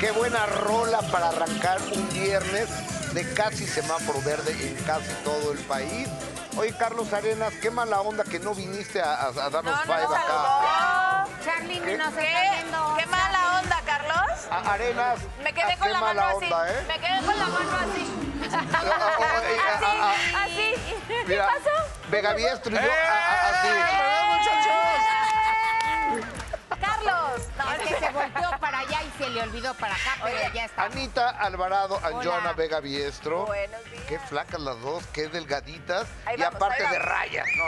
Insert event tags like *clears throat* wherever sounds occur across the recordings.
Qué buena rola para arrancar un viernes de casi semáforo verde en casi todo el país. Oye, Carlos Arenas, qué mala onda que no viniste a, a- a darnos No, no five nos acá. Charlie ¿Qué? no se está ¿Qué? viendo. ¿Qué mala onda, Carlos? A- Arenas, Me quedé con qué la mano mala así. onda, ¿eh? Me quedé con la mano así. Eh, *laughs* Así, así. ¿Qué pasó? Vega Biestro y yo, ah, ah, así. Carlos. No, Es que se volteó para allá y se le olvidó para acá, pero Oye, ya está. Anita Alvarado, Hola. Anjoana Vega Biestro. Buenos días. Qué flacas las dos, qué delgaditas. Ahí y vamos, aparte de rayas. No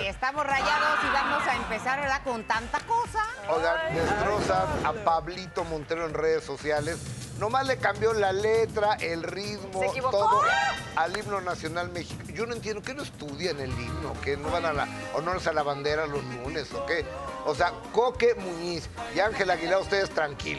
Sí, estamos rayados y vamos a empezar, ¿verdad? Con tanta cosa. Oigan, destrozan a Pablito Montero en redes sociales. Nomás le cambió la letra, el ritmo, todo al himno nacional mexicano. Yo no entiendo, ¿qué no estudian el himno? ¿Que no van a la honores a la bandera los lunes o qué? O sea, Coque Muñiz y Ángel Aguilar, ustedes tranquilos.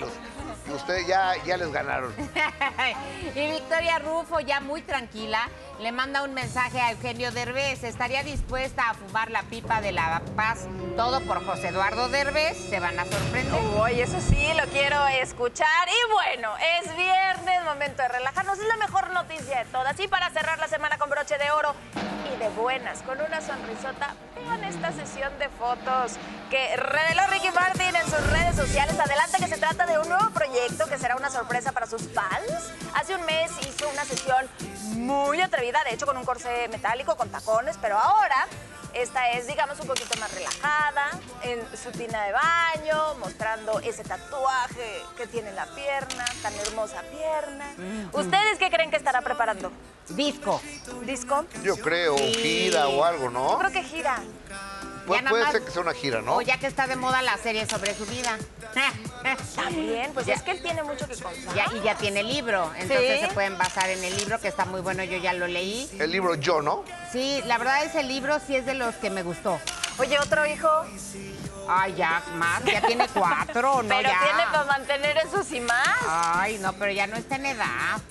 Ustedes ya, ya les ganaron. *laughs* y Victoria Rufo, ya muy tranquila, le manda un mensaje a Eugenio Derbez. Estaría dispuesta a fumar la pipa de la paz, todo por José Eduardo Derbez. Se van a sorprender. Uy, eso sí, lo quiero escuchar. Y bueno, es viernes, momento de relajarnos. Es la mejor noticia de todas. Y para cerrar la semana con broche de oro y de buenas, con una sonrisota, vean esta sesión de fotos que reveló Ricky Martin en sus redes sociales. Adelanta que se trata de un nuevo proyecto que será una sorpresa para sus fans. Hace un mes hizo una sesión muy atrevida, de hecho con un corsé metálico, con tacones, pero ahora esta es, digamos, un poquito más relajada, en su tina de baño, mostrando ese tatuaje que tiene en la pierna, tan hermosa pierna. ¿Ustedes qué creen que estará preparando? Disco. ¿Disco? Yo creo, Sí. gira o algo, Yo ¿no? creo que gira. Pues puede más- ser que sea una gira, ¿no? O ya que está de moda la serie sobre su vida. *laughs* También, pues Ya. es que él tiene mucho que contar. Ya, y ya tiene libro, entonces Sí. se pueden basar en el libro que está muy bueno, yo ya lo leí. El libro Yo, ¿no? Sí, la verdad ese libro sí es de los que me gustó. Oye, otro hijo, Ay, ya, más, ya tiene cuatro, ¿no? *laughs* pero ya. tiene para mantener esos y más. Ay, no, pero ya no está en edad.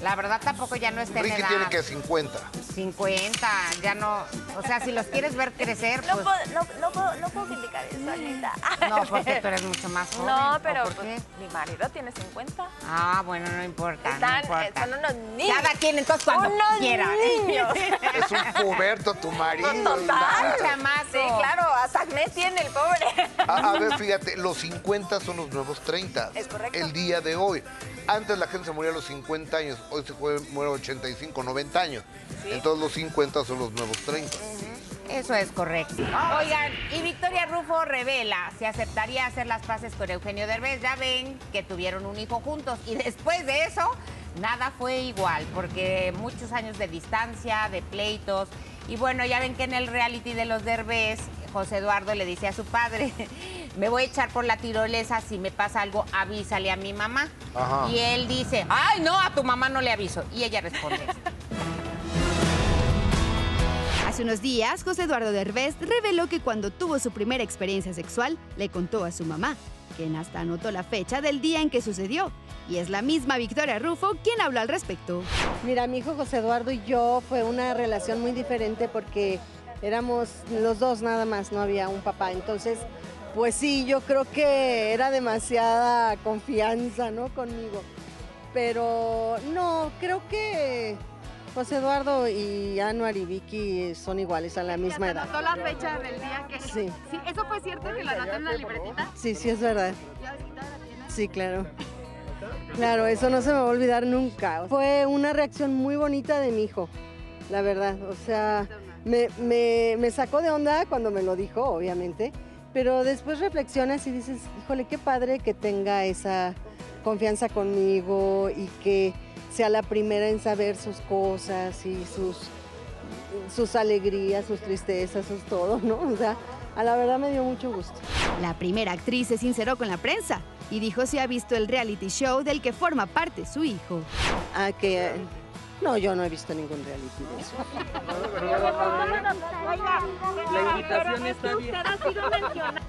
La verdad tampoco ya no está en Ricky edad. tiene que 50. 50, ya no. O sea, si los quieres ver crecer, No, pues. puedo, no, no puedo, no puedo criticar eso, Anita. No, *laughs* porque tú eres mucho más joven. No, ¿o pero por pues, mi marido tiene 50. Ah, bueno, no importa. Están, no importa. son unos niños. Cada quien, entonces cuando Unos quiera. niños. Es un puberto tu marido. Total. Chamaco. Sí, claro, hasta acné tiene el pobre. A, a ver, fíjate, los 50 son los nuevos 30. Es correcto. El día de hoy. Antes la gente se moría a los 50 años, hoy se morir a 85, 90 años. Sí. Entonces los 50 son los nuevos 30. Eso es correcto. Oigan, y Victoria Rufo revela si aceptaría hacer las paces con Eugenio Derbez. Ya ven que tuvieron un hijo juntos y después de eso nada fue igual porque muchos años de distancia, de pleitos y bueno, ya ven que en el reality de los Derbez José Eduardo le dice a su padre, *laughs* me voy a echar por la tirolesa, si me pasa algo avísale a mi mamá. Ajá. Y él dice, ay no, a tu mamá no le aviso. Y ella responde, *laughs* Hace unos días, José Eduardo Derbez reveló que cuando tuvo su primera experiencia sexual, le contó a su mamá, quien hasta anotó la fecha del día en que sucedió. Y es la misma Victoria Rufo quien habló al respecto. Mira, mi hijo José Eduardo y yo fue una relación muy diferente porque éramos los dos nada más, no había un papá. Entonces, pues sí, yo creo que era demasiada confianza, ¿no? Conmigo. Pero no, creo que José Eduardo y Anuar y Vicky son iguales a la misma edad. ¿Anotó la fecha del día que.? Sí. ¿Eso fue cierto que lo anotó en la libretita? Sí, sí, es verdad. Sí, claro. Claro, eso no se me va a olvidar nunca. Fue una reacción muy bonita de mi hijo, la verdad. O sea, me, me- me sacó de onda cuando me lo dijo, obviamente, pero después reflexionas y dices, híjole, qué padre que tenga esa confianza conmigo y que sea la primera en saber sus cosas y sus, sus alegrías, sus tristezas, sus todo, ¿no? O sea, a la verdad me dio mucho gusto. La primera actriz se sinceró con la prensa y dijo si ha visto el reality show del que forma parte su hijo. Ah, que... No, yo no he visto ningún reality de eso. La invitación está bien.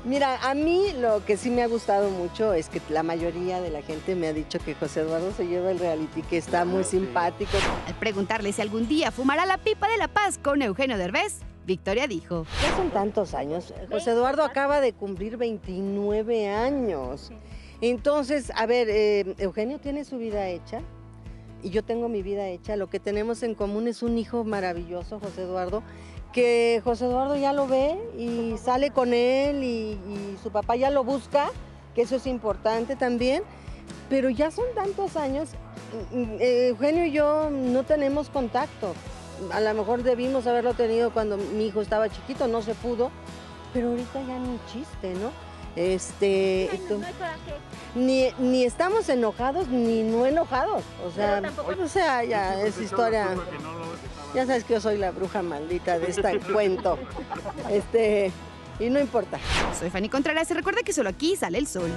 Mira, a mí lo que sí me ha gustado mucho es que la mayoría de la gente me ha dicho que José Eduardo se lleva el reality, que está muy simpático. Al preguntarle si algún día fumará la pipa de la paz con Eugenio Derbez, Victoria dijo, Ya son tantos años. José Eduardo acaba de cumplir 29 años. Entonces, a ver, eh, Eugenio tiene su vida hecha y yo tengo mi vida hecha. Lo que tenemos en común es un hijo maravilloso, José Eduardo, que José Eduardo ya lo ve y sale con él y, y su papá ya lo busca, que eso es importante también. Pero ya son tantos años, mm, eh, Eugenio y yo no tenemos contacto. A lo mejor debimos haberlo tenido cuando mi hijo estaba chiquito, no se pudo, pero ahorita ya ni chiste, ¿no? Este, esto- ni, ni estamos enojados ni no enojados. O sea, o sea, ya es historia. Ya sabes que yo soy la bruja maldita de este *laughs* cuento. Este, y no importa. Soy Fanny Contreras y recuerda que solo aquí sale el sol.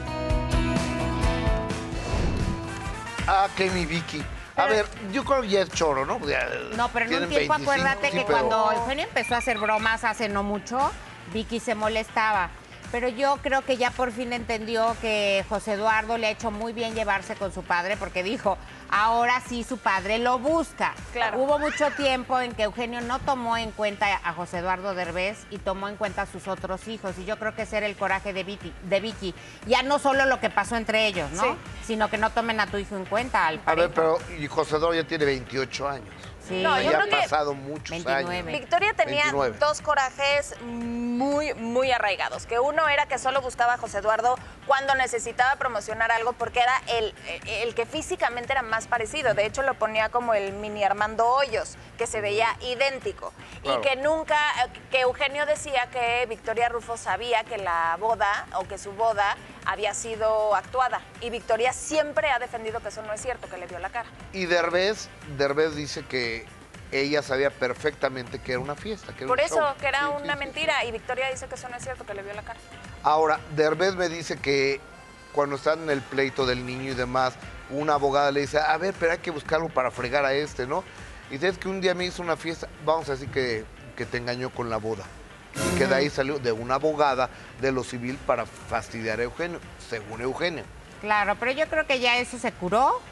Ah, que mi Vicky. A ver, yo creo que ya es choro, ¿no? Ya, No, pero en un tiempo 25, acuérdate sí, que pero- cuando Eugenio empezó a hacer bromas hace no mucho, Vicky se molestaba. Pero yo creo que ya por fin entendió que José Eduardo le ha hecho muy bien llevarse con su padre porque dijo, ahora sí su padre lo busca. Claro. Hubo mucho tiempo en que Eugenio no tomó en cuenta a José Eduardo Derbez y tomó en cuenta a sus otros hijos. Y yo creo que ese era el coraje de Vicky. De Vicky. Ya no solo lo que pasó entre ellos, ¿no? Sí. Sino que no tomen a tu hijo en cuenta, al A ver, pero y José Eduardo ya tiene 28 años. Sí. No, yo creo que pasado muchos 29. años. Victoria tenía 29. dos corajes muy, muy arraigados. Que uno era que solo buscaba a José Eduardo cuando necesitaba promocionar algo porque era el, el que físicamente era más parecido. De hecho, lo ponía como el mini Armando Hoyos, que se veía idéntico. Claro. Y que nunca, que Eugenio decía que Victoria Rufo sabía que la boda o que su boda había sido actuada. Y Victoria siempre ha defendido que eso no es cierto, que le dio la cara. Y Derbez, Derbez dice que ella sabía perfectamente que era una fiesta. Que era Por un eso, show. que era Sí, una sí, mentira. Y Victoria dice que eso no es cierto, que le vio la cara. Ahora, Derbez me dice que cuando están en el pleito del niño y demás, una abogada le dice, a ver, pero hay que buscar algo para fregar a este, ¿no? Y dice, es que un día me hizo una fiesta, vamos a decir que, que te engañó con la boda. Y que de ahí salió de una abogada de lo civil para fastidiar a Eugenio, según Eugenio. Claro, pero yo creo que ya eso se curó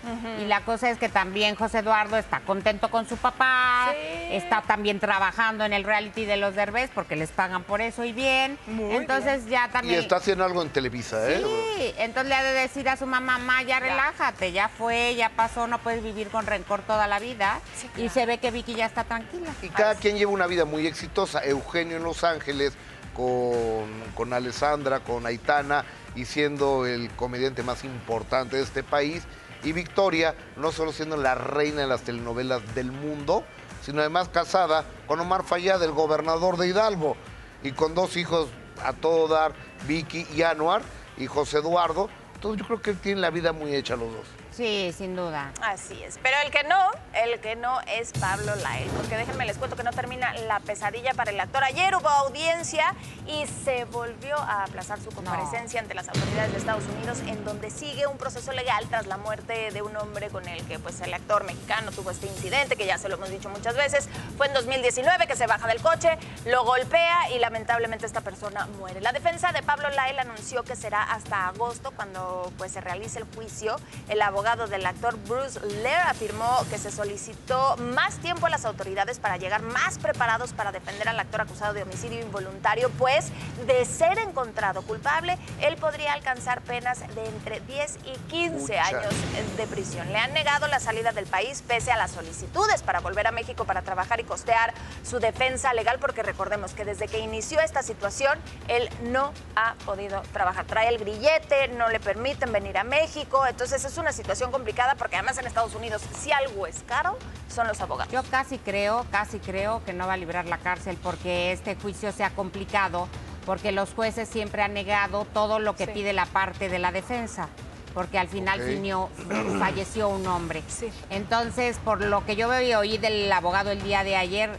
y la cosa es que también José Eduardo está contento con su papá, Sí. está también trabajando en el reality de los Derbez porque les pagan por eso y bien. Muy entonces ya Y también está haciendo algo en Televisa, ¿eh? Sí, entonces le ha de decir a su mamá, mamá, ya relájate, ya fue, ya pasó, no puedes vivir con rencor toda la vida. Y se ve que Vicky ya está tranquila. Y cada quien lleva una vida muy exitosa. Eugenio en Los Ángeles, con, con Alessandra, con Aitana, y siendo el comediante más importante de este país. Y Victoria, no solo siendo la reina de las telenovelas del mundo, sino además casada con Omar Fayad, el gobernador de Hidalgo, y con dos hijos a todo dar, Vicky y Anuar, y José Eduardo. Entonces yo creo que tienen la vida muy hecha los dos. Sí, sin duda. Así es. Pero el que no, el que no es Pablo Lael. Porque déjenme les cuento que no termina la pesadilla para el actor. Ayer hubo audiencia y se volvió a aplazar su comparecencia ante las autoridades de Estados Unidos, en donde sigue un proceso legal tras la muerte de un hombre con el que pues, el actor mexicano tuvo este incidente, que ya se lo hemos dicho muchas veces. Fue en 2019 que se baja del coche, lo golpea y lamentablemente esta persona muere. La defensa de Pablo Lael anunció que será hasta agosto cuando pues, se realice el juicio. El abogado del actor Bruce Lear afirmó que se solicitó más tiempo a las autoridades para llegar más preparados para defender al actor acusado de homicidio involuntario, pues de ser encontrado culpable, él podría alcanzar penas de entre 10 y 15 Pucha. años de prisión. Le han negado la salida del país pese a las solicitudes para volver a México para trabajar y costear su defensa legal, porque recordemos que desde que inició esta situación, él no ha podido trabajar. Trae el grillete, no le permiten venir a México, entonces es una situación complicada porque además en Estados Unidos, si algo es caro, son los abogados. Yo casi creo, casi creo que no va a librar la cárcel porque este juicio se ha complicado, porque los jueces siempre han negado todo lo que Sí. pide la parte de la defensa, porque al final finió- *clears throat* falleció un hombre. Sí. Entonces, por lo que yo veo y oí del abogado el día de ayer,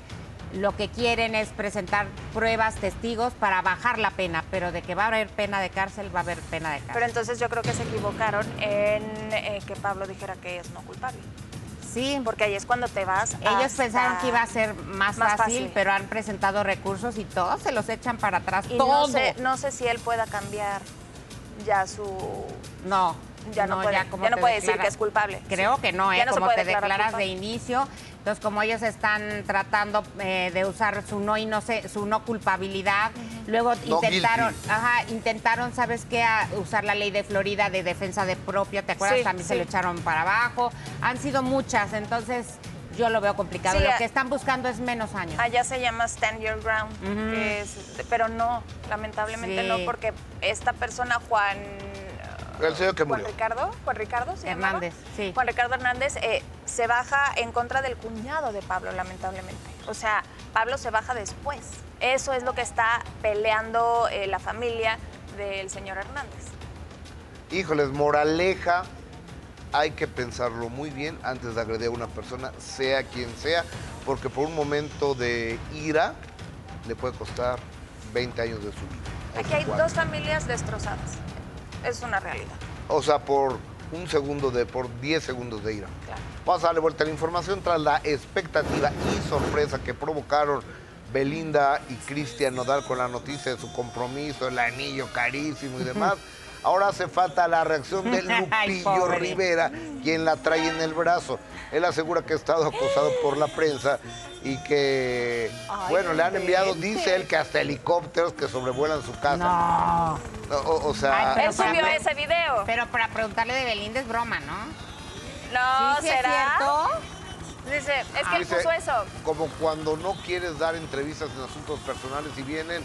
lo que quieren es presentar pruebas, testigos para bajar la pena, pero de que va a haber pena de cárcel, va a haber pena de cárcel. Pero entonces yo creo que se equivocaron en eh, que Pablo dijera que es no culpable. sí, Porque ahí es cuando te vas. Ellos pensaron que iba a ser más, Más fácil, fácil. pero han presentado recursos y todos se los echan para atrás. Y todo. no sé, no sé si él pueda cambiar ya su. No, Ya no puede, como ya no puede decir que es culpable. Creo que no, Ya ¿eh? se como puede te declaras de inicio. Entonces, como ellos están tratando eh, de usar su no inoce- su no culpabilidad, luego No intentaron, guilty. ajá, intentaron, ¿sabes qué? A usar la ley de Florida de defensa de propio, ¿te acuerdas? Sí, También sí. se lo echaron para abajo. Han sido muchas, entonces yo lo veo complicado. Sí, lo a- que están buscando es menos años. Allá se llama Stand Your Ground, que es- pero no, lamentablemente Sí. no, porque esta persona, Juan... El señor que Juan murió. Ricardo, Juan Ricardo se llamaba? Hernández, sí. Juan Ricardo Hernández eh, se baja en contra del cuñado de Pablo, lamentablemente. O sea, Pablo se baja después. Eso es lo que está peleando eh, la familia del señor Hernández. Híjoles, moraleja, hay que pensarlo muy bien antes de agredir a una persona, sea quien sea, porque por un momento de ira le puede costar 20 años de su vida. Aquí hay dos familias destrozadas. Es una realidad. O sea, por un segundo de, por 10 segundos de ira. Claro. Vamos a darle vuelta a la información tras la expectativa y sorpresa que provocaron Belinda y Cristian Nodal con la noticia de su compromiso, el anillo carísimo y demás. *laughs* Ahora hace falta la reacción de *laughs* Lupillo. Rivera, quien la trae en el brazo. Él asegura que ha estado acosado por la prensa y que, Ay, bueno, le han enviado, dice él, que hasta helicópteros que sobrevuelan su casa. No. O, o sea, Ay, Él subió ese video. Pero para preguntarle de Belinda es broma, ¿no? No, ¿Sí, sí es ¿será? cierto? Dice, es que él Dice, puso eso. Como cuando no quieres dar entrevistas en asuntos personales y vienen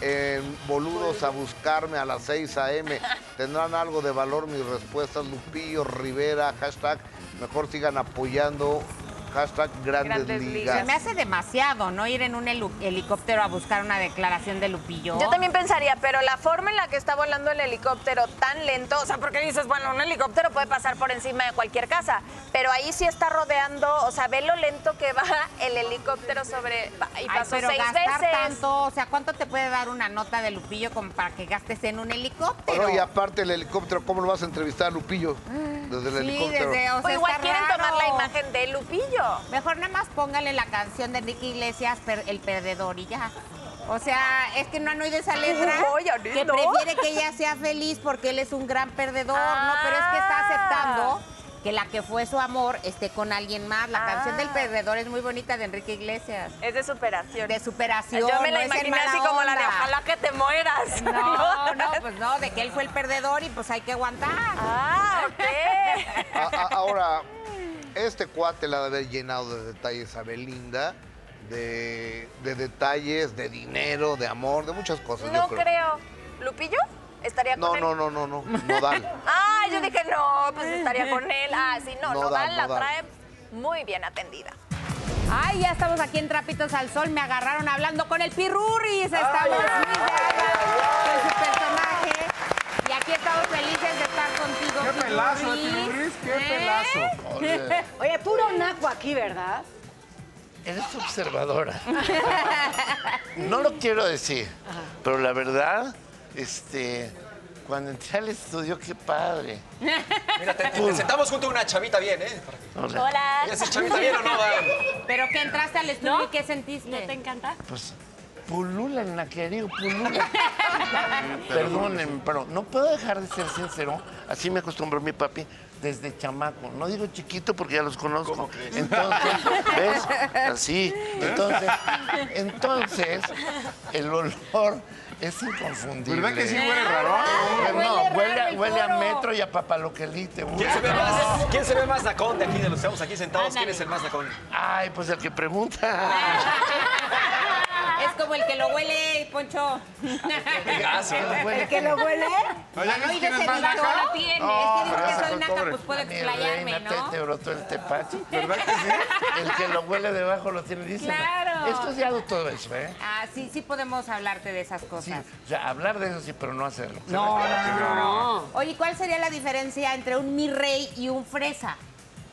en boludos a buscarme a las 6 a.m. ¿Tendrán algo de valor mis respuestas? Lupillo Rivera, hashtag, mejor sigan apoyando, hashtag Grandes, Grandes Ligas. Ligas. Se me hace demasiado, ¿no? Ir en un helicóptero a buscar una declaración de Lupillo. Yo también pensaría, pero la forma en la que está volando el helicóptero tan lento, o sea, porque dices, bueno, un helicóptero puede pasar por encima de cualquier casa, pero ahí sí está rodeando, o sea, ve lo lento que va el helicóptero sobre. Y Ay, pasó pero seis gastar veces. tanto, o sea, ¿cuánto te puede dar una nota de Lupillo como para que gastes en un helicóptero? Bueno, y aparte el helicóptero, ¿cómo lo vas a entrevistar a Lupillo? Desde el sí, helicóptero. desde, o O sea, igual está quieren tomar la imagen de Lupillo. Mejor nada más póngale la canción de Enrique Iglesias, El Perdedor, y ya. O sea, es que no han oído esa letra. Oye, Anis, que ¿no? prefiere que ella sea feliz porque él es un gran perdedor, ¿no? Pero es que está Ah. aceptando que la que fue su amor esté con alguien más. La Ah. canción del perdedor es muy bonita de Enrique Iglesias. Es de superación. De superación. Yo me la no imaginé así como la de ojalá que te mueras. No, no, *laughs* pues no, de que él fue el perdedor y pues hay que aguantar. Ah, ok. *laughs* A- a- ahora, este cuate la ha de haber llenado de detalles a Belinda, de, de detalles, de dinero, de amor, de muchas cosas. No yo creo. creo. ¿Lupillo? ¿Estaría con No, él? no, no, no, no. Nodal. *laughs* Ah, yo dije, no, pues estaría con él. Ah, sí, no, Nodal, Nodal la Nodal. trae muy bien atendida. Ay, ya estamos aquí en Trapitos al Sol. Me agarraron hablando con el Pirurris. Estamos Luis de Alba, con su personaje. Y aquí estamos felices de estar contigo, ¡Qué pelazo, Pirurris. ¡Qué ¿Eh? pelazo! Oye, Oye, puro naco aquí, ¿verdad? Eres observadora. *laughs* No lo quiero decir, pero la verdad, este, cuando entré al estudio, qué padre. Mira, te, te sentamos junto a una chavita bien, ¿eh? Hola. Hola. ¿Ella es chavita bien o no? Va? Pero que entraste al estudio y qué sentiste. ¿No te encanta? Pues, pululan la que digo, pululan. *laughs* Perdónenme, pero no puedo dejar de ser sincero. Así me acostumbró mi papi desde chamaco. No digo chiquito porque ya los conozco. Entonces, *laughs* ¿ves? Así. Entonces, entonces, el olor es inconfundible. ¿Verdad que sí huele raro? No, huele raro huele, el huele a metro y a papaloquelite. ¿Quién se, ve más, ¿Quién se ve más nacón de aquí, de los que estamos aquí sentados? ¿Quién es el más nacón? Ay, pues el que pregunta. *laughs* Es como el que lo huele, Poncho. Digazo. El que lo huele. ¿No, ya No, es ese más naca? no tiene. No, es que que soy naca, pues puedo explayarme, ¿no? te brotó el tepache. ¿Verdad que sí? *laughs* El que lo huele debajo lo tiene, dice. Claro. He estudiado todo eso, ¿eh? Ah, sí, sí podemos hablarte de esas Sí, cosas. o sea, hablar de eso sí, pero no hacerlo. No, no, no. Oye, ¿cuál sería la diferencia entre un mi rey y un fresa?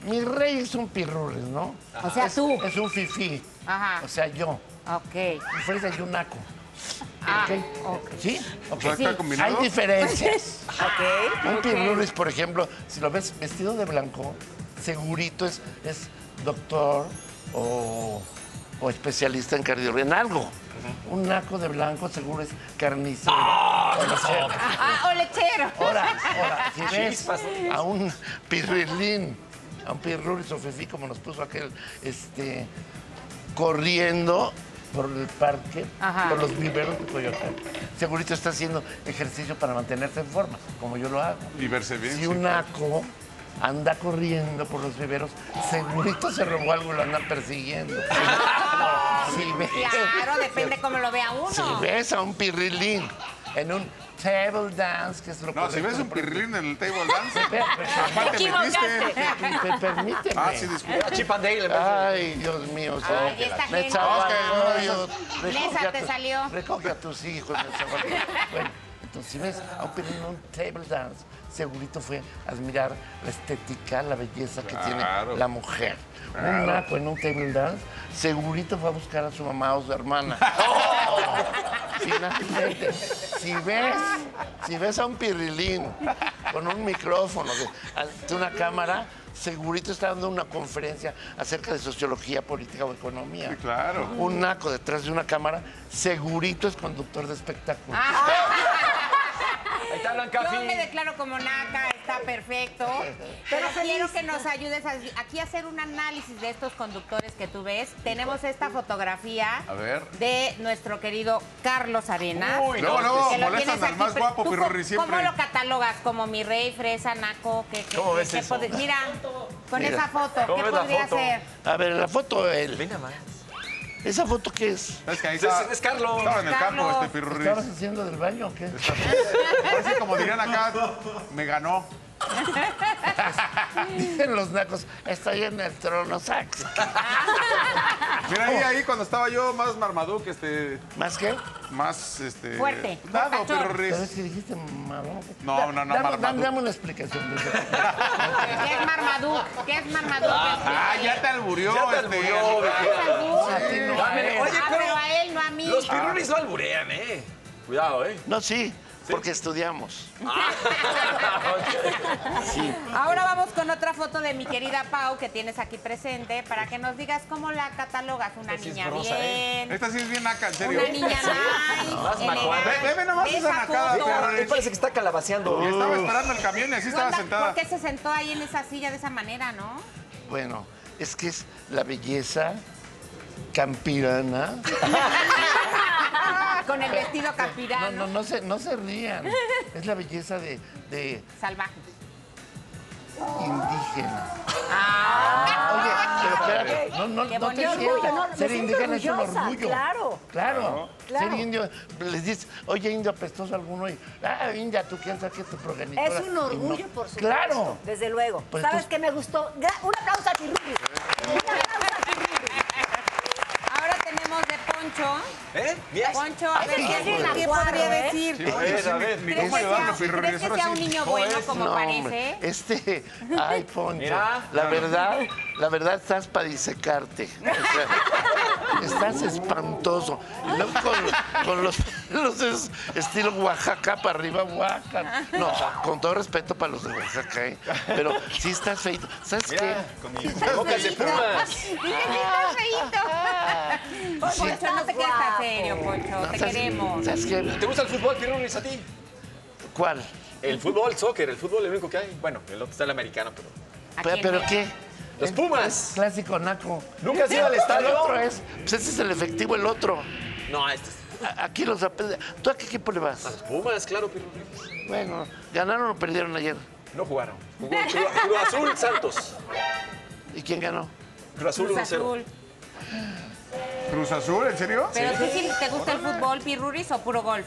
Mi rey es un pirrules, ¿no? O sea, Es- tú. Es un fifí. Ajá. O sea, yo. Ok. Un fresa y un naco. Ah, ¿Ok? ok. ¿Sí? Ok. sea, ¿está combinado? Hay diferencias. *laughs* Ok. Un pirrulis, por ejemplo, si lo ves vestido de blanco, segurito es, es doctor o, o especialista en cardiología, en algo. Un naco de blanco seguro es carnicero. O lechero. Ah, o lechero. Ahora, ahora, si ves a un pirrilín, a un pirruris o fefí, como nos puso aquel, este, corriendo por el parque, Ajá. por los viveros de Coyoacán, segurito está haciendo ejercicio para mantenerse en forma, como yo lo hago. Y verse bien. Si sí. un naco anda corriendo por los viveros, segurito se robó algo y lo andan persiguiendo. *laughs* Si ves- Claro, depende cómo lo vea uno. si ves a un pirrilín en un table dance, que es lo No, si ves un pirrilín en el table dance, Pe- ¿a cuál te metiste? Permíteme. Ah, sí, disculpa. Chip and Dale Ay, Dios mío. Ay, esta Me gente. Nesa te salió. Recoge a tus hijos. Bueno, entonces si ves a un pirrilín en un table dance, segurito fue admirar la estética, la belleza que tiene la mujer. Un naco en un table dance, segurito fue a buscar a su mamá o su hermana. *laughs* Finalmente, si ves, si ves a un pirrilín con un micrófono de- ante una cámara, segurito está dando una conferencia acerca de sociología, política o economía. Sí, claro. Un naco detrás de una cámara, segurito es conductor de espectáculo. Ahí está Blanca Yo me declaro como naca, está perfecto. *laughs* Pero quiero que nos ayudes a- aquí a hacer un análisis de estos conductores que tú ves. Tenemos esta fotografía A ver. de nuestro querido Carlos Arenas. Uy, no, luego que lo tienes al aquí más pre- guapo, ¿Tú Pirurri, cómo- ¿Cómo siempre. lo catalogas? ¿Como mi rey, fresa, naco? ¿Qué, qué- ¿Cómo qué- ves qué eso? pod- Mira, con Mira. esa foto, ¿Cómo ¿qué podría foto? ser? A ver, la foto él. Ven nada más. ¿Esa foto qué es? Es que ahí Es- está. es Carlos. Estaba en el campo Carlos. este pirurris. ¿Estabas haciendo del baño o qué? *laughs* Ahora sí, como dirían acá, me ganó. *laughs* Dicen los nacos, estoy en el trono sax. Mira ahí, ahí cuando estaba yo más marmaduke, este, ¿Más qué? más este. Fuerte, Dado, fortachón. pirurris. Pero es que dijiste mamón. No, no, no, Dame, Marmaduke. dame, dame una explicación. de eso. ¿Qué es Marmaduke? ¿Qué es Marmaduke? Ah, ya te alburió, Ya te este. alburió, ¿Qué es Marmaduke? A ti no, Ah, mire, él. oye, Ah, pero pero a él, no a mí. los pirulis no alburean, ¿eh? Cuidado, ¿eh? No, sí, porque estudiamos. *laughs* Ahora vamos con otra foto de mi querida Pau que tienes aquí presente para que nos digas cómo la catalogas. Una Esta sí es niña ¿eh? bien, Esta sí es bien acá, en serio. una niña nice, macuana. Ve- nomás Esa nacada. Él parece que está calabaceando. Y estaba esperando el camión y así estaba sentada. ¿Por qué se sentó ahí en esa silla de esa manera, no? Bueno, es que es la belleza campirana. *laughs* Con el vestido No, capirano, no, no se, no se rían. Es la belleza de, de salvaje. indígena. Ah. Oye, pero espérate, no, no, no te sientas. No, Ser indígena es un orgullo. claro. Claro. Claro. Ser indio, les dices, oye, indio apestoso alguno y, ah, india, tú quién sabe que tu progenitora. Es un Y no- orgullo, por supuesto. Claro. Desde luego. Pues ¿Sabes entonces- qué me gustó? Un aplauso a Pirrubi. Un aplauso a Pirrubi. Ahora tenemos de Poncho. ¿Eh? Bien. Poncho, a ver, sí, ¿qué, qué podría ¿eh? decir? Sí, A oye, ver, sí, a ver. ni ¿Crees cómo que sea, ayudarlo, ¿crees pirurris. que Ahora sea un niño ¿Cómo bueno es? como No, parece? hombre, este, ay, Poncho, Mira. la verdad, la verdad estás para disecarte. O sea, estás espantoso. Y luego con, con los pelos es estilo Oaxaca para arriba, Oaxaca. No, con todo respeto para los de Oaxaca, ¿eh? pero sí estás feito. ¿Sabes qué? Mira, con mis bocas de plumas. Dice que está feíto. Poncho, no te quedes tan serio, Poncho. No, te ¿sabes- queremos. ¿Sabes qué? ¿Te gusta el fútbol, pirulis, a ti? ¿Cuál? El fútbol, el soccer, el fútbol, el único que hay. Bueno, el otro está el americano, pero... ¿Pero, qué? Los Pumas. Clásico naco. ¿Nunca has ido al El estadio? otro es, pues ese es el efectivo, el otro. No, este es... A- Aquí los ¿Tú a qué equipo le A vas? los Pumas, claro, pirulis. Bueno, ¿ganaron o perdieron ayer? No jugaron. Jugó Cruz Cruz Azul Santos. ¿Y quién ganó? Cruz Azul Cruz 1-0. Azul. ¿Cruz Azul? ¿En serio? Pero tú sí te gusta el fútbol, Pirruris, o puro golf.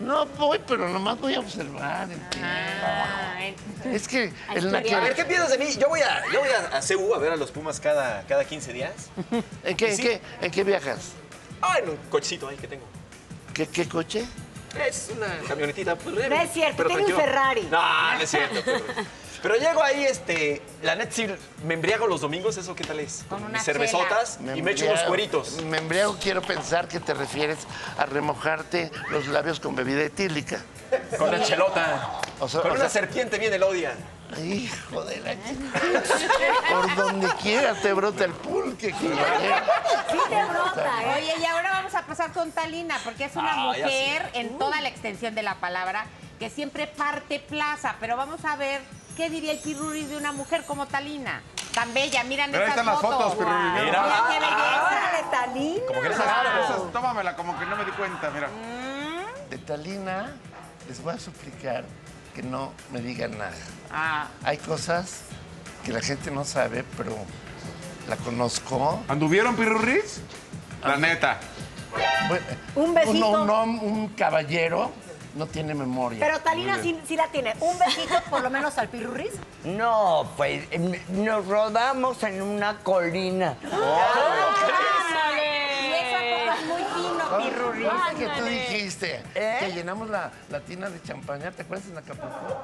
No voy, pero nomás voy a observar. Ah. Es que el A ver, ¿qué piensas de mí? Yo voy a, yo voy a, a CU a ver a los Pumas cada, cada 15 días. *laughs* ¿En qué, en, Sí. qué, ¿En qué viajas? Ah, en un cochecito ahí que tengo. ¿Qué, qué coche? Es una camionetita. pues, No es cierto, tiene un. Ferrari. No, no es cierto. *laughs* Pero, pero llego ahí, este, la net sí, me embriago los domingos, ¿eso qué tal es? Con mis cervezotas y me echo unos cueritos. Me embriago, quiero pensar que te refieres a remojarte los labios con bebida etílica. Con la chelota. O sea- con o una serpiente bien elodia. Hijo de la. Por donde quiera te brota el pulque. Sí te brota, ¿eh? Oye, y ahora vamos a pasar con Talina, porque es una Ah, mujer en toda la extensión de la palabra que siempre parte plaza. Pero vamos a ver qué diría el pirurris de una mujer como Talina. Tan bella, miran Pero ahí esas están las fotos, fotos. pirurris, mira. Mira qué belleza. ¡Órale, Talina! Como que Claro, esas, tómamela, como que no me di cuenta, mira. De Talina les voy a suplicar que no me digan nada. Ah, Hay cosas que la gente no sabe, pero la conozco. ¿Anduvieron, Pirurris? La neta. Bueno, Un besito. Un, un un caballero no tiene memoria. Pero Talina sí, sí la tiene. Un besito por lo menos al pirurris. No, pues em, nos rodamos en una colina. Y eso a poco es muy fino, pirurris. ¿Viste que tú dijiste ¿Eh? que llenamos la, la tina de champaña? *laughs* ¿Te acuerdas en Acapulco?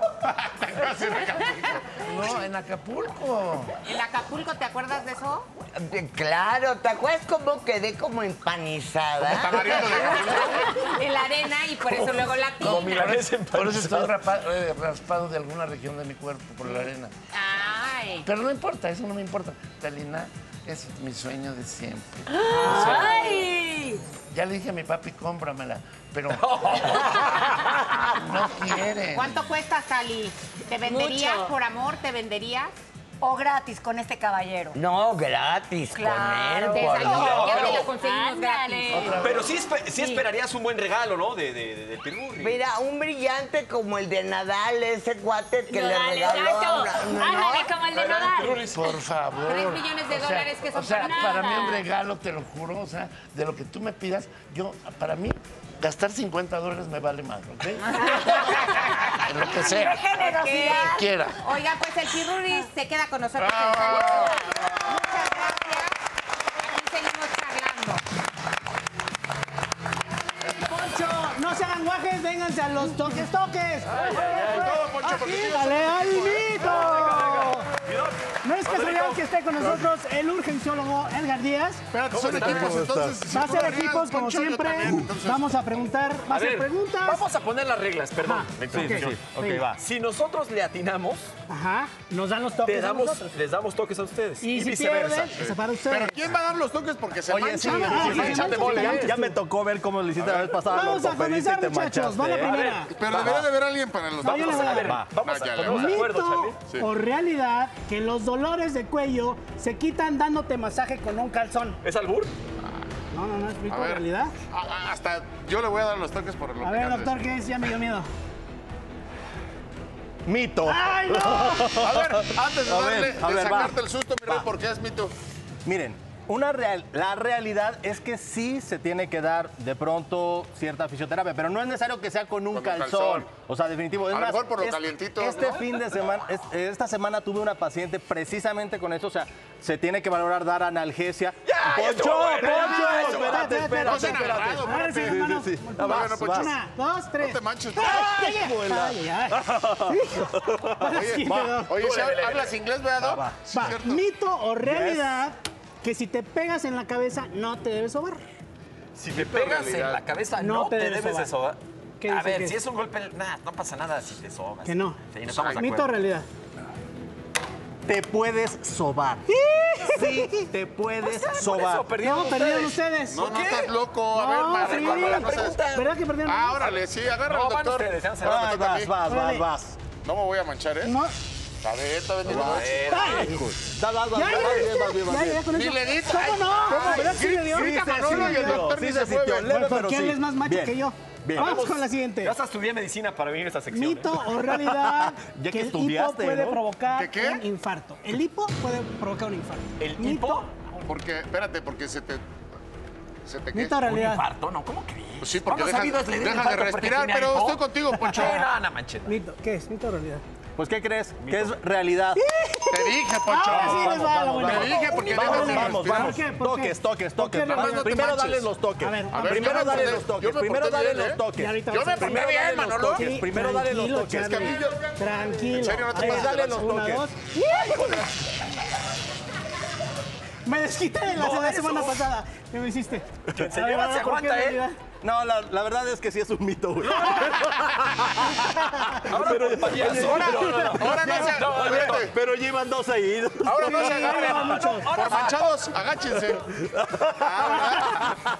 No, en Acapulco. ¿En Acapulco te acuerdas de eso? Eh, Claro, ¿te acuerdas cómo quedé como empanizada? De Acapulco. *laughs* En la arena y por eso luego la Como tina. milanesa Por eso estoy rapa- eh, raspado de alguna región de mi cuerpo, por la arena. Ay. Pero no importa, eso no me importa. Talina es mi sueño de siempre. ¡Ay! Ya le dije a mi papi, cómpramela, pero *laughs* no quiere. ¿Cuánto cuesta, Sally? ¿Te venderías Mucho. por amor? ¿Te venderías? O gratis con este caballero. No, gratis Claro. con él. por Dios. ya te lo conseguimos gratis. Pero sí, espe- sí esperarías un buen regalo, ¿no? De, de, de, pirurri. Mira, un brillante como el de Nadal, ese guate que le Nodal, regaló. una- ¿no? Ándale, como el de Nodal. Por favor. Tres millones de O sea, dólares, que son O sea, para para mí un regalo, te lo juro, o sea, de lo que tú me pidas, yo, para mí, gastar 50 dólares me vale más, ¿ok? *laughs* Lo que sea. ¡Qué generosidad! Quiera. Oiga, pues el Pirurris se queda con nosotros. Bravo. Muchas gracias. Aquí seguimos charlando. Poncho, no se hagan guajes, vénganse a los toques, toques. Todo, Poncho, porque tú ya ¡Dale sabes. al es casualidad que esté con nosotros el urgenciólogo Edgar Díaz. Espérate, son equipos, entonces. Va a ser equipos como siempre. Vamos a preguntar, va a ver, preguntas. vamos a poner las reglas, perdón. Ok, va. Si nosotros le atinamos, Ajá, nos dan los toques les damos toques a ustedes. Y, viceversa. Pero ¿quién va a dar los toques? Porque se Oye, sí, manchan. Ah. Ya me tocó ver cómo lo hiciste la vez pasada. Vamos lo a comenzar, muchachos. Va la ¿eh? primera. Pero debería de haber alguien para los le toques. voy a ver, dar. vamos a le ponernos voy. de acuerdo, ¿Mito Charlie. Sí. o realidad que los dolores de cuello se quitan dándote masaje con un calzón? ¿Es albur? No, no, no, es ver. realidad. A- a- Hasta yo le voy a dar los toques por lo A que ver, doctor, ¿qué es? Ya me dio miedo. Mito. ¡Ay, no! A ver, antes de A ver, darle, de ver, va. sacarte el susto, mi rey, Va. porque es mito. Miren, una real, la realidad es que sí se tiene que dar de pronto cierta fisioterapia, pero no es necesario que sea con un Con calzón. calzón. O sea, definitivo. Es A más, mejor por lo es- calientito, Este ¿no? fin de semana, es- esta semana tuve una paciente precisamente con eso. O sea, se tiene que valorar dar analgesia. Ya, ya ¡Poncho! ya, ¡Poncho! eso, Espérate, espérate, espérate, No espérate. sí, sí, sí. Bien. vas, Poncho. vas. Una, dos, tres. No te manches. ¡Ay, ay, ay! *laughs* Oye, oye, si hab- hablas inglés, ¿verdad? Mito o realidad que si te pegas en la cabeza no te debes sobar. Si te pegas en la cabeza, No no, te te, debes debes de sobar. sobar. ¿Qué A ver, que si es? es un golpe, nada, no pasa nada si te sobas. Que no. Sí, no estamos Mito o realidad. Te puedes sobar. Sí, te puedes Por sobar. eso perdieron No, perdieron ustedes. ustedes. No, no estás loco. A No, ver, sí. las La pregunta. ¿Verdad que perdieron? Ah, órale, sí, agarra No, al van doctor. ustedes, ya se Ahora van. mí. Vas, vas, vas, Órale. vas. No me voy a manchar, ¿eh? No. A ver, está. A. Vas, vas, vas, vas, bien, vas, bien, vas, ya, bien. ya, con Ni eso. le dices. ¿Cómo no? ¿cómo? ¿Verdad que sí le dio? Grita Sí, sí, Manolo sí, y el doctor ni se mueve. porque él es más macho que yo. Bien. Vamos Vamos. con la siguiente. Ya hasta estudié medicina para venir a esta sección. Mito ¿eh? o *laughs* realidad Ya que el estudiaste, hipo puede ¿no? provocar ¿Que qué? un infarto. El hipo puede provocar un infarto. ¿El Mito, hipo? Porque, espérate, porque se te... ¿Se te qué? Mito o ¿Un realidad. infarto? No, ¿cómo crees? Pues sí, porque ¿Cuándo dejas, dejas de respirar, pero hipo? estoy contigo, Poncho. *laughs* No, no manches. Mito. ¿Qué es? Mito o realidad. Pues, ¿qué crees? Que es realidad. Te dije, Poncho. Ahora sí les va la buena. Te dije porque Vamos, vamos, vamos. ¿Por qué? ¿Por qué? Toques, toques, ¿Por qué toques. Primero dale los toques. A ver, A ver, Primero dale los toques. me Primero dale los ¿eh? toques. Yo me Primero bien, dale los Manolo. toques. Primero dale los toques. Tranquilo. En serio, no te pases dale los Una, toques. dos. Me desquité de la, semana pasada. ¿Qué me hiciste? Se lleva, se ¿por qué aguanta, ¿eh? No, la, la verdad es que sí es un mito, güey. Ahora por payaso. Ahora, ahora no se pero, pero llevan dos seguidos. Ahora no se agarren. Por manchados, agáchense.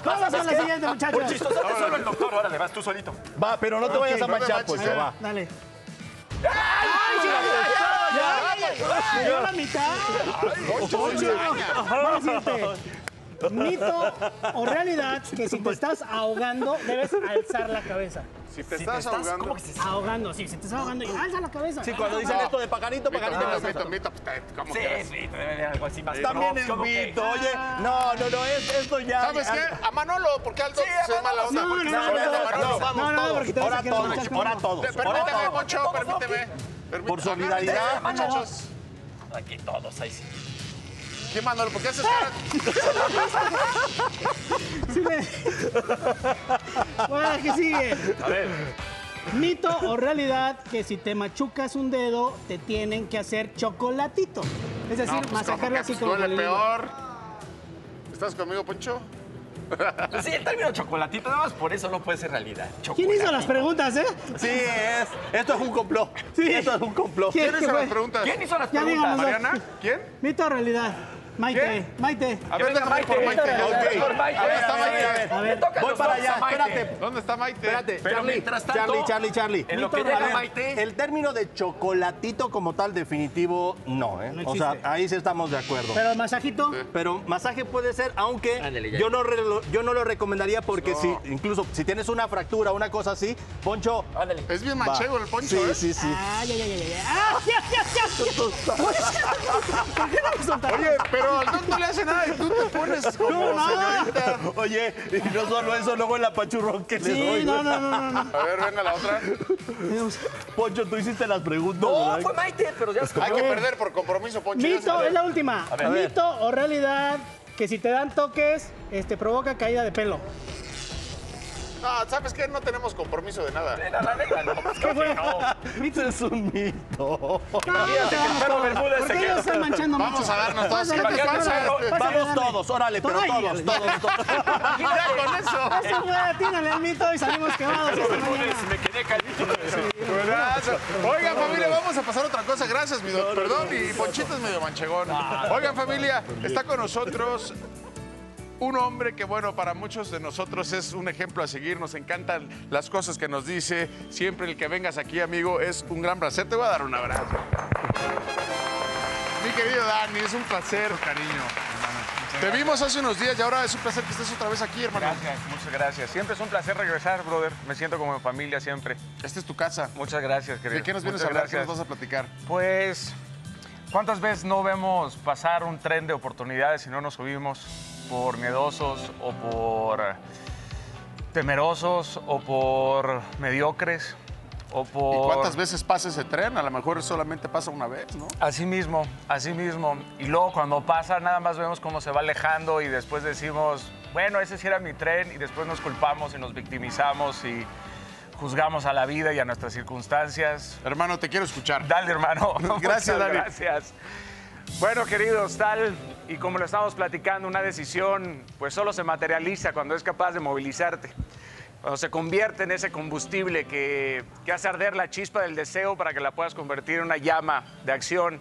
Vamos con la siguiente, muchachos. Chistoso, solo el doctor. Ahora le vas tú solito. Va, pero no te vayas a manchar, pues, eh. va. Dale. ¡Ay, sí! ¡Ya! ¡Me dio la mitad! Vamos a irte. Mito o realidad que si te estás ahogando debes alzar la cabeza. Si te estás ahogando. ¿Cómo que se Ahogando, sí, si te estás ahogando, alza la cabeza. Sí, cuando dicen No. esto de pajarito, Mito, pajarito. mito, pasa. mito, mito, pues, ¿Cómo Sí, que sí, debe haber algo así más. También es mito, oye. No, no, no, es, esto ya. ¿Sabes qué? A Manolo, porque Aldo se es mala onda. No, porque no, se no, no, no, no, no, porque te Ahora todos, ahora todos. Permíteme. Poncho, permíteme. Permí- Por solidaridad. Muchachos. Aquí todos, ahí sí. ¿Qué Manolo? ¿Por qué haces cara? *laughs* Sí me- *laughs* Bueno, ¿qué sigue? A ver. Mito o realidad que si te machucas un dedo te tienen que hacer chocolatito. Es decir, No, pues, masajarlo así como duele con el- peor. ¿Estás conmigo, Poncho? Pues sí, el término chocolatito, nada más por eso no puede ser realidad. ¿Quién hizo las preguntas, eh? Sí, es. Esto es un complot. Sí. Esto es un complot. ¿Quién? ¿Quién ¿Qué hizo fue? las preguntas? ¿Quién hizo las Ya preguntas? díganos. ¿Mariana? ¿Quién? Mito o realidad. Maite, ¿Qué? Maite. A ver, Maite. por Maite, yo- Ok. ok. Maite. A ver, está A ver, Maite. A ver, Voy para allá, espérate. ¿Dónde está Maite? Espérate, Pero Charlie, mientras tanto, Charlie, Charlie, Charlie. en lo que llega ver, Maite- El término de chocolatito como tal definitivo, no, ¿eh? No o sea, ahí sí estamos de acuerdo. pero el masajito. Pero masaje puede ser, aunque Ándale, yo no, re- yo no lo recomendaría porque si, incluso si tienes una fractura, una cosa así, Poncho. Ándale. Es bien manchego el Poncho, Sí, ¿eh? sí, sí. Ay, ay, ay, ay, Oye, pero al no le hace nada y tú te pones *laughs* como No, no. señorita. Oye, y no solo eso, luego en la pachurrón que le doy. Sí, no, no, no, no. A ver, venga la otra. Poncho, tú hiciste las preguntas. No, ¿verdad? fue Maite, pero ya se Hay que perder por compromiso, Poncho. Mito, es la última. ver. Mito o realidad que si te dan toques, este provoca caída de pelo. No, ¿sabes qué? No tenemos compromiso de nada. La, la neta, no. Pues creo que no. Mito es un mito. Imagínate que el perro Bermúdez ¿Por se queda- están manchando Vamos mucho? a darnos todos. Pásale, ¿Qué te pásale, pásale, pásale, Vamos todos, órale, pero todos, todos, todos. *laughs* Ya con eso. Así fue, atínale al mito y salimos quemados Bermúdez, me quedé. Buenazo. Oigan, familia, vamos a pasar a otra cosa. Gracias, mi doc. Perdón, y Ponchito es medio manchegón. Oigan, familia, está con nosotros un hombre que, bueno, para muchos de nosotros es un ejemplo a seguir. Nos encantan las cosas que nos dice. Siempre el que vengas aquí, amigo, es un gran placer. Te voy a dar un abrazo. Mi querido Dani, es un placer. Cariño. Te vimos hace unos días y ahora es un placer que estés otra vez aquí, hermano. Gracias, muchas gracias. Siempre es un placer regresar, brother. Me siento como en familia siempre. Esta es tu casa. Muchas gracias, querido. ¿De qué nos vienes Muchas a hablar? ¿Qué nos vas a platicar? Pues, ¿cuántas veces no vemos pasar un tren de oportunidades y no nos subimos por miedosos o por temerosos o por mediocres o por... ¿Y cuántas veces pasa ese tren? A lo mejor solamente pasa una vez, ¿no? Así mismo, así mismo. Y luego cuando pasa, nada más vemos cómo se va alejando y después decimos, bueno, ese sí era mi tren y después nos culpamos y nos victimizamos y juzgamos a la vida y a nuestras circunstancias. Hermano, te quiero escuchar. Dale, hermano. *laughs* *laughs* Gracias, Dani. Gracias. Bueno, queridos, tal y como lo estamos platicando, una decisión pues solo se materializa cuando es capaz de movilizarte. Cuando se convierte en ese combustible que, que hace arder la chispa del deseo para que la puedas convertir en una llama de acción.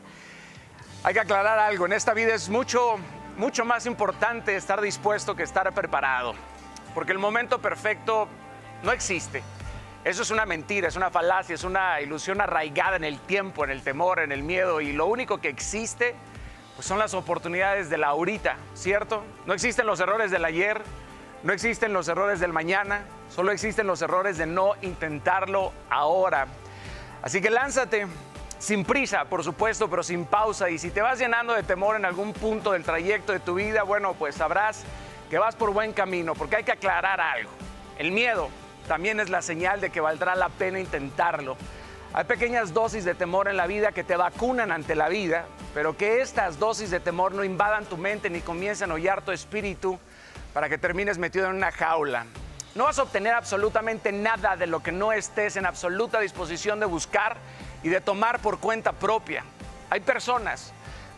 Hay que aclarar algo, en esta vida es mucho, mucho más importante estar dispuesto que estar preparado, porque el momento perfecto no existe. Eso es una mentira, es una falacia, es una ilusión arraigada en el tiempo, en el temor, en el miedo, y lo único que existe pues son las oportunidades de la ahorita, ¿cierto? No existen los errores del ayer, no existen los errores del mañana, solo existen los errores de no intentarlo ahora. Así que lánzate, sin prisa, por supuesto, pero sin pausa. Y si te vas llenando de temor en algún punto del trayecto de tu vida, bueno, pues sabrás que vas por buen camino, porque hay que aclarar algo. El miedo también es la señal de que valdrá la pena intentarlo. Hay pequeñas dosis de temor en la vida que te vacunan ante la vida, pero que estas dosis de temor no invadan tu mente ni comiencen a hollar tu espíritu para que termines metido en una jaula. No vas a obtener absolutamente nada de lo que no estés en absoluta disposición de buscar y de tomar por cuenta propia. Hay personas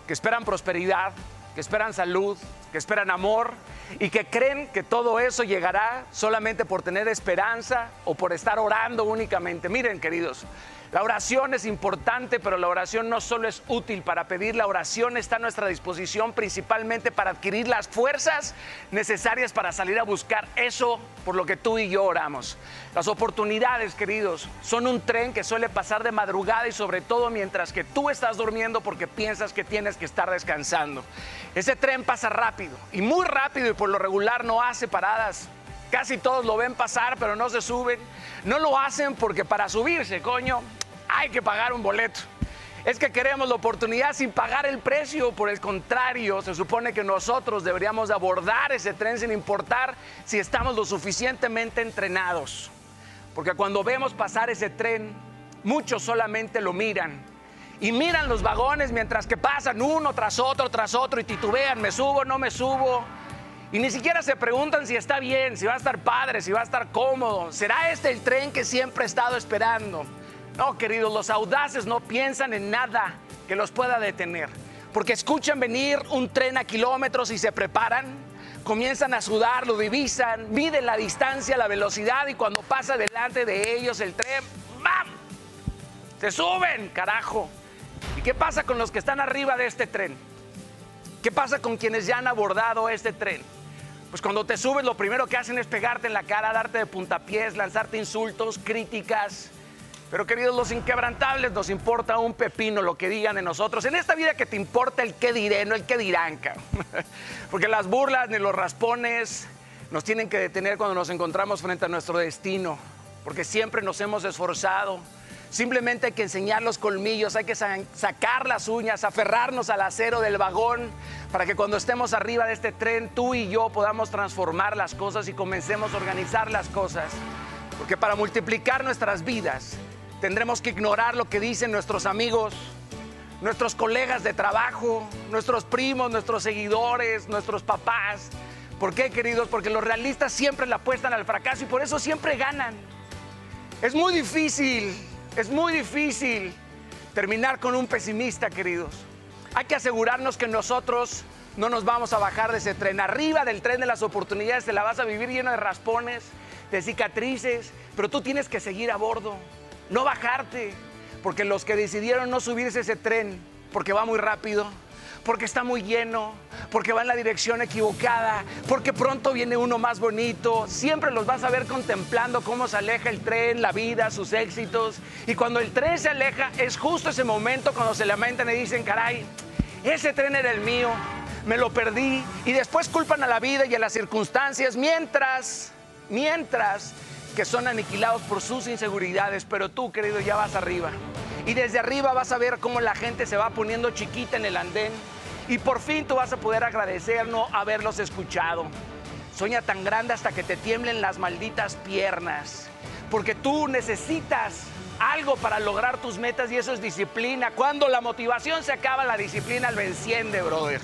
que esperan prosperidad, que esperan salud, que esperan amor y que creen que todo eso llegará solamente por tener esperanza o por estar orando únicamente. Miren, queridos, la oración es importante, pero la oración no solo es útil para pedir, la oración está a nuestra disposición principalmente para adquirir las fuerzas necesarias para salir a buscar eso por lo que tú y yo oramos. Las oportunidades, queridos, son un tren que suele pasar de madrugada y sobre todo mientras que tú estás durmiendo porque piensas que tienes que estar descansando. Ese tren pasa rápido y muy rápido y por lo regular no hace paradas. Casi todos lo ven pasar, pero no se suben. No lo hacen porque para subirse, coño, hay que pagar un boleto. Es que queremos la oportunidad sin pagar el precio. Por el contrario, se supone que nosotros deberíamos de abordar ese tren sin importar si estamos lo suficientemente entrenados. Porque cuando vemos pasar ese tren, muchos solamente lo miran. Y miran los vagones mientras que pasan uno tras otro, tras otro y titubean, me subo, no me subo. Y ni siquiera se preguntan si está bien, si va a estar padre, si va a estar cómodo. ¿Será este el tren que siempre he estado esperando? No, queridos, los audaces no piensan en nada que los pueda detener. Porque escuchan venir un tren a kilómetros y se preparan, comienzan a sudar, lo divisan, miden la distancia, la velocidad y cuando pasa delante de ellos el tren, ¡bam! Se suben, carajo. ¿Y qué pasa con los que están arriba de este tren? ¿Qué pasa con quienes ya han abordado este tren? Pues cuando te subes lo primero que hacen es pegarte en la cara, darte de puntapiés, lanzarte insultos, críticas. Pero queridos, los inquebrantables nos importa un pepino lo que digan de nosotros. En esta vida que te importa el qué diré, no el qué dirán. cabrón. *laughs* Porque las burlas ni los raspones nos tienen que detener cuando nos encontramos frente a nuestro destino. Porque siempre nos hemos esforzado. Simplemente hay que enseñar los colmillos, hay que sa- sacar las uñas, aferrarnos al acero del vagón para que cuando estemos arriba de este tren, tú y yo podamos transformar las cosas y comencemos a organizar las cosas. Porque para multiplicar nuestras vidas tendremos que ignorar lo que dicen nuestros amigos, nuestros colegas de trabajo, nuestros primos, nuestros seguidores, nuestros papás. ¿Por qué, queridos? Porque los realistas siempre le apuestan al fracaso y por eso siempre ganan. Es muy difícil, es muy difícil terminar con un pesimista, queridos. Hay que asegurarnos que nosotros no nos vamos a bajar de ese tren. Arriba del tren de las oportunidades te la vas a vivir lleno de raspones, de cicatrices, pero tú tienes que seguir a bordo, no bajarte, porque los que decidieron no subirse ese tren porque va muy rápido, porque está muy lleno, porque va en la dirección equivocada, porque pronto viene uno más bonito. Siempre los vas a ver contemplando cómo se aleja el tren, la vida, sus éxitos. Y cuando el tren se aleja, es justo ese momento cuando se lamentan y dicen, caray, ese tren era el mío, me lo perdí. Y después culpan a la vida y a las circunstancias, mientras, mientras que son aniquilados por sus inseguridades. Pero tú, querido, ya vas arriba. Y desde arriba vas a ver cómo la gente se va poniendo chiquita en el andén. Y por fin tú vas a poder agradecer no haberlos escuchado. Sueña tan grande hasta que te tiemblen las malditas piernas. Porque tú necesitas algo para lograr tus metas y eso es disciplina. Cuando la motivación se acaba, la disciplina lo enciende, brother.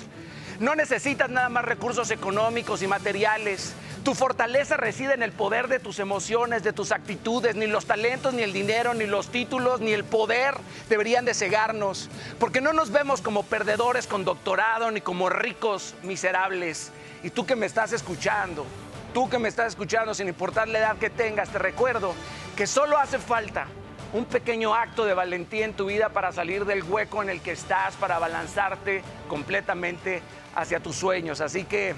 No necesitas nada más recursos económicos y materiales. Tu fortaleza reside en el poder de tus emociones, de tus actitudes. Ni los talentos, ni el dinero, ni los títulos, ni el poder deberían de cegarnos. Porque no nos vemos como perdedores con doctorado, ni como ricos miserables. Y tú que me estás escuchando, tú que me estás escuchando, sin importar la edad que tengas, te recuerdo que solo hace falta un pequeño acto de valentía en tu vida para salir del hueco en el que estás, para abalanzarte completamente hacia tus sueños. Así que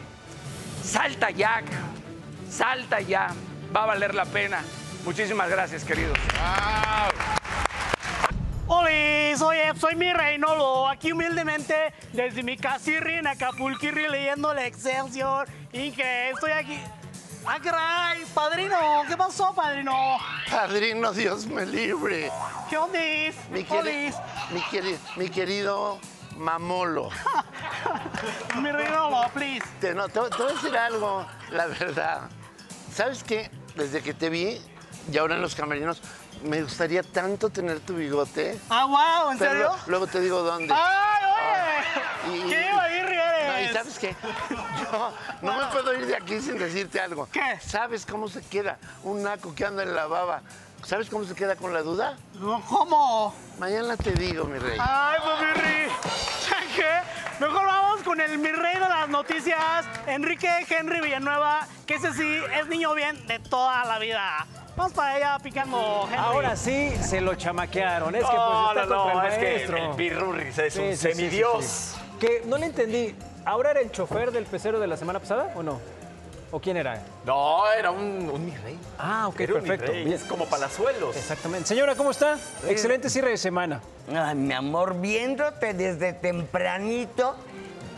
salta ya, salta ya, va a valer la pena. Muchísimas gracias, queridos. Hola, soy, soy mi Reinolo, aquí humildemente desde mi casirri en Acapulquirri leyendo el Excelsior y que estoy aquí. ¡Ah, caray! ¡Padrino! ¿Qué pasó, padrino? Padrino, Dios me libre. ¿Qué onda es? Mi, queri- mi, queri- mi querido Mamolo. *laughs* Mi Reinolo, please. Te, no, te, te voy a decir algo, la verdad. ¿Sabes qué? Desde que te vi, y ahora en los camerinos, me gustaría tanto tener tu bigote. Ah, wow, ¿en serio? lo- luego te digo dónde. ¡Ay, oye! y- ¡Qué badirri No, y sabes qué? Yo no me puedo ir de aquí sin decirte algo. ¿Qué? ¿Sabes cómo se queda un naco que anda en la baba? ¿Sabes cómo se queda con la duda? ¿Cómo? Mañana te digo, mi rey. ¡Ay, pues mi rey! ¿Sabes qué? Mejor vamos con el mi rey noticias. Enrique Henry Villanueva, que ese sí es niño bien de toda la vida. Vamos para allá picando, Henry. Ahora sí se lo chamaquearon. Es que pues No, está no, el es que el Pirurris es un Sí, sí, semidios. sí. Que no le entendí. ¿Ahora era el chofer del pecero de la semana pasada o no? ¿O quién era? No, era un, un mi rey. Ah, ok, Era un mi perfecto. rey. Es como palazuelos. Exactamente. Señora, ¿cómo está? Excelente cierre de semana. Ay, mi amor, viéndote desde tempranito,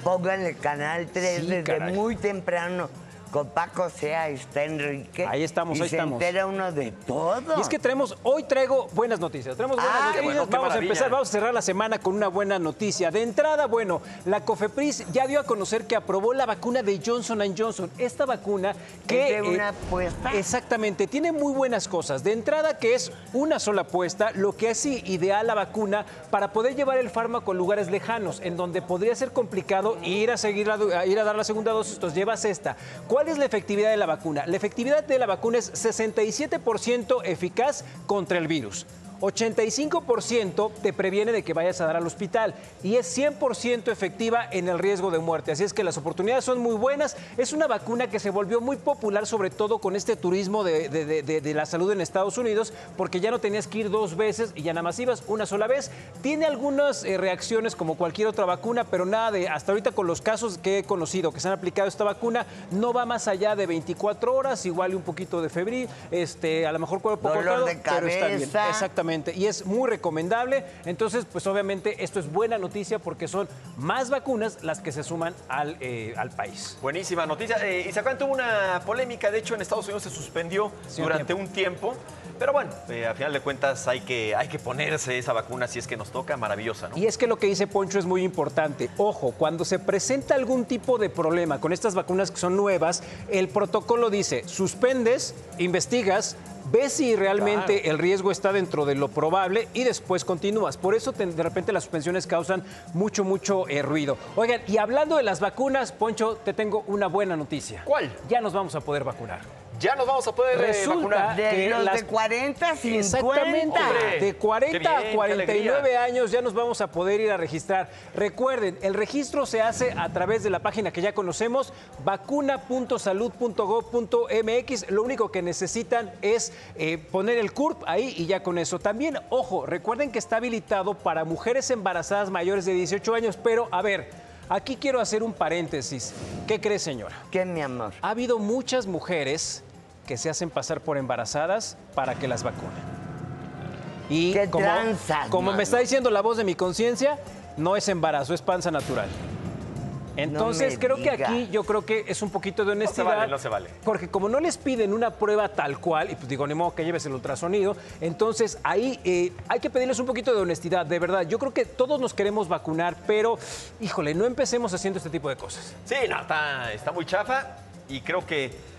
pónganle Canal 3 Sí, desde caray. muy temprano. Con Paco Sea está Enrique. Ahí estamos, y ahí se estamos. entera uno de todo. Y es que traemos, hoy traigo buenas noticias. Traemos buenas Ah, noticias. bueno, vamos a empezar, vamos a cerrar la semana con una buena noticia. De entrada, bueno, la COFEPRIS ya dio a conocer que aprobó la vacuna de Johnson Johnson. Esta vacuna que. ¿Es de una eh, apuesta? Exactamente, tiene muy buenas cosas. De entrada, que es una sola apuesta, lo que hace ideal la vacuna para poder llevar el fármaco a lugares lejanos, en donde podría ser complicado ir a seguir la- a ir a dar la segunda dosis. Entonces llevas esta. ¿Cuál es la efectividad de la vacuna? La efectividad de la vacuna es 67% eficaz contra el virus. 85% te previene de que vayas a dar al hospital y es 100% efectiva en el riesgo de muerte. Así es que las oportunidades son muy buenas. Es una vacuna que se volvió muy popular, sobre todo con este turismo de, de- de- de- de la salud en Estados Unidos, porque ya no tenías que ir dos veces y ya nada más ibas una sola vez. Tiene algunas eh, reacciones como cualquier otra vacuna, pero nada de, hasta ahorita con los casos que he conocido que se han aplicado esta vacuna, no va más allá de 24 horas, igual y un poquito de febril, este, a lo mejor cuerpo cortado, pero está bien. cabeza. Exactamente. Y es muy recomendable. Entonces, pues obviamente esto es buena noticia porque son más vacunas las que se suman al, eh, al país. Buenísima noticia. Eh, y se acuerdan, tuvo una polémica. De hecho, en Estados Unidos se suspendió Sí, un durante un tiempo. Pero bueno, eh, a final de cuentas hay que, hay que ponerse esa vacuna si es que nos toca. Maravillosa, ¿no? Y es que lo que dice Poncho es muy importante. Ojo, cuando se presenta algún tipo de problema con estas vacunas que son nuevas, el protocolo dice, suspendes, investigas, ves si realmente el riesgo está dentro de lo probable y después continúas. Por eso te- de repente las suspensiones causan mucho, mucho eh, ruido. Oigan, y hablando de las vacunas, Poncho, te tengo una buena noticia. ¿Cuál? Ya nos vamos a poder vacunar. Ya nos vamos a poder eh, Resulta vacunar. De que los las- de 40 a 50. Exactamente. Hombre, de 40 qué bien, a qué 49 alegría. años ya nos vamos a poder ir a registrar. Recuerden, el registro se hace a través de la página que ya conocemos, vacuna.salud.gov.mx. Lo único que necesitan es eh, poner el CURP ahí y ya con eso. También, ojo, recuerden que está habilitado para mujeres embarazadas mayores de 18 años, pero a ver, aquí quiero hacer un paréntesis. ¿Qué cree, señora? ¿Qué, mi amor? Ha habido muchas mujeres que se hacen pasar por embarazadas para que las vacunen. Y ¿Qué como, tranzas, como me está diciendo la voz de mi conciencia, no es embarazo, es panza natural. Entonces creo que aquí yo creo que es un poquito de No se honestidad. vale, no se vale. Porque como no les piden una prueba tal cual, y pues digo, ni modo que lleves el ultrasonido, entonces ahí eh, hay que pedirles un poquito de honestidad, de verdad. Yo creo que todos nos queremos vacunar, pero híjole, no empecemos haciendo este tipo de cosas. Sí, no, está, está muy chafa y creo que,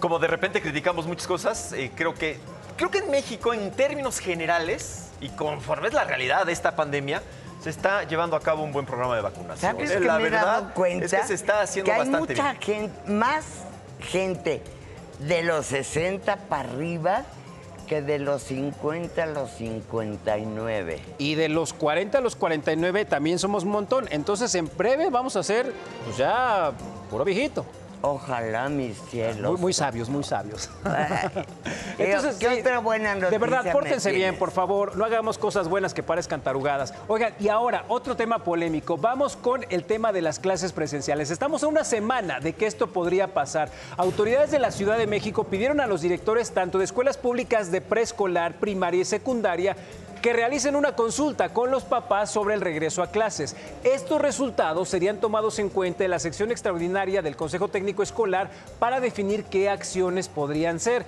como de repente criticamos muchas cosas, eh, creo que creo que en México, en términos generales, y conforme es la realidad de esta pandemia, se está llevando a cabo un buen programa de vacunación. ¿Sabes Eh, que la me he verdad dado cuenta? es que se está haciendo que hay bastante mucha bien. gente, más gente de los 60 para arriba que de los 50 a los 59. Y de los 40 a los 49 también somos un montón. Entonces, en breve vamos a ser, pues ya, puro viejito. Ojalá, mis cielos. Muy, muy sabios, muy sabios. *laughs* ¿Qué sí, otra buena De verdad, noticia pórtense bien, por favor. No hagamos cosas buenas que parezcan tarugadas. Oigan, y ahora, otro tema polémico. Vamos con el tema de las clases presenciales. Estamos a una semana de que esto podría pasar. Autoridades de la Ciudad de México pidieron a los directores tanto de escuelas públicas de preescolar, primaria y secundaria que realicen una consulta con los papás sobre el regreso a clases. Estos resultados serían tomados en cuenta en la sección extraordinaria del Consejo Técnico Escolar para definir qué acciones podrían ser.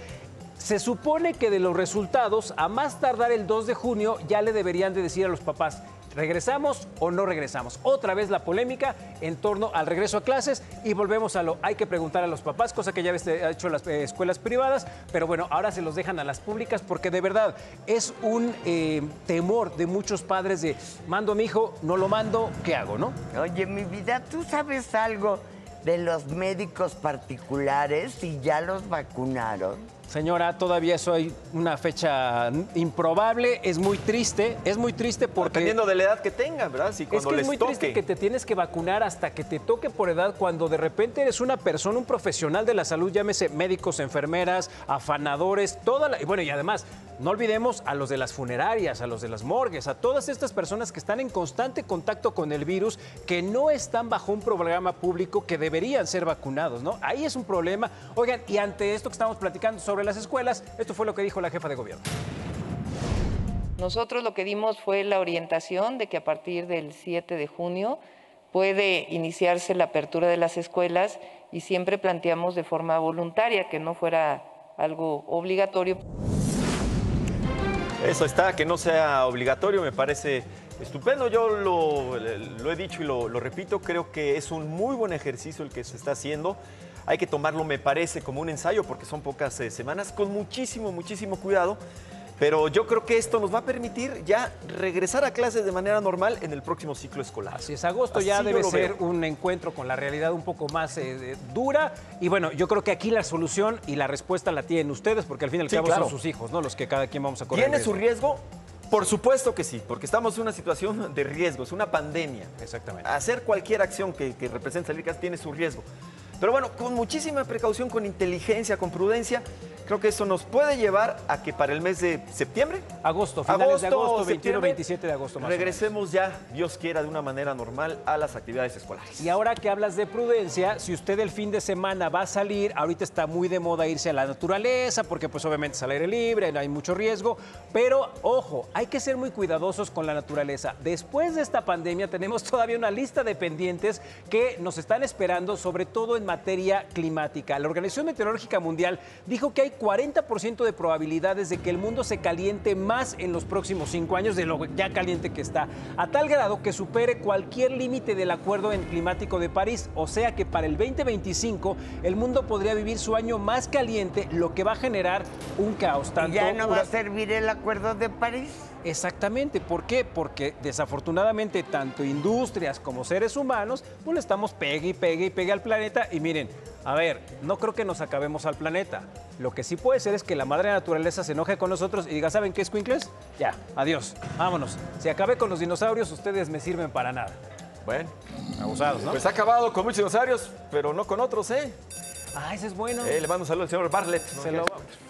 Se supone que de los resultados, a más tardar el 2 de junio, ya le deberían de decir a los papás, ¿regresamos o no regresamos? Otra vez la polémica en torno al regreso a clases y volvemos a lo, hay que preguntar a los papás, cosa que ya ha hecho las eh, escuelas privadas, pero bueno, ahora se los dejan a las públicas porque de verdad es un eh, temor de muchos padres de, mando a mi hijo, no lo mando, ¿qué hago, no? Oye, mi vida, ¿tú sabes algo de los médicos particulares y ya los vacunaron? Señora, todavía soy una fecha improbable, es muy triste, es muy triste porque... Dependiendo de la edad que tengan, ¿verdad? Si Es que es muy toque. triste que te tienes que vacunar hasta que te toque por edad cuando de repente eres una persona, un profesional de la salud, llámese médicos, enfermeras, afanadores, toda la... Bueno, y además, no olvidemos a los de las funerarias, a los de las morgues, a todas estas personas que están en constante contacto con el virus, que no están bajo un programa público que deberían ser vacunados, ¿no? Ahí es un problema. Oigan, y ante esto que estamos platicando sobre las escuelas, esto fue lo que dijo la jefa de gobierno. Nosotros lo que dimos fue la orientación de que a partir del 7 de junio puede iniciarse la apertura de las escuelas y siempre planteamos de forma voluntaria, que no fuera algo obligatorio. Eso está, que no sea obligatorio, me parece estupendo. Yo lo, he dicho y lo, lo repito, creo que es un muy buen ejercicio el que se está haciendo. Hay que tomarlo, me parece, como un ensayo, porque son pocas eh, semanas, con muchísimo, muchísimo cuidado. Pero yo creo que esto nos va a permitir ya regresar a clases de manera normal en el próximo ciclo escolar. Así es, agosto ya Así debe ser veo. un encuentro con la realidad un poco más eh, dura. Y bueno, yo creo que aquí la solución y la respuesta la tienen ustedes, porque al fin y al Sí, cabo claro. son sus hijos, ¿no? Los que cada quien vamos a correr. ¿Tiene riesgo. su riesgo? Por supuesto que sí, porque estamos en una situación de riesgo, es una pandemia. Exactamente. Hacer cualquier acción que, que represente salir tiene su riesgo. Pero bueno, con muchísima precaución, con inteligencia, con prudencia, creo que eso nos puede llevar a que para el mes de septiembre, Agosto, finales de agosto, 21, septiembre, 27 de agosto más o menos. regresemos ya, Dios quiera, de una manera normal a las actividades escolares. Y ahora que hablas de prudencia, si usted el fin de semana va a salir, ahorita está muy de moda irse a la naturaleza, porque pues obviamente es al aire libre, no hay mucho riesgo, pero ojo, hay que ser muy cuidadosos con la naturaleza. Después de esta pandemia tenemos todavía una lista de pendientes que nos están esperando, sobre todo en materia climática. La Organización Meteorológica Mundial dijo que hay 40% de probabilidades de que el mundo se caliente más en los próximos cinco años de lo ya caliente que está, a tal grado que supere cualquier límite del Acuerdo en Climático de París. O sea que para el 2025 el mundo podría vivir su año más caliente, lo que va a generar un caos. Tanto ¿Ya no va a servir el Acuerdo de París? Exactamente, ¿por qué? Porque desafortunadamente tanto industrias como seres humanos, pues le estamos pegue y pegue y pegue al planeta y miren, a ver, no creo que nos acabemos al planeta. Lo que sí puede ser es que la madre naturaleza se enoje con nosotros y diga, ¿saben qué, Squinkles? Ya, adiós, vámonos. Si acabé con los dinosaurios, ustedes me sirven para nada. Bueno, abusados, ¿no? Pues ha acabado con muchos dinosaurios, pero no con otros, ¿eh? Ah, ese es bueno. Eh, le mando un saludo al señor Bartlett. Se lo-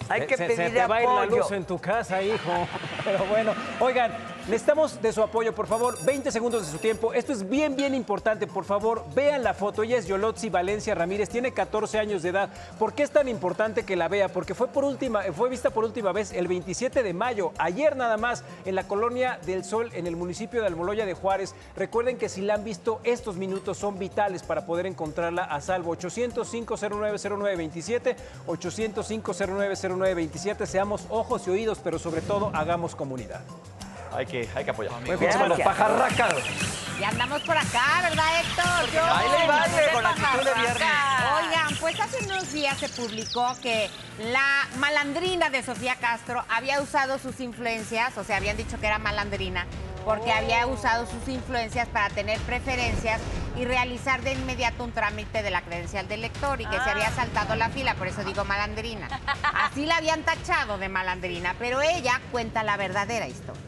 Hay que se- pedir se te va a ir la apoyo. luz en tu casa, hijo. *laughs* Pero bueno, oigan, necesitamos de su apoyo, por favor. 20 segundos de su tiempo. Esto es bien, bien importante. Por favor, vean la foto. Ella es Yolotzi Valencia Ramírez. Tiene 14 años de edad. ¿Por qué es tan importante que la vea? Porque fue, por última, fue vista por última vez el 27 de mayo, ayer nada más, en la colonia del Sol, en el municipio de Almoloya de Juárez. Recuerden que si la han visto, estos minutos son vitales para poder encontrarla a salvo. 805-090927, 805-090927. Seamos ojos y oídos, pero sobre todo hagamos comunidad. Hay que, hay que apoyar. Buen fin de semana. Pajarraca. Y andamos por acá, ¿verdad, Héctor? Yo, Baile y baile con actitud de viernes. Oigan, pues hace unos días se publicó que la malandrina de Sofía Castro había usado sus influencias, o sea, habían dicho que era malandrina, porque había usado sus influencias para tener preferencias y realizar de inmediato un trámite de la credencial del lector y que se había saltado la fila, por eso digo malandrina. *laughs* Así la habían tachado de malandrina, pero ella cuenta la verdadera historia.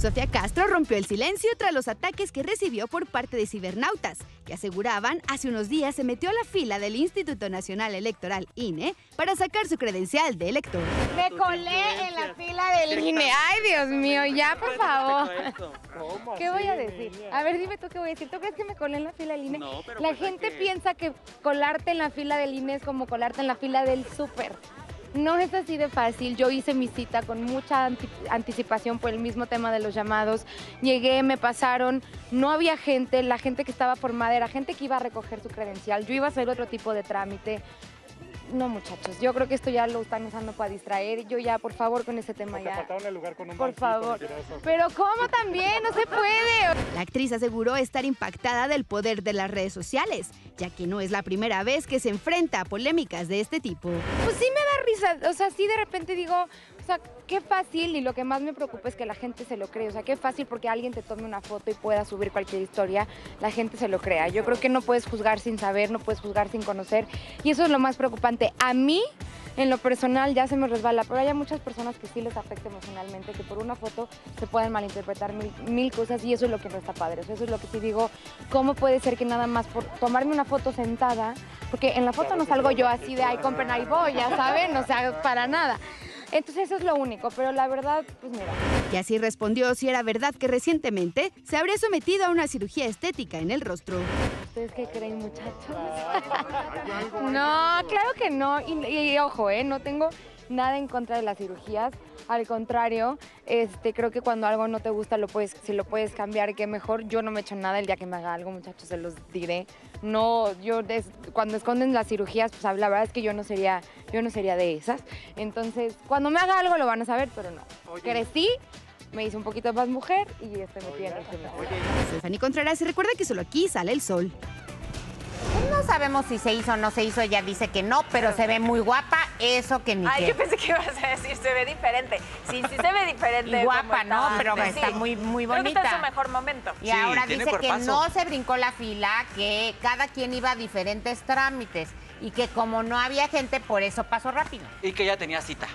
Sofía Castro rompió el silencio tras los ataques que recibió por parte de cibernautas, que aseguraban hace unos días se metió a la fila del Instituto Nacional Electoral INE para sacar su credencial de elector. Me colé en la fila del INE. Ay, Dios mío, ya, por favor. *laughs* ¿Qué voy a decir? A ver, dime tú qué voy a decir. ¿Tú crees que me colé en la fila del INE? No, pero la pues gente que- piensa que colarte en la fila del INE es como colarte en la fila del súper. No es así de fácil. Yo hice mi cita con mucha anti- anticipación por el mismo tema de los llamados. Llegué, me pasaron, no había gente, la gente que estaba formada era gente que iba a recoger su credencial. Yo iba a hacer otro tipo de trámite. No, muchachos, yo creo que esto ya lo están usando para distraer. Yo ya, por favor, con ese tema ya. el lugar con un Por favor. mentiroso. Pero ¿cómo también? No se puede. La actriz aseguró estar impactada del poder de las redes sociales, ya que no es la primera vez que se enfrenta a polémicas de este tipo. Pues sí me da risa, o sea, sí de repente digo, o sea, qué fácil y lo que más me preocupa es que la gente se lo cree, o sea, qué fácil porque alguien te tome una foto y pueda subir cualquier historia, la gente se lo crea. Yo creo que no puedes juzgar sin saber, no puedes juzgar sin conocer y eso es lo más preocupante. A mí en lo personal ya se me resbala, pero hay muchas personas que sí les afecta emocionalmente, que por una foto se pueden malinterpretar mil, mil cosas y eso es lo que no está padre. O sea, eso es lo que sí digo, ¿cómo puede ser que nada más por tomarme una foto sentada, porque en la foto no salgo yo así de, ay, compren ahí voy, ya saben, o sea, para nada. Entonces eso es lo único, pero la verdad, pues mira. Y así respondió si era verdad que recientemente se habría sometido a una cirugía estética en el rostro. ¿Ustedes qué creen, muchachos? *laughs* No, claro que no. Y, y ojo, ¿eh? No tengo nada en contra de las cirugías. Al contrario, este, creo que cuando algo no te gusta, lo puedes, si lo puedes cambiar, qué mejor. Yo no me echo nada el día que me haga algo, muchachos, se los diré. No, yo des- cuando esconden las cirugías, pues la verdad es que yo no sería, yo no sería de esas. Entonces, cuando me haga algo lo van a saber, pero no. Crecí, me hice un poquito más mujer y estoy metida en el gimnasio. Fanny Contreras y recuerda que solo aquí sale el sol. No sabemos si se hizo o no se hizo, ella dice que no, pero se ve muy guapa, eso que ni Ay, yo pensé que ibas a decir, se ve diferente. Sí, sí se ve diferente. Y guapa, ¿no? Pero está sí. muy, muy Creo que está en bonita. su mejor momento. Y ahora dice que no se brincó la fila, que cada quien iba a diferentes trámites y que como no había gente, por eso pasó rápido. Y que ya tenía cita.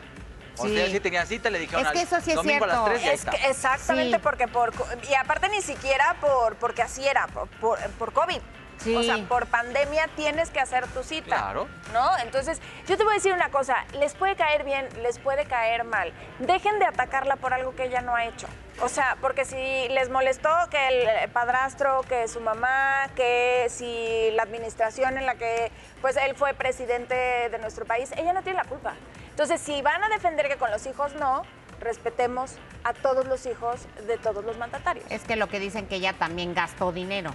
O Sí. sea, sí tenía cita, le dijeron Es que eso sí es domingo a las cierto. 3 y ahí Es que exactamente Sí. porque por y aparte ni siquiera por porque así era por, por, por COVID. Sí. O sea, por pandemia tienes que hacer tu cita. Claro. ¿No? Entonces, yo te voy a decir una cosa, les puede caer bien, les puede caer mal. Dejen de atacarla por algo que ella no ha hecho. O sea, porque si les molestó que el padrastro, que su mamá, que si la administración en la que pues él fue presidente de nuestro país, ella no tiene la culpa. Entonces, si van a defender que con los hijos no, respetemos a todos los hijos de todos los mandatarios. Es que lo que dicen que ella también gastó dinero.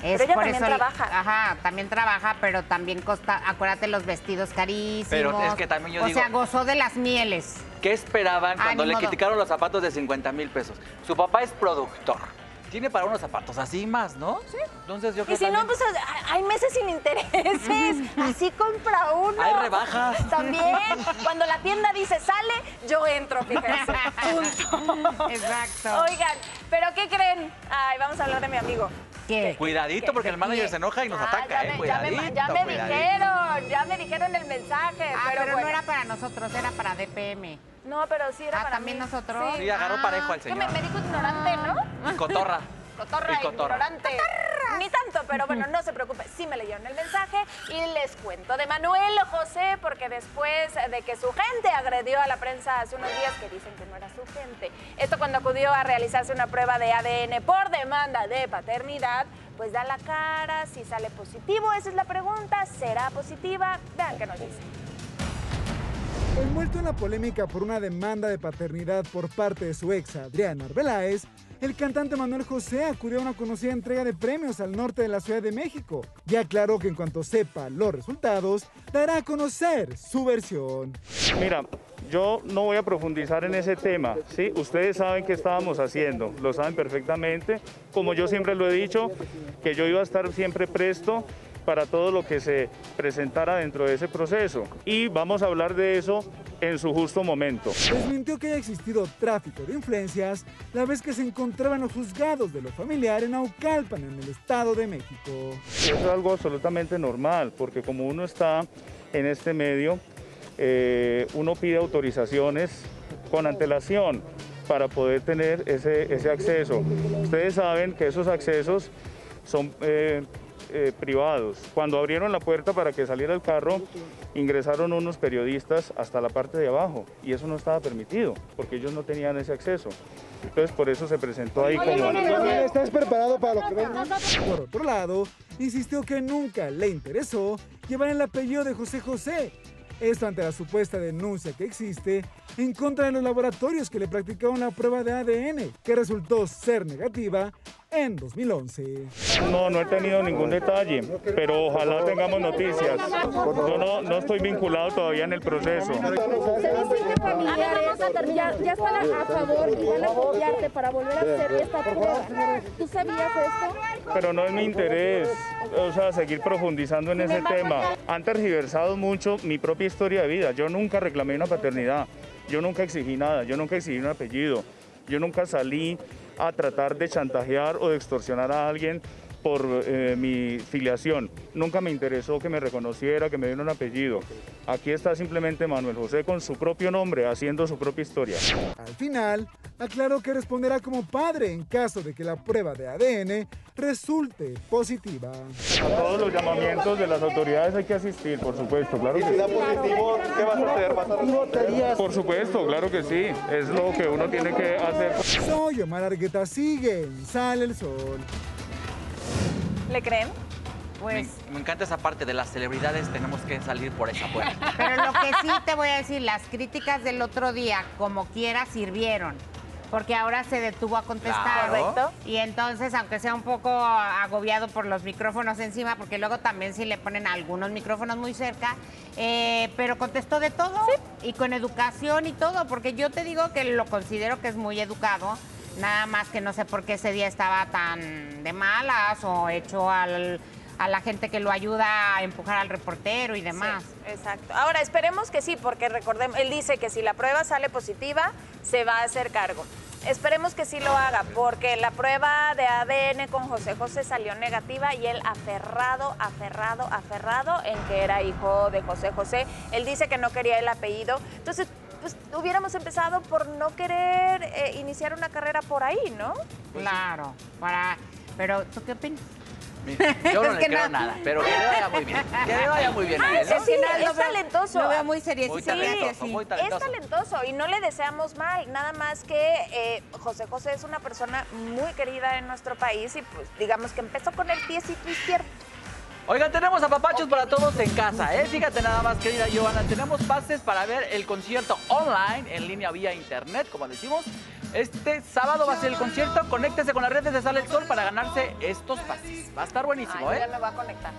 Pero ella también trabaja. Ajá, también trabaja, pero también costa, acuérdate los vestidos carísimos. Pero es que también yo o digo- sea, gozó de las mieles. ¿Qué esperaban Ah, cuando le modo. criticaron los zapatos de 50 mil pesos? Su papá es productor. Tiene para unos zapatos así más, ¿no? Sí. Entonces yo creo Y si que no, pues hay- hay meses sin intereses. *laughs* Así compra uno. Hay rebajas. También. Cuando la tienda dice sale, yo entro, fíjense. Punto. *laughs* Exacto. Oigan, ¿pero qué creen? Ay, vamos a hablar de mi amigo. ¿Qué? Cuidadito porque el manager se enoja y nos ataca, ya ¿eh? me, ya me- Cuidadito, ya me cuidadito. dijeron, ya me dijeron el mensaje. Ah, pero pero, bueno. no era para nosotros, era para DPM. No, pero sí era Ah, para ¿también mí. nosotros? Sí, agarró parejo al Que me, señor. me dijo ignorante, ¿no? Y cotorra. *laughs* Cotorra, Y cotorra. ignorante. Ni tanto, pero bueno, no se preocupe. Sí me leyeron el mensaje y les cuento de Manuel José, porque después de que su gente agredió a la prensa hace unos días, que dicen que no era su gente, esto cuando acudió a realizarse una prueba de ADN por demanda de paternidad, pues da la cara, si sale positivo, esa es la pregunta, ¿será positiva? Vean qué nos dice. Envuelto en la polémica por una demanda de paternidad por parte de su ex Adriana Arbeláez, el cantante Manuel José acudió a una conocida entrega de premios al norte de la Ciudad de México y aclaró que en cuanto sepa los resultados, dará a conocer su versión. Mira, yo no voy a profundizar en ese tema, ¿sí? Ustedes saben qué estábamos haciendo, lo saben perfectamente. Como yo siempre lo he dicho, que yo iba a estar siempre presto para todo lo que se presentara dentro de ese proceso. Y vamos a hablar de eso en su justo momento. Desmintió que haya existido tráfico de influencias la vez que se encontraban los juzgados de lo familiar en Aucalpan, en el Estado de México. Eso es algo absolutamente normal, porque como uno está en este medio, eh, uno pide autorizaciones con antelación para poder tener ese, ese acceso. Ustedes saben que esos accesos son eh, eh, privados. Cuando abrieron la puerta para que saliera el carro, ingresaron unos periodistas hasta la parte de abajo y eso no estaba permitido, porque ellos no tenían ese acceso. Entonces por eso se presentó ahí como... ¿Estás preparado para lo que venga? Por otro lado, insistió que nunca le interesó llevar el apellido de José José. Esto ante la supuesta denuncia que existe en contra de los laboratorios que le practicaron la prueba de ADN, que resultó ser negativa en 2011. No, no he tenido ningún detalle, pero ojalá tengamos noticias. Yo no, no estoy vinculado todavía en el proceso. Se dice que familiares ya, ya están a, a favor y van a apoyarte para volver a hacer esta prueba. ¿Tú sabías esto? Pero no es mi interés, o sea, seguir profundizando en ese tema. Han tergiversado mucho mi propia historia de vida. Yo nunca reclamé una paternidad, yo nunca exigí nada, yo nunca exigí un apellido, yo nunca salí a tratar de chantajear o de extorsionar a alguien por eh, mi filiación. Nunca me interesó que me reconociera, que me diera un apellido. Aquí está simplemente Manuel José con su propio nombre, haciendo su propia historia. Al final, aclaró que responderá como padre en caso de que la prueba de ADN resulte positiva. A todos los llamamientos de las autoridades hay que asistir, por supuesto, claro que sí. positivo, ¿qué vas a hacer? ¿Vas a Por supuesto, claro que sí. Es lo que uno tiene que hacer. Soy Omar Argueta, sigue en Sale el Sol. ¿Le creen? Me, me encanta esa parte de las celebridades, tenemos que salir por esa puerta. *laughs* Pero lo que sí te voy a decir, las críticas del otro día, como quiera, sirvieron. Porque ahora se detuvo a contestar. Claro. Correcto. Y entonces, aunque sea un poco agobiado por los micrófonos encima, porque luego también sí le ponen algunos micrófonos muy cerca, eh, pero contestó de todo y con educación y todo, porque yo te digo que lo considero que es muy educado, nada más que no sé por qué ese día estaba tan de malas o hecho al- a la gente que lo ayuda a empujar al reportero y demás. Exacto. Ahora, esperemos que sí, porque recordemos, él dice que si la prueba sale positiva, se va a hacer cargo. Esperemos que sí lo haga, porque la prueba de ADN con José José salió negativa y él aferrado, aferrado, aferrado en que era hijo de José José. Él dice que no quería el apellido. Entonces, pues hubiéramos empezado por no querer eh, iniciar una carrera por ahí, ¿no? Claro, para... Pero, ¿tú qué opinas? *laughs* Yo no Es le que creo no. nada, pero que le vaya muy bien. Que le vaya muy bien Ah, sí, ¿no? sí, no, lo es veo- talentoso. lo veo muy seriecito, Muy Sí, talentoso, muy Es talentoso. talentoso y no le deseamos mal, nada más que eh, José José es una persona muy querida en nuestro país y pues digamos que empezó con el piecito izquierdo. Oigan, tenemos a papachos para todos en casa, ¿eh? Fíjate nada más, querida Joana, tenemos pases para ver el concierto online, en línea vía internet, como decimos. Este sábado va a ser el concierto, conéctese con las redes de Sale el Sol para ganarse estos pases. Va a estar buenísimo, Ay, ¿eh? ya me voy a conectar.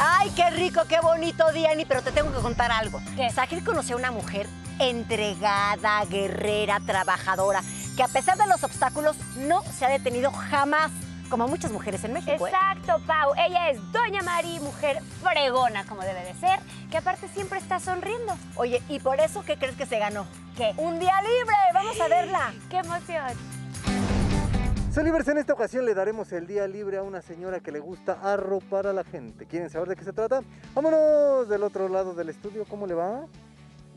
Ay, qué rico, qué bonito día, Ani, pero te tengo que contar algo. Sakir conoció a una mujer entregada, guerrera, trabajadora, que a pesar de los obstáculos no se ha detenido jamás, como muchas mujeres en México. ¿eh? Exacto, Pau. Ella es Doña Mari, mujer fregona, como debe de ser, que aparte siempre está sonriendo. Oye, ¿y por eso qué crees que se ganó? ¿Qué? Un día libre, vamos a verla. *gasps* ¡Qué emoción! Celibres, en esta ocasión le daremos el día libre a una señora que le gusta arropar a la gente. ¿Quieren saber de qué se trata? Vámonos del otro lado del estudio. ¿Cómo le va?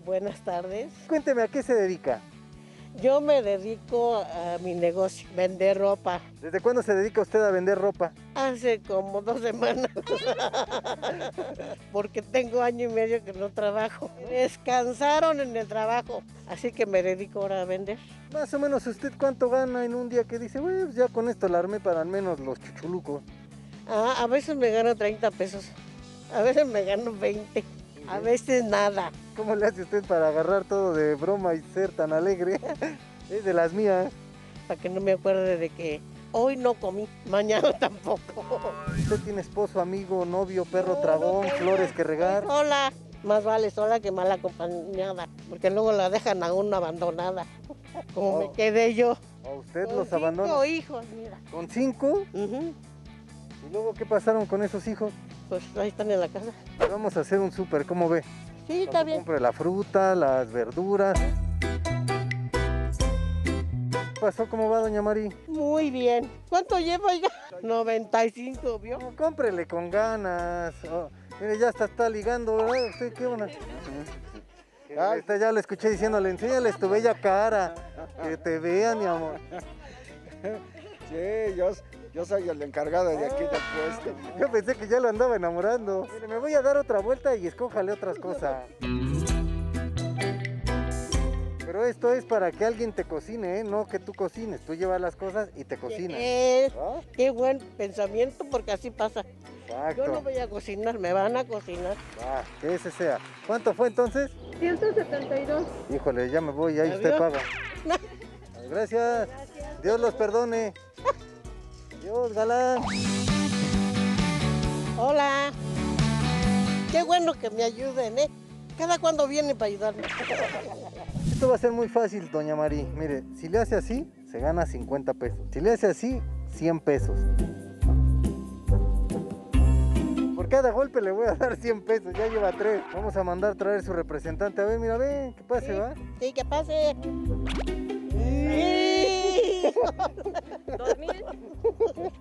Buenas tardes. Cuénteme, ¿a qué se dedica? Yo me dedico a mi negocio, vender ropa. ¿Desde cuándo se dedica usted a vender ropa? Hace como dos semanas. *laughs* Porque tengo año y medio que no trabajo. Descansaron en el trabajo. Así que me dedico ahora a vender. Más o menos, ¿usted cuánto gana en un día que dice, "Güey, pues ya con esto la armé para al menos los chuchulucos? Ah, a veces me gano 30 pesos. A veces me gano 20. A veces nada. ¿Cómo le hace usted para agarrar todo de broma y ser tan alegre? *laughs* es de las mías. Para que no me acuerde de que hoy no comí, mañana *laughs* tampoco. ¿Usted tiene esposo, amigo, novio, perro, tragón, flores que regar? Sola. Más vale sola que mal acompañada. Porque luego la dejan a uno abandonada. Como me quedé yo. ¿A usted Con los cinco abandona? hijos, mira. ¿Con cinco? ¿Y luego qué pasaron con esos hijos? Pues ahí están en la casa. Vamos a hacer un súper, ¿cómo ve? Sí, está bien. Compre la fruta, las verduras. ¿Qué pasó? ¿Cómo va, doña Mari? Muy bien. ¿Cuánto lleva, oiga? 95, ¿vio? No, cómprele con ganas. Oh, mire, ya está, está ligando, ¿verdad? ¿Usted qué onda? Ahí está, ya lo escuché diciéndole, enséñales tu bella cara. Que te vean, mi amor. *laughs* Sí, yo, yo soy el encargado de aquí del puesto. Yo pensé que ya lo andaba enamorando. Mire, me voy a dar otra vuelta y escójale otras cosas. Pero esto es para que alguien te cocine, ¿eh? No que tú cocines. Tú llevas las cosas y te cocinas. Eh, qué buen pensamiento, porque así pasa. Exacto. Yo no voy a cocinar, me van a cocinar. Va, que ese sea. ¿Cuánto fue entonces? 172. Híjole, ya me voy, ahí usted paga. *laughs* Gracias. Dios los perdone. *laughs* Dios, galán. Hola. Qué bueno que me ayuden, ¿eh? Cada cuando viene para ayudarme. Esto va a ser muy fácil, doña Mari. Mire, si le hace así, se gana 50 pesos. Si le hace así, 100 pesos. Por cada golpe le voy a *laughs* dar 100 pesos, ya lleva 3. Vamos a mandar traer su representante. A ver, mira, ven, que pase, ¿va? Sí, que pase. *laughs* ¿Dos mil?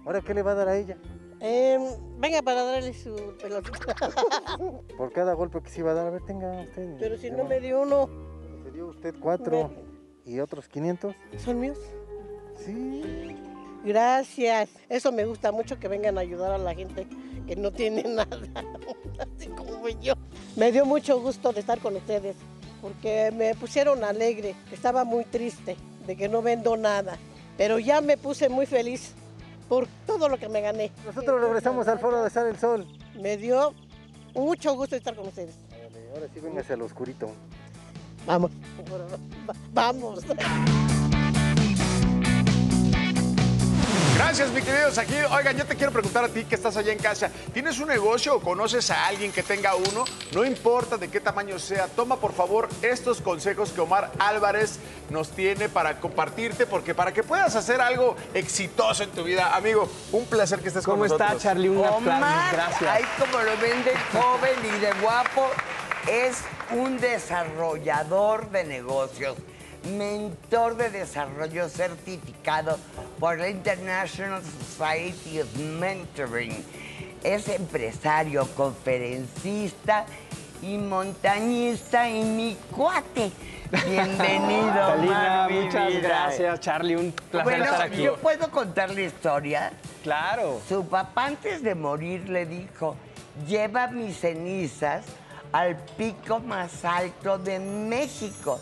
¿Ahora qué le va a dar a ella? Em, venga para darle su pelota. *laughs* Por cada golpe que se iba a dar, a ver, tenga usted. Pero si no me dio uno. Se dio usted cuatro y otros 500. ¿Son míos? Sí. Gracias. Eso me gusta mucho que vengan a ayudar a la gente que no tiene *laughs* nada. Así como yo. Me dio mucho gusto de estar con ustedes porque me pusieron alegre. Estaba muy triste de que no vendo nada. Pero ya me puse muy feliz por todo lo que me gané. Nosotros regresamos al foro de Sal el Sol. Me dio mucho gusto estar con ustedes. Ahora sí, véngase al oscurito. Vamos. *laughs* Vamos. Gracias, mi queridos aquí. Oigan, yo te quiero preguntar a ti que estás allá en casa. ¿Tienes un negocio o conoces a alguien que tenga uno? No importa de qué tamaño sea, toma por favor estos consejos que Omar Álvarez nos tiene para compartirte, porque para que puedas hacer algo exitoso en tu vida, amigo, un placer que estés con ¿Cómo está, Charlie? Un aplauso. Omar, Gracias. ahí como lo ven de joven y de guapo, es un desarrollador de negocios, mentor de desarrollo certificado por la International Society of Mentoring. Es empresario, conferencista y montañista y mi cuate. Bienvenido, *laughs* muchas vida. gracias, Charlie. Un placer Bueno, estar aquí. yo puedo contar la historia. Claro. Su papá antes de morir le dijo, lleva mis cenizas al pico más alto de México.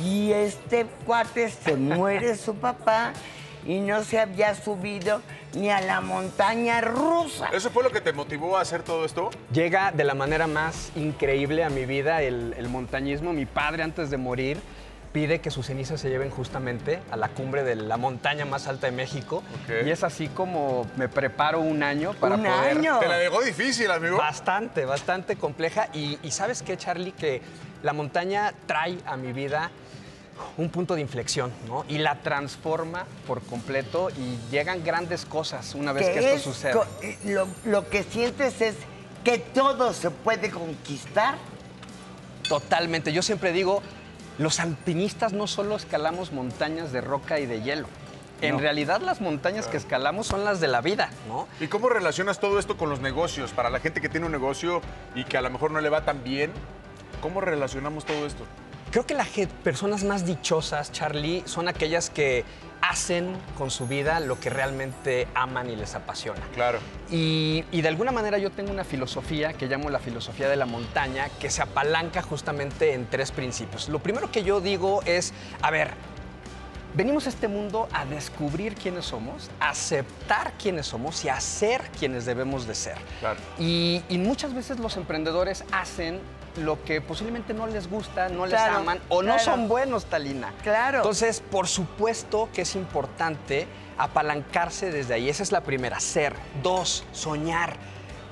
Y este cuate se muere su papá y no se había subido ni a la montaña rusa. ¿Eso fue lo que te motivó a hacer todo esto? Llega de la manera más increíble a mi vida el, el montañismo. Mi padre, antes de morir, pide que sus cenizas se lleven justamente a la cumbre de la montaña más alta de México. Y es así como me preparo un año para ¿Un poder... año? Te la dejó difícil, amigo. Bastante, bastante compleja. Y, y ¿sabes qué, Charlie? Que la montaña trae a mi vida un punto de inflexión, ¿no? Y la transforma por completo y llegan grandes cosas una vez que, esto es sucede. eh, Lo, lo que sientes es que todo se puede conquistar. Totalmente. Yo siempre digo, los alpinistas no solo escalamos montañas de roca y de hielo. En No. realidad las montañas que escalamos son las de la vida, ¿no? ¿Y cómo relacionas todo esto con los negocios? Para la gente que tiene un negocio y que a lo mejor no le va tan bien, ¿cómo relacionamos todo esto? Creo que las personas más dichosas, Charlie, son aquellas que hacen con su vida lo que realmente aman y les apasiona. Claro. Y, y de alguna manera yo tengo una filosofía que llamo la filosofía de la montaña, que se apalanca justamente en tres principios. Lo primero que yo digo es, a ver, venimos a este mundo a descubrir quiénes somos, a aceptar quiénes somos y a ser quienes debemos de ser. Claro. Y, y muchas veces los emprendedores hacen lo que posiblemente no les gusta, no les aman o no son buenos, Talina. Claro. Entonces, por supuesto que es importante apalancarse desde ahí. Esa es la primera, ser. Dos, soñar.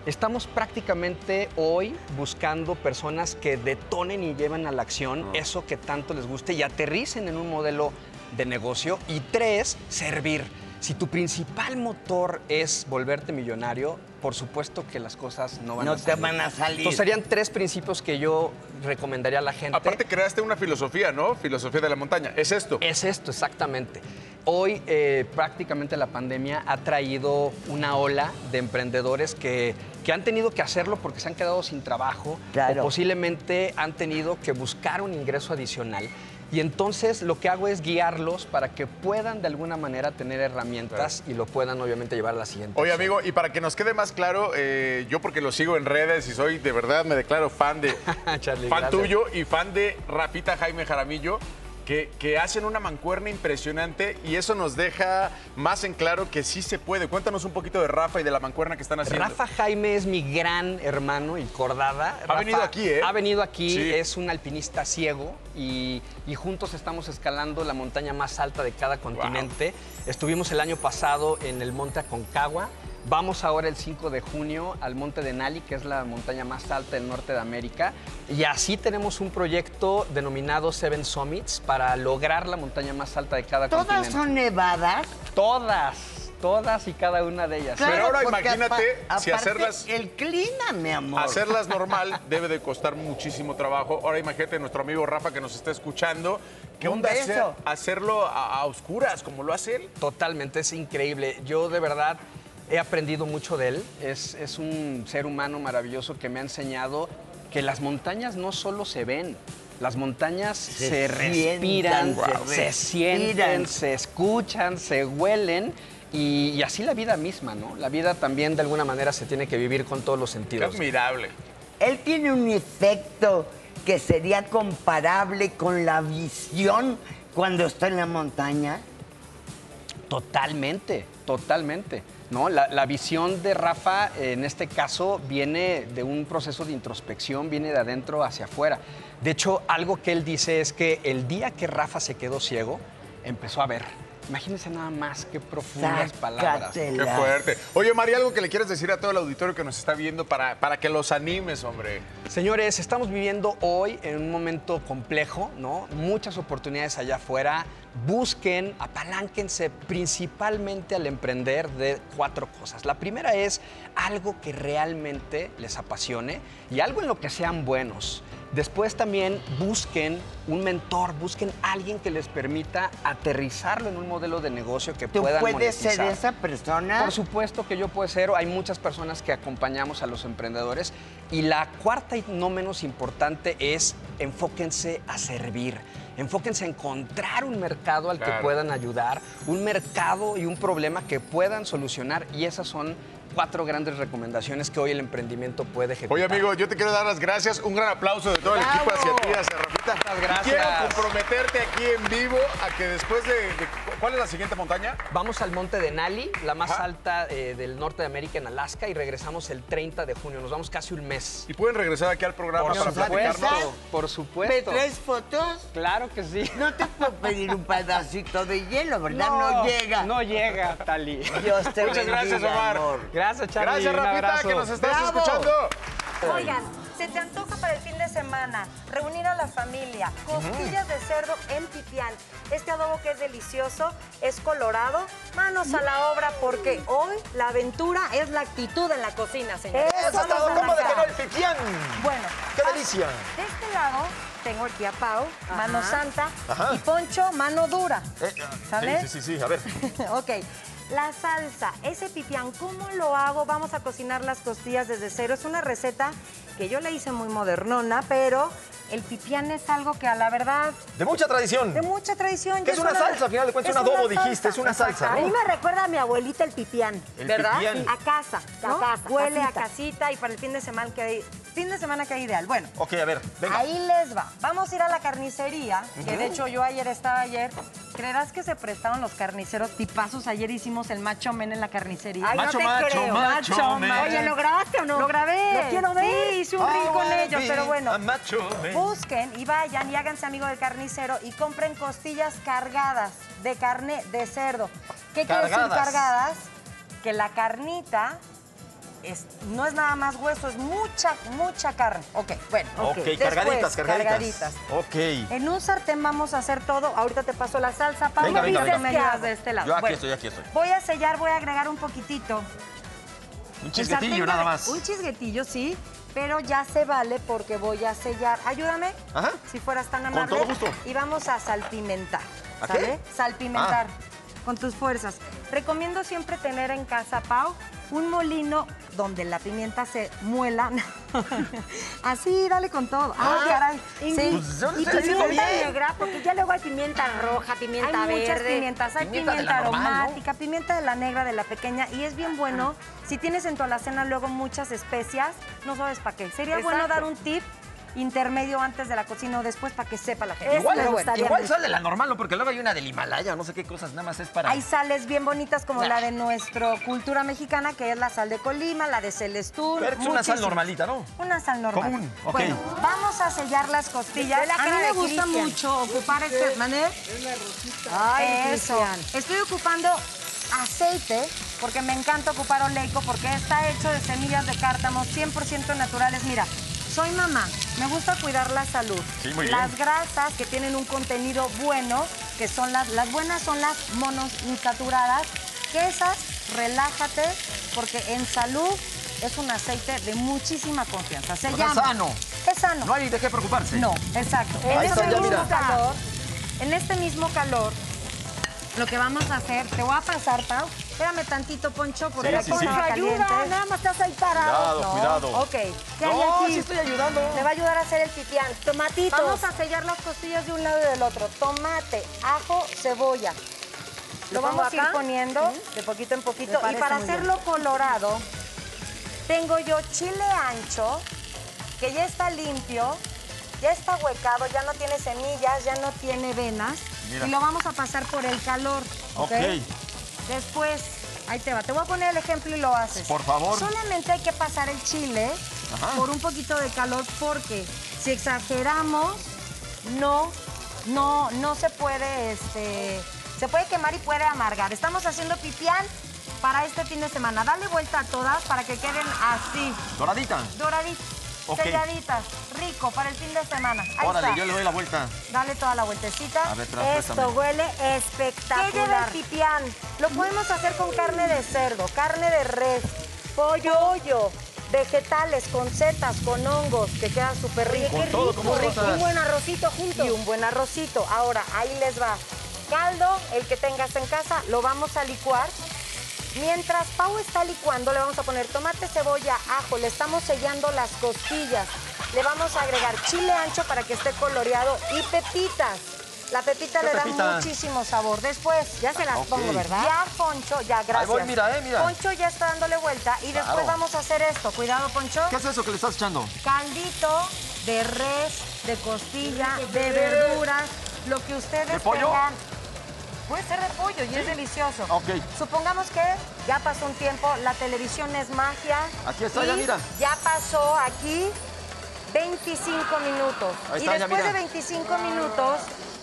Estamos prácticamente hoy buscando personas que detonen y lleven a la acción eso que tanto les guste y aterricen en un modelo de negocio. Y tres, servir. Si tu principal motor es volverte millonario, por supuesto que las cosas no van No a te salir. van a salir. Entonces serían tres principios que yo recomendaría a la gente. Aparte creaste una filosofía, ¿no? Filosofía de la montaña. ¿Es esto? Es esto, exactamente. Hoy eh, prácticamente la pandemia ha traído una ola de emprendedores que, que han tenido que hacerlo porque se han quedado sin trabajo Claro. o posiblemente han tenido que buscar un ingreso adicional. Y entonces lo que hago es guiarlos para que puedan de alguna manera tener herramientas y lo puedan obviamente llevar a la siguiente. Oye, amigo, y para que nos quede más claro, eh, yo porque lo sigo en redes y soy de verdad, me declaro fan de *laughs* Charlie, fan gracias. tuyo y fan de Rafita Jaime Jaramillo. Que, que hacen una mancuerna impresionante y eso nos deja más en claro que sí se puede. Cuéntanos un poquito de Rafa y de la mancuerna que están haciendo. Rafa Jaime es mi gran hermano y cordada. Ha venido aquí, ¿eh? Ha venido aquí, Sí. es un alpinista ciego y, y juntos estamos escalando la montaña más alta de cada continente. Estuvimos el año pasado en el monte Aconcagua. Vamos ahora el 5 de junio al monte de Nali, que es la montaña más alta del norte de América. Y así tenemos un proyecto denominado Seven Summits para lograr la montaña más alta de cada ¿Todas continente. son nevadas? Todas. Todas y cada una de ellas. Pero ahora imagínate si hacerlas- El clima, mi amor. Hacerlas *laughs* normal debe de costar muchísimo trabajo. Ahora imagínate nuestro amigo Rafa que nos está escuchando. ¿Qué Un onda hacer- hacerlo a, a oscuras como lo hace él? Totalmente, es increíble. Yo de verdad he aprendido mucho de él. Es, es un ser humano maravilloso que me ha enseñado que las montañas no solo se ven, las montañas se, Se respiran, se, se sienten, se escuchan, se huelen. Y, y así la vida misma, ¿no? La vida también de alguna manera se tiene que vivir con todos los sentidos. admirable. Él tiene un efecto que sería comparable con la visión cuando está en la montaña. Totalmente, totalmente. ¿no? La, la visión de Rafa, en este caso, viene de un proceso de introspección, viene de adentro hacia afuera. De hecho, algo que él dice es que el día que Rafa se quedó ciego, empezó a ver. Imagínense nada más qué profundas palabras. Qué fuerte. Oye, María, algo que le quieres decir a todo el auditorio que nos está viendo para, para que los animes, hombre. Señores, estamos viviendo hoy en un momento complejo, ¿no? Muchas oportunidades allá afuera. Busquen, apalánquense principalmente al emprender de cuatro cosas. La primera es algo que realmente les apasione y algo en lo que sean buenos. Después también busquen un mentor, busquen alguien que les permita aterrizarlo en un modelo de negocio que ¿Tú puedan puedes ser monetizar. esa persona? Por supuesto que yo puedo ser. Hay muchas personas que acompañamos a los emprendedores. Y la cuarta y no menos importante es enfóquense a servir. Enfóquense a encontrar un mercado al que puedan ayudar, un mercado y un problema que puedan solucionar. Y esas son cuatro grandes recomendaciones que hoy el emprendimiento puede ejecutar. Oye, amigo, yo te quiero dar las gracias. Un gran aplauso de todo el equipo hacia ti, hacia Rafita. Muchas gracias. Quiero comprometerte aquí en vivo a que después de, de- ¿Cuál es la siguiente montaña? Vamos al monte de Nali, la más alta eh, del norte de América en Alaska, y regresamos el 30 de junio. Nos vamos casi un mes. Y pueden regresar aquí al programa Por para supuesto, platicarnos. por ¿Me supuesto. traes fotos? Claro que sí. No te puedo pedir un pedacito de hielo, ¿verdad? No, llega. No llega, Tali. Dios te Muchas gracias, Omar. amor. Gracias, Charlie. Gracias, Un Rafita, abrazo. que nos estás ¡Bravo! escuchando. Oigan, se te antoja para el fin de semana reunir a la familia, costillas de cerdo en pipián. Este adobo que es delicioso, es colorado. Manos a la obra porque hoy la aventura es la actitud en la cocina, señores. Eso a ¿cómo de no el pipián? Bueno, ¡Qué delicia! de este lado tengo aquí a Pau, mano Ajá. santa, Ajá. y Poncho, mano dura. Eh, ¿Sale? Sí, sí, sí, sí, a ver. *laughs* ok. La salsa, ese pipián, ¿cómo lo hago? Vamos a cocinar las costillas desde cero. Es una receta que yo le hice muy modernona, pero el pipián es algo que a la verdad... De mucha tradición. De mucha tradición. Que es una salsa, al final de cuentas, es un adobo, dijiste, es una salsa, A ¿no? mí me recuerda a mi abuelita el pipián, El ¿verdad? pipián. A casa, ¿no? A casa, Huele casita. a casita y para el fin de semana que fin de semana que ideal. Bueno, Ok, a ver, venga. Ahí les va. Vamos a ir a la carnicería, que de hecho yo ayer estaba ayer. ¿Creerás que se prestaron los carniceros tipazos? Ayer hicimos el macho men en la carnicería. Ay, no Macho, te macho, creo. macho men. Oye, ¿lo grabaste o no? Lo grabé. Lo quiero ver. Sí, hice un Ah, reel con ellos, pero bueno. a macho men. Busquen y vayan y háganse amigo del carnicero y compren costillas cargadas de carne de cerdo. ¿Qué quiere decir Cargadas. Que la carnita es- no es nada más hueso, es mucha, mucha carne. Ok, bueno. Ok, Después, cargaditas, cargaditas. cargaditas. Ok. En un sartén vamos a hacer todo. Ahorita te paso la salsa. Pablo, Venga, venga, venga. de este lado. Yo aquí Bueno, estoy, aquí estoy. Voy a sellar, voy a agregar un poquitito. Un chisguetillo nada más. Un chisguetillo, sí, pero ya se vale porque voy a sellar. Ayúdame, Ajá. si fueras tan Con amable. todo gusto. Y vamos a salpimentar, ¿A qué? ¿sale? Salpimentar Ah. con tus fuerzas. Recomiendo siempre tener en casa, Pau, un molino donde la pimienta se muela. *laughs* Así, dale con todo. Ay, Ah, caray. y- Sí. pues, ¿dónde está haciendo pimienta negra, Porque ya luego hay pimienta roja, pimienta hay verde. muchas pimientas, hay Pimienta pimienta, de la normal, ¿no? aromática, pimienta de la negra, de la pequeña, y es bien bueno. Si tienes en tu alacena luego muchas especias, no sabes para qué. Sería bueno dar un tip intermedio antes de la cocina o después para que sepa la gente. Igual, gustaría igual sale la normal, ¿no? Porque luego hay una del Himalaya, no sé qué cosas, nada más es para... Hay sales bien bonitas como la de nuestra cultura mexicana, que es la sal de Colima, la de Celestún. Pero es una sal normalita, ¿no? Una sal normal. Común, ok. Bueno, vamos a sellar las costillas. La a mí me gusta mucho ocupar este mané. Ay, Eso. Estoy ocupando aceite porque me encanta ocupar oleico porque está hecho de semillas de cártamo 100% naturales. Mira, soy mamá, me gusta cuidar la salud. Sí, muy bien. las grasas que tienen un contenido bueno, que son las, las buenas son las monoinsaturadas, Quesas, relájate, porque en salud es un aceite de muchísima confianza. Se llama. sano. Es sano. No hay de qué preocuparse. No, exacto. En este mismo calor, en este mismo calor, lo que vamos a hacer, te voy a pasar, Pau. Espérame tantito, Poncho, porque Sí, sí, sí. Ayuda, nada más estás ahí parado. Cuidado, cuidado. Ok. ¿Qué hay No, aquí? sí estoy ayudando. Me va a ayudar a hacer el pipián. Tomatitos. Vamos a sellar las costillas de un lado y del otro. Tomate, ajo, cebolla. Lo ¿Lo pongo vamos a ir poniendo de poquito en poquito. Y para bien. hacerlo colorado, tengo yo chile ancho, que ya está limpio, ya está huecado, ya no tiene semillas, ya no tiene venas. Mira. Y lo vamos a pasar por el calor. ¿ok? Ok. Después, ahí te va. Te voy a poner el ejemplo y lo haces. Por favor. Solamente hay que pasar el chile Ajá. por un poquito de calor porque si exageramos, no, no, no se puede, este, se puede quemar y puede amargar. Estamos haciendo pipián para este fin de semana. Dale vuelta a todas para que queden así, Doradita. doraditas, Ok. selladitas, rico para el fin de semana. Ahí Órale, está. yo le doy la vuelta. Dale toda la vueltecita. A ver, tra- Esto huele espectacular. ¿Qué lleva el pipián? Lo podemos hacer con carne de cerdo, carne de res, pollo, pollo, vegetales, con setas, con hongos, que queda súper rico. Con todo, Muy rosas. Un buen arrocito junto. Y un buen arrocito. Ahora, ahí les va. Caldo, el que tengas en casa, lo vamos a licuar. Mientras Pau está licuando, le vamos a poner tomate, cebolla, ajo, le estamos sellando las costillas. Le vamos a agregar chile ancho para que esté coloreado y pepitas. La pepita ¿Qué le da pepita? muchísimo sabor. Después, ya se las pongo, ¿verdad? Ya, Poncho, ya, gracias. voy, mira, eh, mira. Poncho ya está dándole vuelta y después vamos a hacer esto. Cuidado, Poncho. ¿Qué es eso que le estás echando? Caldito de res, de costilla, de verduras, lo que ustedes ¿De pollo? tengan. Puede ser de pollo y es delicioso. Ok. Supongamos que ya pasó un tiempo, la televisión es magia. Aquí está, y ya mira. Ya pasó aquí 25 minutos. Ahí y está, después de mira. 25 minutos,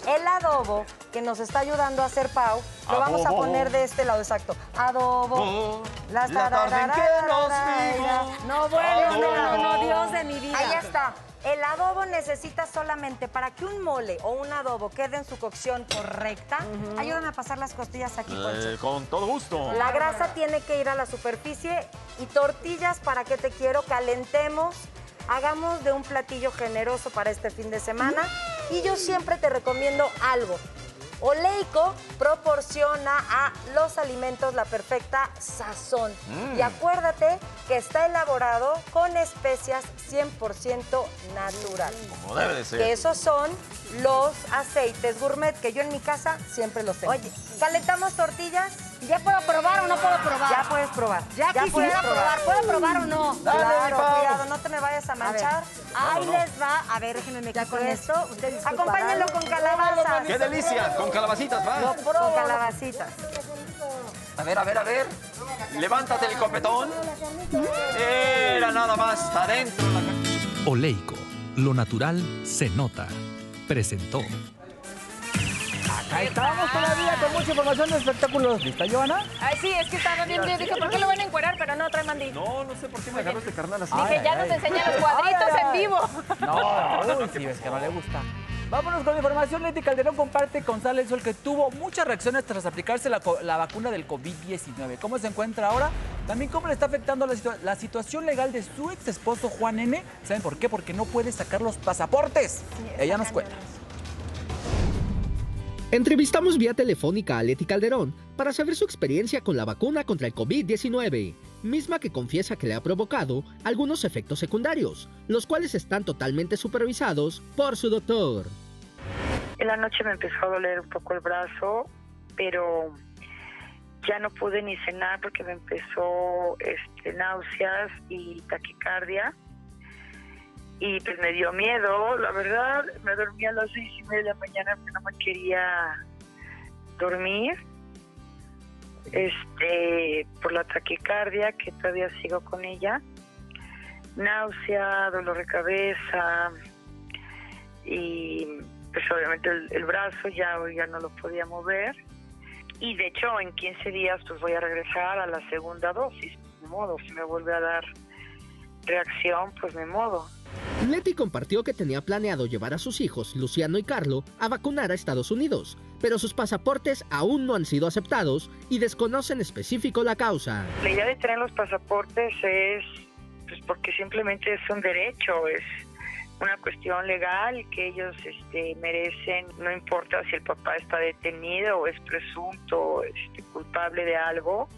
el adobo que nos está ayudando a hacer Pau, lo vamos a poner de este lado, exacto. Adobo. Oh, Las la tarde en que nos vimos. No, bueno, no, no, no. Dios de mi vida. Ahí está. El adobo necesita solamente para que un mole o un adobo quede en su cocción correcta. Ayúdame a pasar las costillas aquí. Eh, con todo gusto. La grasa tiene que ir a la superficie y tortillas para que te quiero calentemos. Hagamos de un platillo generoso para este fin de semana. Y yo siempre te recomiendo algo. Oleico proporciona a los alimentos la perfecta sazón. Mm. Y acuérdate que está elaborado con especias 100% natural. Como debe de ser. Que esos son los aceites gourmet que yo en mi casa siempre los tengo. Oye, calentamos tortillas. ¿Ya puedo probar o no puedo probar? Ya puedes probar. Ya quisiera probar. ¿Puedo probar o no? Dale, claro, cuidado, no te me vayas a manchar. Ahí no. les va. A ver, déjenme me Ya con esto. Ustedes acompáñenlo con calabazas. ¡Qué delicia! Con calabacitas, va. Con calabacitas. A ver, a ver, a ver. Levántate el copetón. Era nada más adentro. la- Oleico, lo natural se nota. Presentó. Acá estamos todavía con mucha información de espectáculos. ¿Lista, Joana? Ay, sí, es que estaba viendo y dije, ¿por qué lo van a encuerar? Pero no, trae mandil. No, no sé por qué me agarró este carnal así. Dije, ya nos enseña los cuadritos Ay, ay, en vivo. No, *laughs* uy, sí, ves que no le gusta. Vámonos con la información. Leti Calderón comparte con Sale el Sol que tuvo muchas reacciones tras aplicarse la, la vacuna del COVID-19. ¿Cómo se encuentra ahora? También cómo le está afectando la, situa- la situación legal de su ex esposo Juan N. ¿Saben por qué? Porque no puede sacar los pasaportes. Ella nos cuenta. Entrevistamos vía telefónica a Leti Calderón para saber su experiencia con la vacuna contra el COVID-19, misma que confiesa que le ha provocado algunos efectos secundarios, los cuales están totalmente supervisados por su doctor. En la noche me empezó a doler un poco el brazo, pero ya no pude ni cenar porque me empezó este, náuseas y taquicardia. Y pues me dio miedo, la verdad. Me dormí a las seis y media de la mañana porque no me quería dormir. Este, por la taquicardia, que todavía sigo con ella. Náusea, dolor de cabeza, y pues obviamente el, brazo ya, ya no lo podía mover. Y de hecho en 15 días pues voy a regresar a la segunda dosis, de modo, si me vuelve a dar reacción, pues me modo. Leti compartió que tenía planeado llevar a sus hijos, Luciano y Carlo, a vacunar a Estados Unidos, pero sus pasaportes aún no han sido aceptados y desconocen específico la causa. La idea de tener los pasaportes es pues porque simplemente es un derecho, es una cuestión legal que ellos este, merecen, no importa si el papá está detenido o es presunto este, culpable de algo,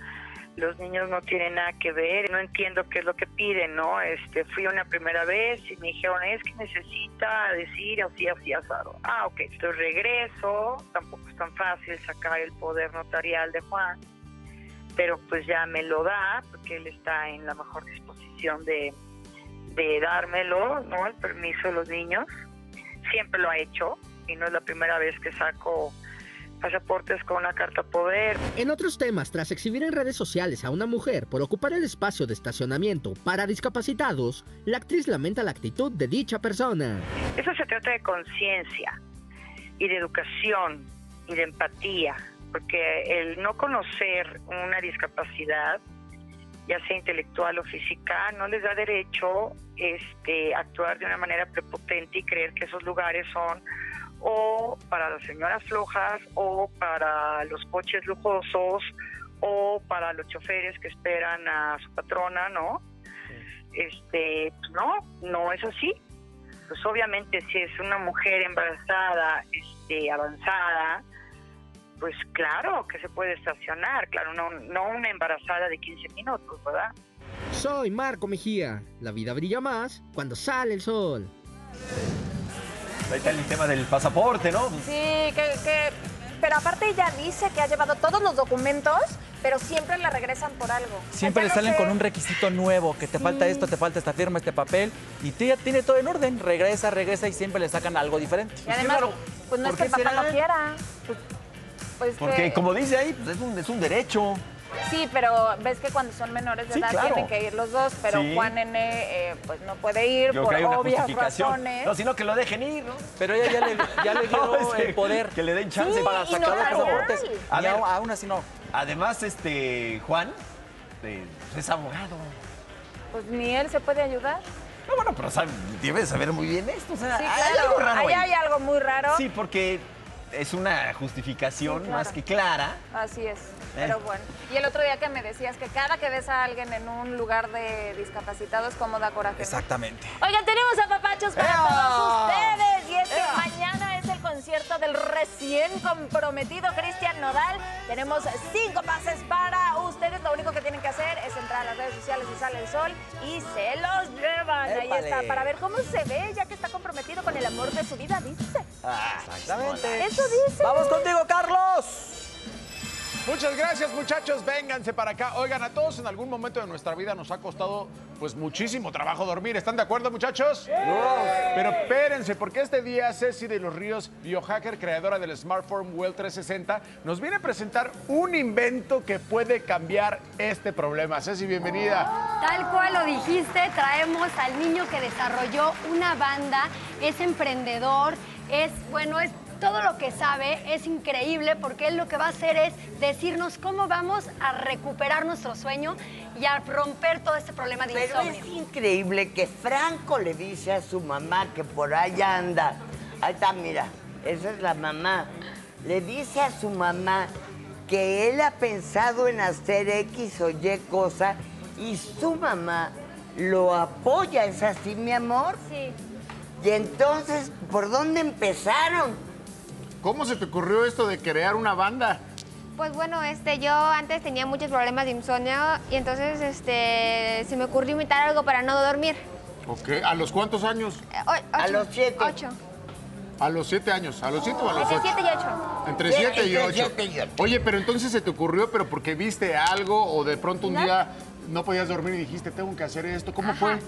los niños no tienen nada que ver, no entiendo qué es lo que piden, ¿no? Este, fui una primera vez y me dijeron, es que necesita decir así, así, asado. Ah, ok, entonces regreso, tampoco es tan fácil sacar el poder notarial de Juan, pero pues ya me lo da, porque él está en la mejor disposición de, de dármelo, ¿no? El permiso de los niños. Siempre lo ha hecho y no es la primera vez que saco pasaportes con una carta poder. En otros temas, tras exhibir en redes sociales a una mujer por ocupar el espacio de estacionamiento para discapacitados, la actriz lamenta la actitud de dicha persona. Eso se trata de conciencia y de educación y de empatía, porque el no conocer una discapacidad, ya sea intelectual o física, no les da derecho este, a actuar de una manera prepotente y creer que esos lugares son o para las señoras flojas o para los coches lujosos o para los choferes que esperan a su patrona, ¿no? Este, pues no, no es así. Pues obviamente si es una mujer embarazada, este, avanzada, pues claro que se puede estacionar, claro, no, no una embarazada de 15 minutos, ¿verdad? Soy Marco Mejía. La vida brilla más cuando sale el sol. Ahí está el tema del pasaporte, ¿no? Sí, que, que- Pero aparte ella dice que ha llevado todos los documentos, pero siempre la regresan por algo. Siempre le no salen sé. con un requisito nuevo, que te falta esto, te falta esta firma, este papel, y tú ya tiene todo en orden, regresa, regresa y siempre le sacan algo diferente. Y además, pues no es ¿Por que el papá será? no quiera. Pues, pues Porque que- como dice ahí, pues es un, es un derecho. Sí, pero ves que cuando son menores de Sí, edad claro. tienen que ir los dos, pero Sí. Juan Nene eh, pues no puede ir Creo por que hay una obvias justificación. razones. No, sino que lo dejen ir, ¿no? Pero ella ya le, ya le *laughs* dio No, el poder. Que le den chance Sí, para sacar no los. A ver, aún- aún así no. Además, este, Juan eh, es abogado. Pues ni él se puede ayudar. No, bueno, pero sabe, debe saber muy bien esto. O sea, Sí, hay claro. algo raro Ahí ahí. hay algo muy raro. Sí, porque es una justificación Sí, claro. más que clara. Así es. Eh. Pero bueno. Y el otro día que me decías que cada que ves a alguien en un lugar de discapacitados, como da coraje. Exactamente. Oigan, tenemos a papachos para ¡Ea! todos ustedes. Y es que mañana es el concierto del recién comprometido Cristian Nodal. Tenemos cinco pases para ustedes. Lo único que tienen que hacer es entrar a las redes sociales y sale el sol y se los llevan. Ahí está, para ver cómo se ve ya que está comprometido con el amor de su vida, dice. Exactamente. Eso dice. Vamos contigo, Carlos. Muchas gracias, muchachos. Vénganse para acá. Oigan, a todos en algún momento de nuestra vida nos ha costado pues muchísimo trabajo dormir. ¿Están de acuerdo, muchachos? Pero espérense, porque este día Ceci de los Ríos, biohacker, creadora del Smartphone Well 360, nos viene a presentar un invento que puede cambiar este problema. Ceci, bienvenida. Tal cual lo dijiste, traemos al niño que desarrolló una banda, es emprendedor, es, bueno, es todo lo que sabe, es increíble porque él lo que va a hacer es decirnos cómo vamos a recuperar nuestro sueño y a romper todo este problema de Pero insomnio. es increíble que Franco le dice a su mamá que por allá anda. Ahí está, mira, esa es la mamá. Le dice a su mamá que él ha pensado en hacer X o Y cosa y su mamá lo apoya. ¿Es así, mi amor? Sí. Y entonces, ¿por dónde empezaron? ¿Cómo se te ocurrió esto de crear una banda? Pues bueno, este, yo antes tenía muchos problemas de insomnio y entonces este, se me ocurrió inventar algo para no dormir. Ok, ¿a los cuántos años? Eh, A los siete. Ocho. A los siete años. ¿A los siete o a los Entre ocho? siete y ocho. Entre Sí, 7 y entre 8. siete y ocho. Oye, pero entonces se te ocurrió, pero porque viste algo o de pronto un No. día no podías dormir y dijiste, tengo que hacer esto. ¿Cómo fue?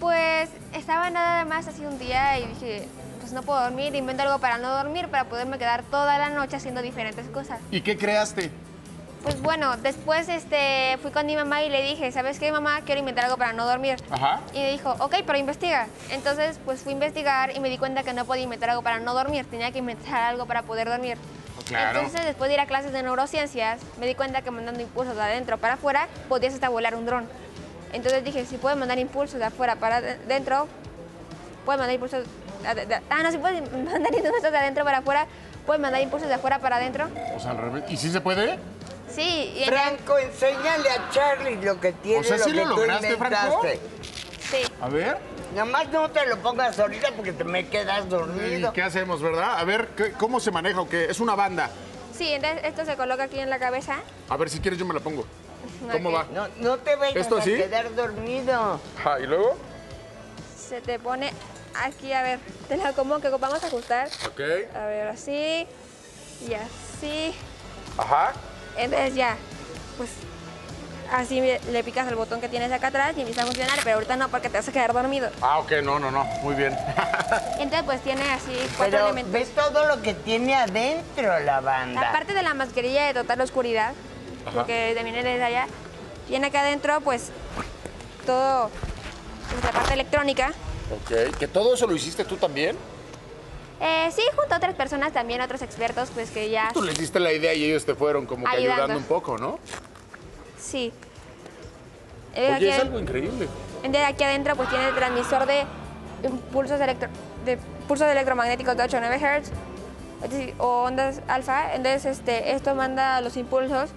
Pues estaba nada más así un día y dije, no puedo dormir, invento algo para no dormir, para poderme quedar toda la noche haciendo diferentes cosas. ¿Y qué creaste? Pues bueno, después este, fui con mi mamá y le dije, ¿sabes qué, mamá? Quiero inventar algo para no dormir. Ajá. Y me dijo, ok, pero investiga. Entonces, pues fui a investigar y me di cuenta que no podía inventar algo para no dormir, tenía que inventar algo para poder dormir. Claro. Entonces, después de ir a clases de neurociencias, me di cuenta que mandando impulsos de adentro para afuera, podías hasta volar un dron. Entonces dije, si puedes mandar impulsos de afuera para adentro, puedes mandar impulsos... de- ah, no, si puedes mandar *laughs* impulsos de adentro para afuera, puede mandar impulsos de afuera para adentro. O sea, al revés. ¿Y sí se puede? Sí. Y en- Franco, enséñale a Charlie lo que tiene, O sea, lo ¿sí que lo tú lograste, Franco? Sí. A ver. Nada más no te lo pongas ahorita porque te me quedas ¿Y dormido. qué hacemos, verdad? A ver, ¿qué- ¿cómo se maneja o qué? Es una banda. Sí, entonces esto se coloca aquí en la cabeza. A ver, si quieres yo me la pongo. ¿Cómo va? No, no te vayas ¿Esto a así? quedar dormido. Ajá, ¿y luego? Se te pone aquí, a ver, te la como que vamos a ajustar. Ok. A ver, así y así. Ajá. Entonces ya, pues así le picas el botón que tienes acá atrás y empieza a funcionar, pero ahorita no porque te vas a quedar dormido. Ah, ok, no, no, no. Muy bien. *laughs* Entonces pues tiene así cuatro Pero elementos. ves todo lo que tiene adentro la banda. Aparte de la mascarilla de total oscuridad, Ajá. porque también desde allá, tiene acá adentro pues todo, pues, la parte electrónica. Ok. ¿Que todo eso lo hiciste tú también? Eh, sí, junto a otras personas también, otros expertos, pues que ya... Tú les diste la idea y ellos te fueron como que Ayudando. ayudando un poco, ¿no? Sí. Eh, Oye, es aquí- algo increíble. De aquí adentro pues tiene el transmisor de impulsos electro, de pulsos electromagnéticos de 8 o 9 Hz es o ondas alfa. Entonces este, esto manda los impulsos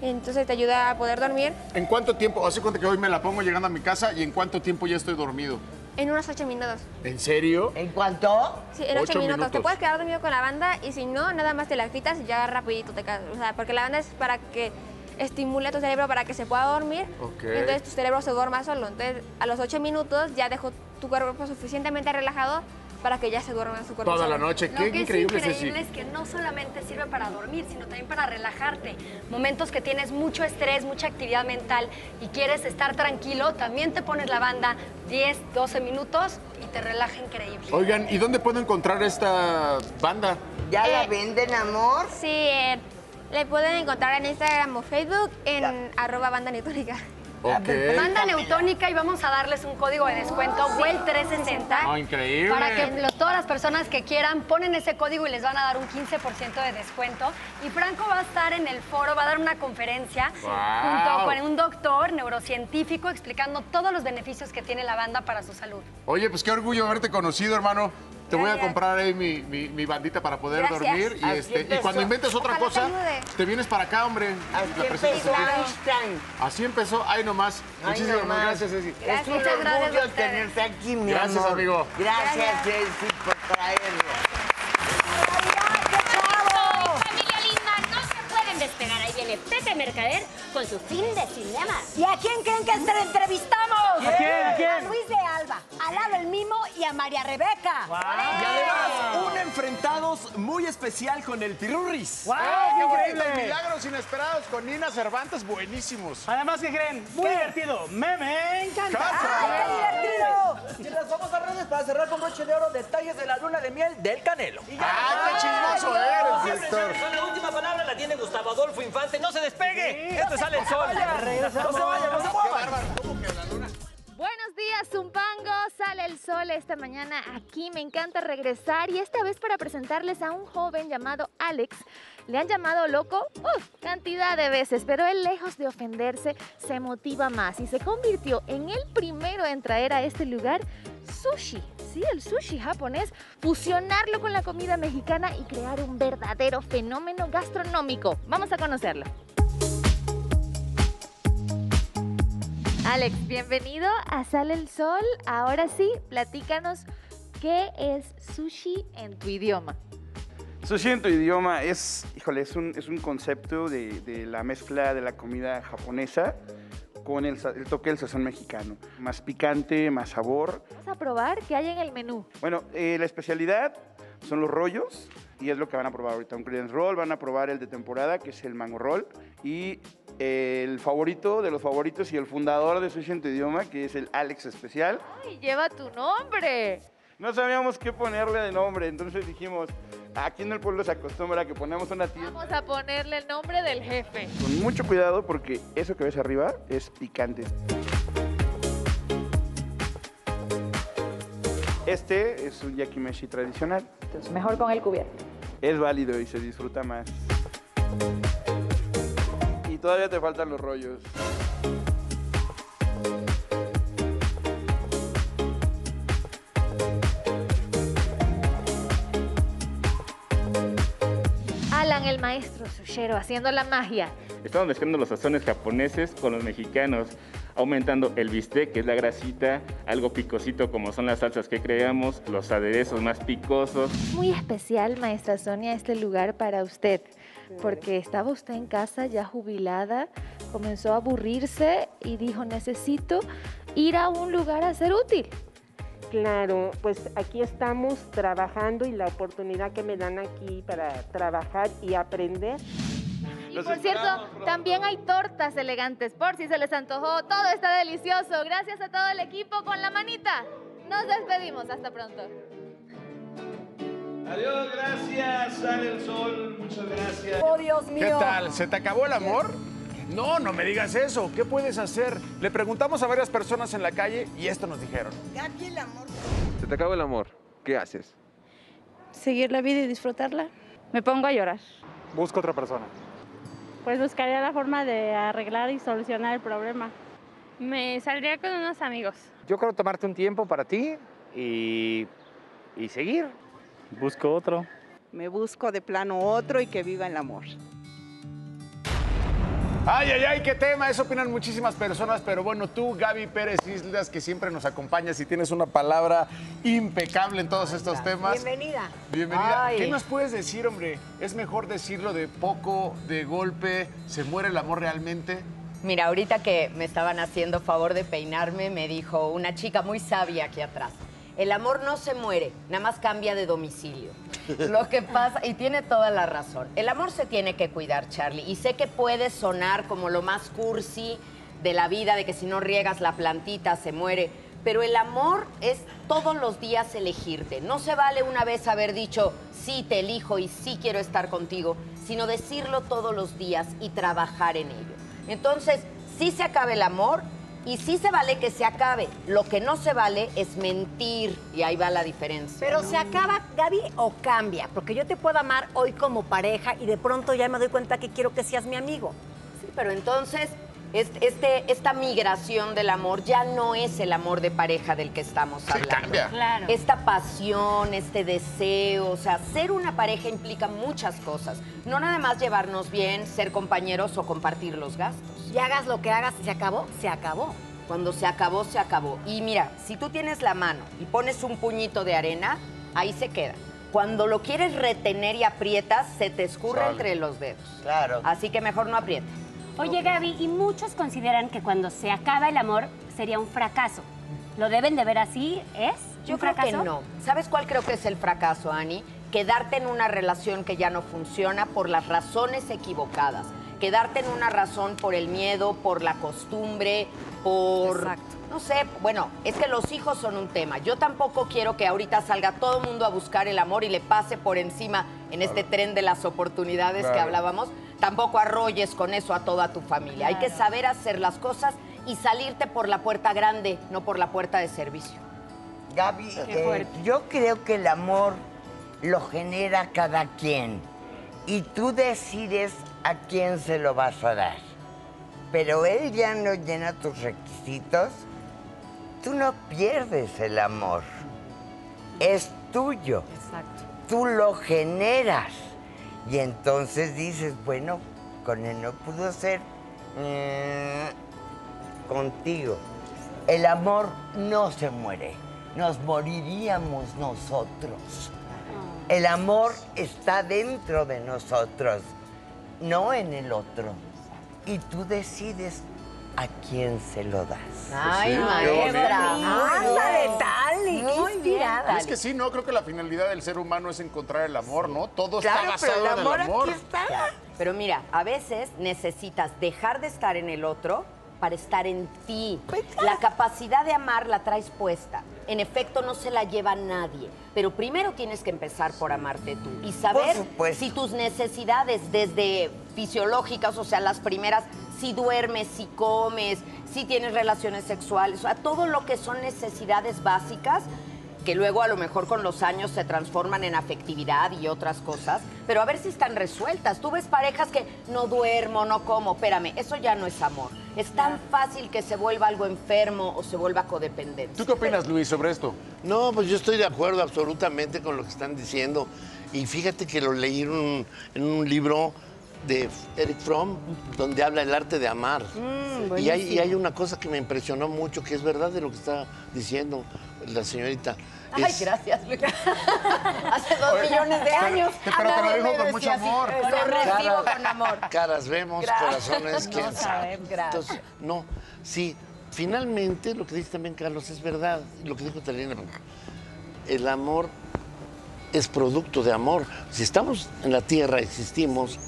y entonces te ayuda a poder dormir ¿En cuánto tiempo? Hace cuenta que hoy me la pongo llegando a mi casa y en cuánto tiempo ya estoy dormido. En unos 8 minutos. ¿En serio? ¿En cuánto? Sí, en 8 Ocho minutos. Te puedes quedar dormido con la banda y si no, nada más te la quitas y ya rapidito te quedas. O sea, porque la banda es para que estimule a tu cerebro para que se pueda dormir. Ok. Entonces tu cerebro se duerma solo. Entonces a los 8 minutos ya dejó tu cuerpo suficientemente relajado para que ya se duerma en su cuerpo. Toda la noche. Lo Qué que increíble, es increíble es que no solamente sirve para dormir, sino también para relajarte. Momentos que tienes mucho estrés, mucha actividad mental y quieres estar tranquilo, también te pones la banda 10, 12 minutos y te relaja increíble. Oigan, ¿y dónde puedo encontrar esta banda? ¿Ya la Eh, venden, amor? Sí, eh, le pueden encontrar en Instagram o Facebook en arroba banda neutónica. Ok. Banda Neutónica y vamos a darles un código de descuento, WEL 360. Ah, increíble. Para que lo- todas las personas que quieran ponen ese código y les van a dar un 15% de descuento. Y Franco va a estar en el foro, va a dar una conferencia Wow. junto con un doctor neurocientífico explicando todos los beneficios que tiene la banda para su salud. Oye, pues qué orgullo haberte conocido, hermano. Te voy a Gracias. comprar ahí mi, mi- mi bandita para poder Gracias. dormir. Y, este, y cuando inventes otra Ojalá cosa, te vienes para acá, hombre. Así empezó. Einstein. Así empezó, ahí nomás. Ay, Muchísimas nomás. gracias, Ceci. Es un gracias orgullo ustedes. tenerte aquí, mi Gracias, amor. amigo. Gracias, Gracias. Ceci, por traerlo. Familia linda, no se pueden despegar. Ahí viene Pepe Mercader con su fin de cinema. ¿Y a quién creen que se entrevistamos? ¿A quién? ¿A quién? A Luis de Alba, a Lalo el Mimo y a María Rebeca. Y además, un enfrentados muy especial con el Pirurris. ¡Wow! ¡Qué ¡Qué increíble! Milagros inesperados con Nina Cervantes, buenísimos. Además, ¿qué creen? Muy divertido. Me, me encanta. ¡Qué divertido! Y las vamos a redes para cerrar con broche de oro detalles de la luna de miel del Canelo. ¡Ah, qué chismoso eres, director! La última palabra la tiene Gustavo Adolfo Infante. ¡No se despegue! Esto sale el sol. No se vaya, no se muevan. Buenos días, Zumpango. Sale el sol esta mañana aquí. Me encanta regresar y esta vez para presentarles a un joven llamado Alex. Le han llamado loco uf, cantidad de veces, pero él lejos de ofenderse se motiva más y se convirtió en el primero en traer a este lugar sushi. Sí, el sushi japonés, fusionarlo con la comida mexicana y crear un verdadero fenómeno gastronómico. Vamos a conocerlo. Alex, bienvenido a Sale el Sol. Ahora sí, platícanos qué es sushi en tu idioma. Sushi en tu idioma es, híjole, es un, es un concepto de, de la mezcla de la comida japonesa con el, el toque del sazón mexicano. Más picante, más sabor. Vamos a probar qué hay en el menú. Bueno, eh, la especialidad son los rollos y es lo que van a probar ahorita. Un credence roll, van a probar el de temporada, que es el mango roll. Y el favorito de los favoritos y el fundador de Sushi en tu idioma, que es el Alex Especial. ¡Ay, lleva tu nombre! No sabíamos qué ponerle de nombre, entonces dijimos, aquí en el pueblo se acostumbra a que ponemos una tienda. Vamos a ponerle el nombre del jefe. Con mucho cuidado porque eso que ves arriba es picante. Este es un yakimeshi tradicional. Entonces, mejor con el cubierto. Es válido y se disfruta más. Todavía te faltan los rollos. el maestro sushero haciendo la magia. Estamos mezclando los sazones japoneses con los mexicanos, aumentando el bistec, que es la grasita, algo picosito como son las salsas que creamos, los aderezos más picosos. Muy especial, maestra Sonia, este lugar para usted, porque estaba usted en casa ya jubilada, comenzó a aburrirse y dijo, necesito ir a un lugar a ser útil. Claro, pues aquí estamos trabajando y la oportunidad que me dan aquí para trabajar y aprender. Y por cierto, también hay tortas elegantes, por si se les antojó. Todo está delicioso. Gracias a todo el equipo con la manita. Nos despedimos. Hasta pronto. Adiós, gracias. Sale el sol. Muchas gracias. Oh, Dios ¿Qué mío. tal? ¿Se te acabó el amor? No, no me digas eso. ¿Qué puedes hacer? Le preguntamos a varias personas en la calle y esto nos dijeron. Gaby, el amor. Se te acabó el amor. ¿Qué haces? seguir la vida y disfrutarla. Me pongo a llorar. Busca otra persona. Pues buscaría la forma de arreglar y solucionar el problema. Me saldría con unos amigos. Yo creo tomarte un tiempo para ti y, y seguir. Busco otro. Me busco de plano otro y que viva el amor. Ay, ay, ay, qué tema. Eso opinan muchísimas personas. Pero bueno, tú, Gaby Pérez Islas, que siempre nos acompañas y tienes una palabra impecable en todos estos temas. Bienvenida. Bienvenida. Ay. ¿Qué nos puedes decir, hombre? ¿Es mejor decirlo de poco, de golpe? ¿Se muere el amor realmente? Mira, ahorita que me estaban haciendo favor de peinarme, me dijo una chica muy sabia aquí atrás. El amor no se muere, nada más cambia de domicilio. Lo que pasa, y tiene toda la razón, el amor se tiene que cuidar, Charlie. Y sé que puede sonar como lo más cursi de la vida, de que si no riegas la plantita se muere. Pero el amor es todos los días elegirte. No se vale una vez haber dicho, sí, te elijo y sí quiero estar contigo, sino decirlo todos los días y trabajar en ello. Entonces, sí se acaba el amor y sí se vale que se acabe. Lo que no se vale es mentir y ahí va la diferencia. Pero ¿no? se acaba, Gaby, o cambia. Porque yo te puedo amar hoy como pareja y de pronto ya me doy cuenta que quiero que seas mi amigo. Sí, pero entonces este, este- esta migración del amor ya no es el amor de pareja del que estamos hablando. cambia. Claro. Esta pasión, este deseo, o sea, ser una pareja implica muchas cosas. No nada más llevarnos bien, ser compañeros o compartir los gastos. Y hagas lo que hagas, se acabó, se acabó. Cuando se acabó, se acabó. Y mira, si tú tienes la mano y pones un puñito de arena, ahí se queda. Cuando lo quieres retener y aprietas, se te escurre Sale. entre los dedos. Claro. Así que mejor no aprietes. Oye, Gaby, y muchos consideran que cuando se acaba el amor sería un fracaso. ¿Lo deben de ver así? ¿Es Yo un creo fracaso? que no. ¿Sabes cuál creo que es el fracaso, Ani? Quedarte en una relación que ya no funciona por las razones equivocadas. Quedarte en una razón por el miedo, por la costumbre, por... No sé, bueno, es que los hijos son un tema. Yo tampoco quiero que ahorita salga todo el mundo a buscar el amor y le pase por encima en este tren de las oportunidades que hablábamos. Tampoco arrolles con eso a toda tu familia. Hay que saber hacer las cosas y salirte por la puerta grande, no por la puerta de servicio. Gaby, eh, yo creo que el amor lo genera cada quien y tú decides a quién se lo vas a dar. Pero él ya no llena tus requisitos, tú no pierdes el amor. Es tuyo. Exacto. Tú lo generas. Y entonces dices, bueno, con él no pudo ser mm, contigo. El amor no se muere. Nos moriríamos nosotros. El amor está dentro de nosotros, no en el otro. Y tú decides a quién se lo das. Ay, Sí, maestra. Tali. Es que sí, no, creo que la finalidad del ser humano es encontrar el amor, ¿no? Todo Claro, está pero basado el en amor el amor. aquí está. Pero mira, a veces necesitas dejar de estar en el otro para estar en ti. La capacidad de amar la traes puesta. En efecto, no se la lleva nadie. Pero primero tienes que empezar por amarte tú y saber si tus necesidades desde fisiológicas, o sea, las primeras, si duermes, si comes, si tienes relaciones sexuales, o sea, todo lo que son necesidades básicas, que luego a lo mejor con los años se transforman en afectividad y otras cosas, pero a ver si están resueltas. Tú ves parejas que no duermo, no como, espérame, eso ya no es amor. Es tan fácil que se vuelva algo enfermo o se vuelva codependencia. ¿Tú qué opinas, Luis, sobre esto? No, pues yo estoy de acuerdo absolutamente con lo que están diciendo. Y fíjate que lo leí en un, en un libro de Eric Fromm, donde habla el arte de amar. Mm, y, hay, y hay una cosa que me impresionó mucho, que es verdad de lo que está diciendo la señorita. Ay, Es- gracias, Luis. *laughs* Hace dos Oye, millones de pero- años. pero te lo dijo con mucho así, amor. Lo recibo con amor. Caras vemos, Gracias. corazones, No quién sabe. sabemos, gracias. Entonces, no, sí, finalmente lo que dice también Carlos es verdad, lo que dijo Talina, el amor es producto de amor. Si estamos en la tierra, existimos,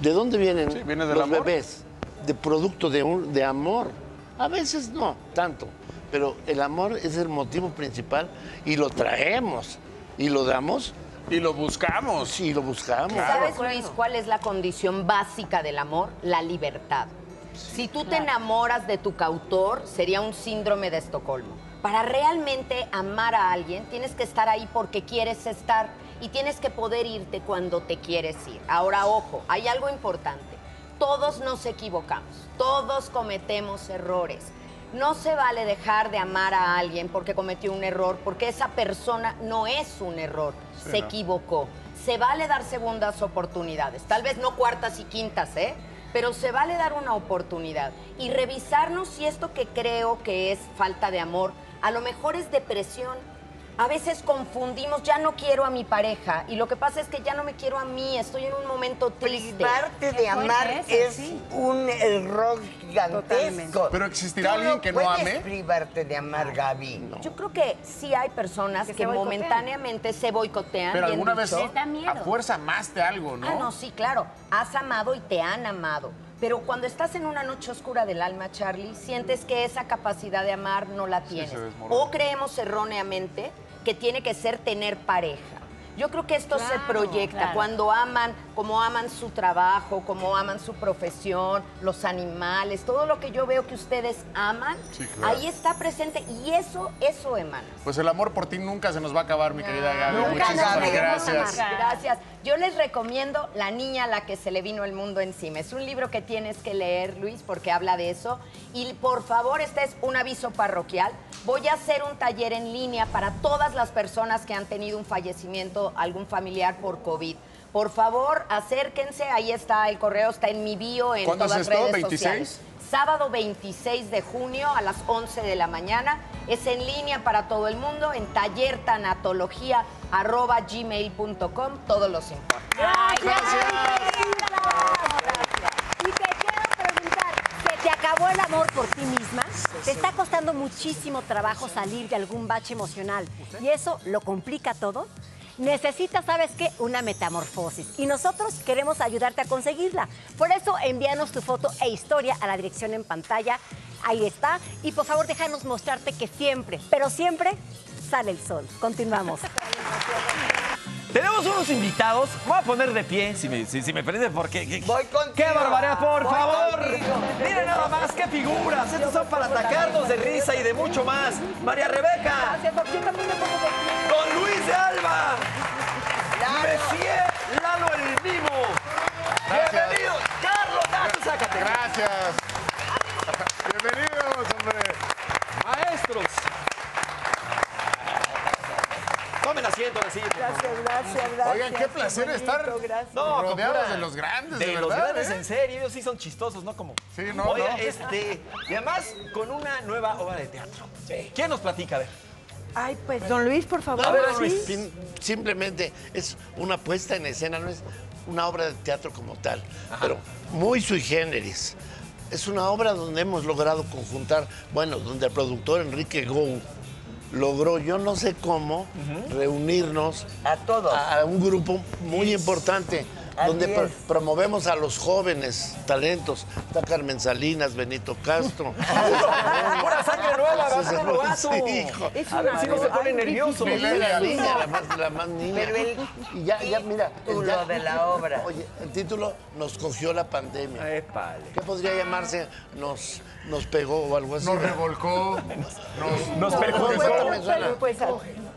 ¿de dónde vienen viene los amor. bebés? De producto de, un- de amor. A veces no, tanto, pero el amor es el motivo principal y lo traemos y lo damos. Y lo buscamos. Sí, lo buscamos. ¿Sabes, Luis, cuál es la condición básica del amor? La libertad. Si tú te enamoras de tu cautor, sería un síndrome de Estocolmo. Para realmente amar a alguien, tienes que estar ahí porque quieres estar y tienes que poder irte cuando te quieres ir. Ahora, ojo, hay algo importante. Todos nos equivocamos, todos cometemos errores. No se vale dejar de amar a alguien porque cometió un error, porque esa persona no es un error, Sí, se no. equivocó. Se vale dar segundas oportunidades, tal vez no cuartas y quintas, ¿eh? Pero se vale dar una oportunidad y revisarnos si esto que creo que es falta de amor, a lo mejor es depresión. A veces confundimos, ya no quiero a mi pareja y lo que pasa es que ya no me quiero a mí, estoy en un momento triste. Privarte de amar es un error gigantesco. Pero existirá alguien que no puedes ame. privarte de amar, Gaby. Yo creo que sí hay personas Que que, se boicotean. momentáneamente se boicotean. Pero alguna vez a fuerza amaste algo, ¿no? Ah, no, sí, claro. Has amado y te han amado. Pero cuando estás en una noche oscura del alma, Charlie, sientes que esa capacidad de amar no la tienes. o creemos erróneamente que tiene que ser tener pareja. Yo creo que esto se Claro, proyecta claro. cuando aman, como aman su trabajo, como aman su profesión, los animales, todo lo que yo veo que ustedes aman, Sí, claro. ahí está presente y eso, eso emana. Pues el amor por ti nunca se nos va a acabar, mi querida Gaby. Nunca Muchísimas nos gracias. amar. Gracias. Yo les recomiendo La niña a la que se le vino el mundo encima. Es un libro que tienes que leer, Luis, porque habla de eso. Y por favor, este es un aviso parroquial. Voy a hacer un taller en línea para todas las personas que han tenido un fallecimiento, algún familiar por COVID. Por favor, acérquense. Ahí está el correo, está en mi bio, en ¿Cuándo es todas esto? redes 26? sociales. Sábado 26 de junio a las 11 de la mañana. Es en línea para todo el mundo en tallertanatología.gmail.com. Todos los informes. Y te quiero preguntar, ¿se te acabó el amor por ti misma? ¿Te está costando muchísimo trabajo salir de algún bache emocional y eso lo complica todo? Necesitas, ¿sabes qué? Una metamorfosis. Y nosotros queremos ayudarte a conseguirla. Por eso envíanos tu foto e historia a la dirección en pantalla. Ahí está. Y por favor, déjanos mostrarte que siempre, pero siempre sale el sol. Continuamos. *laughs* Tenemos unos invitados. Voy a poner de pie, si me, si, si me permite, porque. ¿Qué, Voy contigo. ¡Qué barbaridad, por Voy favor! contigo. Miren nada más, qué figuras. Estos son para atacarnos de risa y de mucho más. María Rebeca. Don Luis de Alba. Messier Lalo el Vivo. Bienvenido. Carlos, Nacho, sácate. Gracias. Bienvenidos, hombre. Maestros. Tomen asiento, así. Gracias, gracias, gracias. Oigan, qué placer estar gracias. No, rodeados de los grandes, De, de, los verdad, grandes, ¿eh? en serio. Ellos sí son chistosos, ¿no? Como. Sí, no, no. este. Y además, con una nueva obra de teatro. ¿Quién nos platica? A ver. Ay, pues, don Luis, por favor. A ver, sí. Luis, sim- simplemente es una puesta en escena, no es una obra de teatro como tal, pero muy sui generis. Es una obra donde hemos logrado conjuntar, bueno, donde el productor Enrique Gou logró, yo no sé cómo, reunirnos a todos, a un grupo muy importante. Así Donde pro- promovemos a los jóvenes talentos. Está Carmen Salinas, Benito Castro. *laughs* Pura sangre nueva, va vaso. sí, hijo. Es A ver si no se pone nervioso. La niña, la más, la más niña. Pero el y ya, ya, mira. título ya- de la obra. Oye, el título nos cogió la pandemia. ¿Qué podría llamarse? Nos, nos pegó o algo así. Nos revolcó, nos, Nos perjudicó. Pues, a-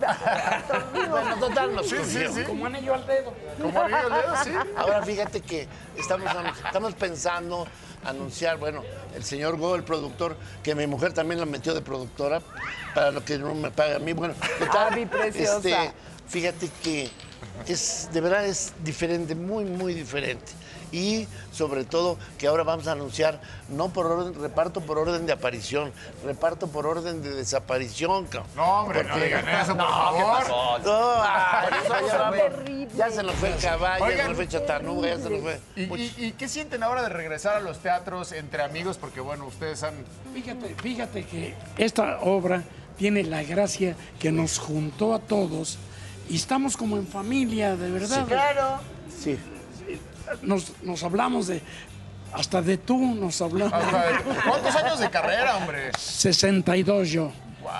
*laughs* Bueno, total, nos Sí, sí, cogió. sí. Como anillo al dedo. Como anillo al dedo, sí. Ahora fíjate que estamos, estamos pensando anunciar, bueno, el señor Go, el productor, que mi mujer también la metió de productora, para lo que no me paga a mí. Bueno, *laughs* ¿qué tal? Preciosa. Este, fíjate que es, de verdad es diferente, muy, muy diferente. Y sobre todo que ahora vamos a anunciar no por orden, reparto por orden de aparición, reparto por orden de desaparición. cabrón. No, hombre, no digan eso, por favor. No, ay, Por eso ya, ya- se nos fue el caballo, ya se nos fue Chatanuga, ya se nos fue. ¿Y, y- y qué sienten ahora de regresar a los teatros entre amigos? Porque bueno, ustedes han... Fíjate, fíjate que esta obra tiene la gracia que nos juntó a todos y estamos como en familia, de verdad. Sí, claro. Sí. Nos, nos hablamos de, hasta de tú nos hablamos. ¿Cuántos años de carrera, hombre? 62 yo,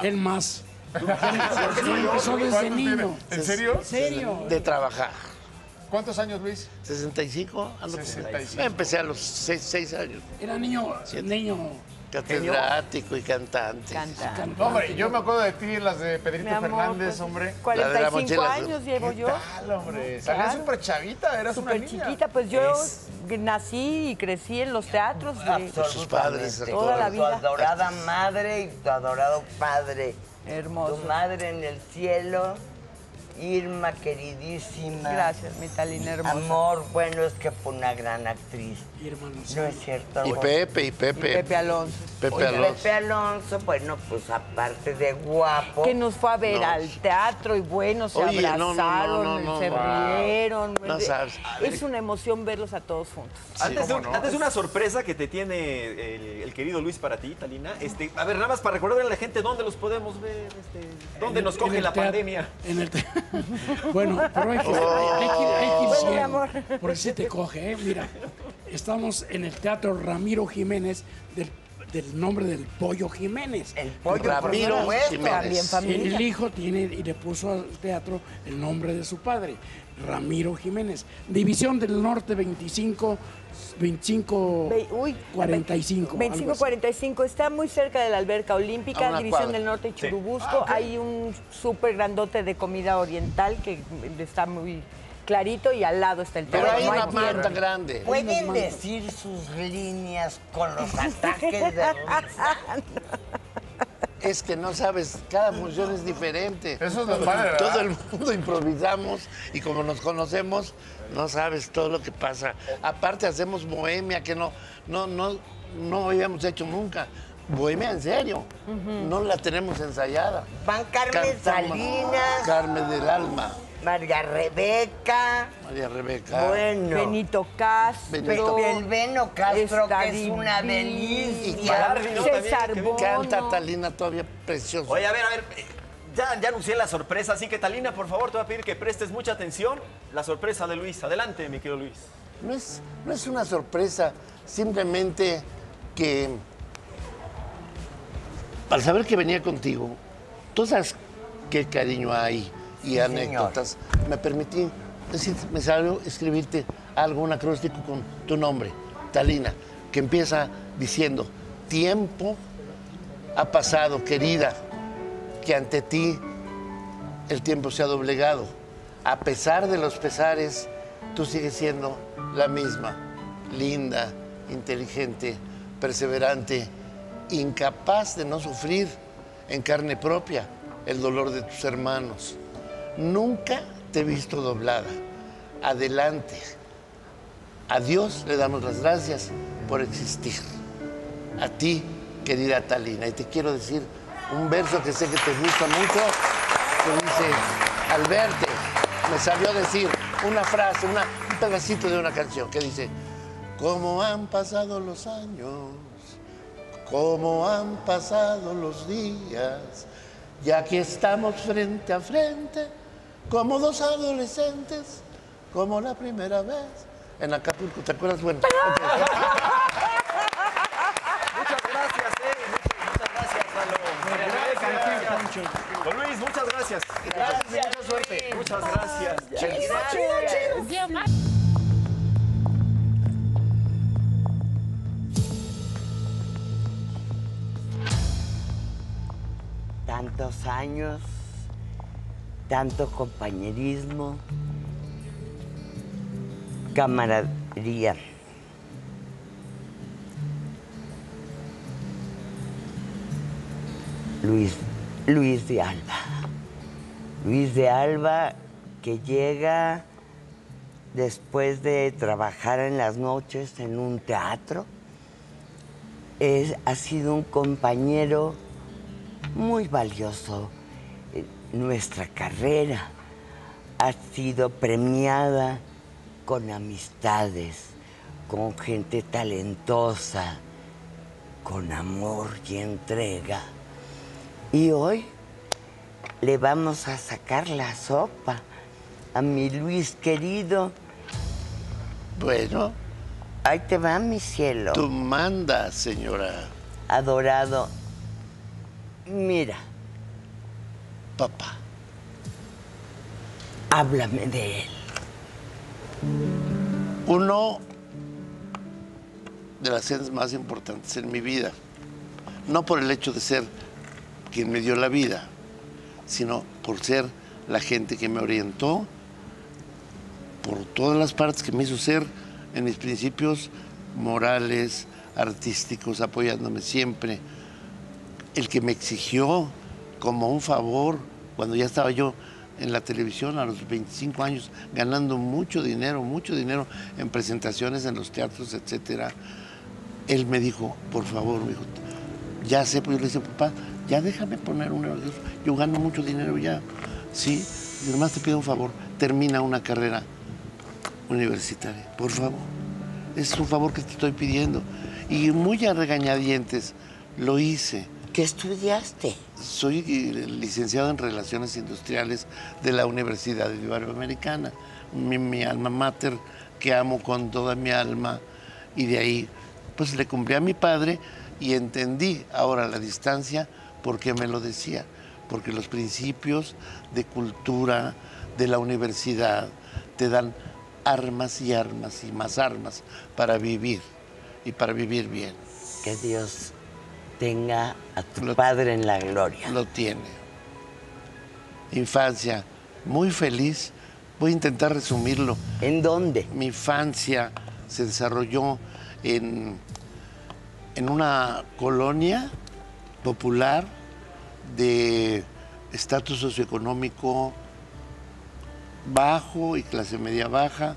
él más. Él empezó desde ¿Cuántos niño. ¿En serio? ¿En serio? De trabajar. ¿Cuántos años, Luis? 65. ando con- 65. Empecé a los 6 años. Era niño, niño. Catedrático y cantante. No, hombre, yo me acuerdo de ti en las de Pedrito Mi amor, Fernández, pues, hombre. 45 años llevo yo. tal, hombre? Salías súper chavita, eras una Súper niña. chiquita, pues yo nací y crecí en los teatros de sus padres, toda la Tu vida. adorada madre y tu adorado padre. Hermoso. Tu madre en el cielo. Irma, queridísima. Gracias, mi Talina hermosa. Amor, bueno, es que fue una gran actriz. Irma No es cierto. Y? Pepe, y Pepe. Y Pepe Alonso. Pepe Oye, Alonso. Pepe Alonso, bueno, pues aparte de guapo. Que nos fue a ver No. al teatro y bueno, se Oye, no, no, no, abrazaron, no, no, se rieron. No sabes. Es una emoción verlos a todos juntos. Antes, de, un- ¿Cómo no? antes de una sorpresa que te tiene el, el querido Luis para ti, Talina, este, a ver, nada más para recordarle a la gente dónde los podemos ver, este, dónde En nos coge la teatro- pandemia. En el *laughs* bueno, pero hay que, hay, hay que ir- hay que ir Bueno, mi ciego, amor. porque si te coge, ¿eh? Mira, estamos en el Teatro Ramiro Jiménez del, del nombre del Pollo Jiménez. El Pollo, Ramiro. Jiménez. El hijo tiene y le puso al teatro el nombre de su padre, Ramiro Jiménez. División del Norte 25 25 Ve- uy, 45. algo así. 2545 está muy cerca de la alberca olímpica, División cuadra. del Norte y Sí. Churubusco. Ah. Hay un súper grandote de comida oriental que está muy clarito y al lado está el Pero teatro. hay No una pierde. manta grande. ¿Pueden decir sus líneas con los ataques de *laughs* Es que no sabes, cada función es diferente. Eso es lo padre, ¿verdad? Todo el *laughs* mundo improvisamos y como nos conocemos, no sabes todo lo que pasa. Aparte hacemos bohemia que no, no, no, no habíamos hecho nunca. Bohemia en serio. No la tenemos ensayada. Van Carmen Salinas. Carmen del Alma. María Rebeca. María Rebeca. Bueno. Benito Castro. Benito. El Beno Castro, que es una delicia. César que Bono. Canta Talina todavía precioso. Oye, a ver, a ver, eh, ya, ya anuncié la sorpresa, así que Talina, por favor, te voy a pedir que prestes mucha atención. La sorpresa de Luis. Adelante, mi querido Luis. No es, no es una sorpresa, simplemente que al saber que venía contigo, tú sabes qué cariño hay y Sí, anécdotas. Me permití, decir, me salió escribirte algo, un acróstico con tu nombre, Talina, que empieza diciendo, tiempo ha pasado, querida, que ante ti el tiempo se ha doblegado. A pesar de los pesares, tú sigues siendo la misma, linda, inteligente, perseverante, incapaz de no sufrir en carne propia el dolor de tus hermanos. Nunca te he visto doblada. Adelante. A Dios le damos las gracias por existir. A ti, querida Talina. Y te quiero decir un verso que sé que te gusta mucho, que dice, al verte, me salió decir una frase, un pedacito de una canción que dice, cómo han pasado los años, cómo han pasado los días, ya que estamos frente a frente, como dos adolescentes, como la primera vez en Acapulco. ¿Te acuerdas? Bueno. *laughs* Muchas gracias, eh. Muchas, muchas gracias, Lalo. Don Luis, muchas gracias. Gracias mucha suerte. Muchas gracias. Tantos años, tanto compañerismo, camaradería. Luis, Luis de Alba. Luis de Alba que llega después de trabajar en las noches en un teatro. Es, ha sido un compañero muy valioso nuestra carrera. Ha sido premiada con amistades, con gente talentosa, con amor y entrega. Y hoy le vamos a sacar la sopa a mi Luis querido. Bueno. Ahí te va, mi cielo. Tú mandas, señora. Adorado. Mira. Papá. Háblame de él. Uno de las escenas más importantes en mi vida. No por el hecho de ser quien me dio la vida, sino por ser la gente que me orientó, por todas las partes que me hizo ser en mis principios morales, artísticos, apoyándome siempre. El que me exigió como un favor, cuando ya estaba yo en la televisión a los 25 años, ganando mucho dinero, mucho dinero en presentaciones en los teatros, etcétera. Él me dijo, por favor, me dijo, ya sé, pues yo le dije, papá, ya déjame poner un negocio, yo gano mucho dinero ya, sí, y además te pido un favor, termina una carrera universitaria, por favor. Es un favor que te estoy pidiendo. Y muy a regañadientes lo hice. ¿Qué estudiaste? Soy eh, licenciado en Relaciones Industriales de la Universidad Iberoamericana, mi, mi alma mater que amo con toda mi alma. Y de ahí, pues le cumplí a mi padre y entendí ahora la distancia porque me lo decía. Porque los principios de cultura de la universidad te dan armas y armas y más armas para vivir y para vivir bien. Que Dios tenga a tu padre en la gloria. Lo tiene. Infancia muy feliz. Voy a intentar resumirlo. ¿En dónde? Mi infancia se desarrolló en, en una colonia popular de estatus socioeconómico bajo y clase media baja,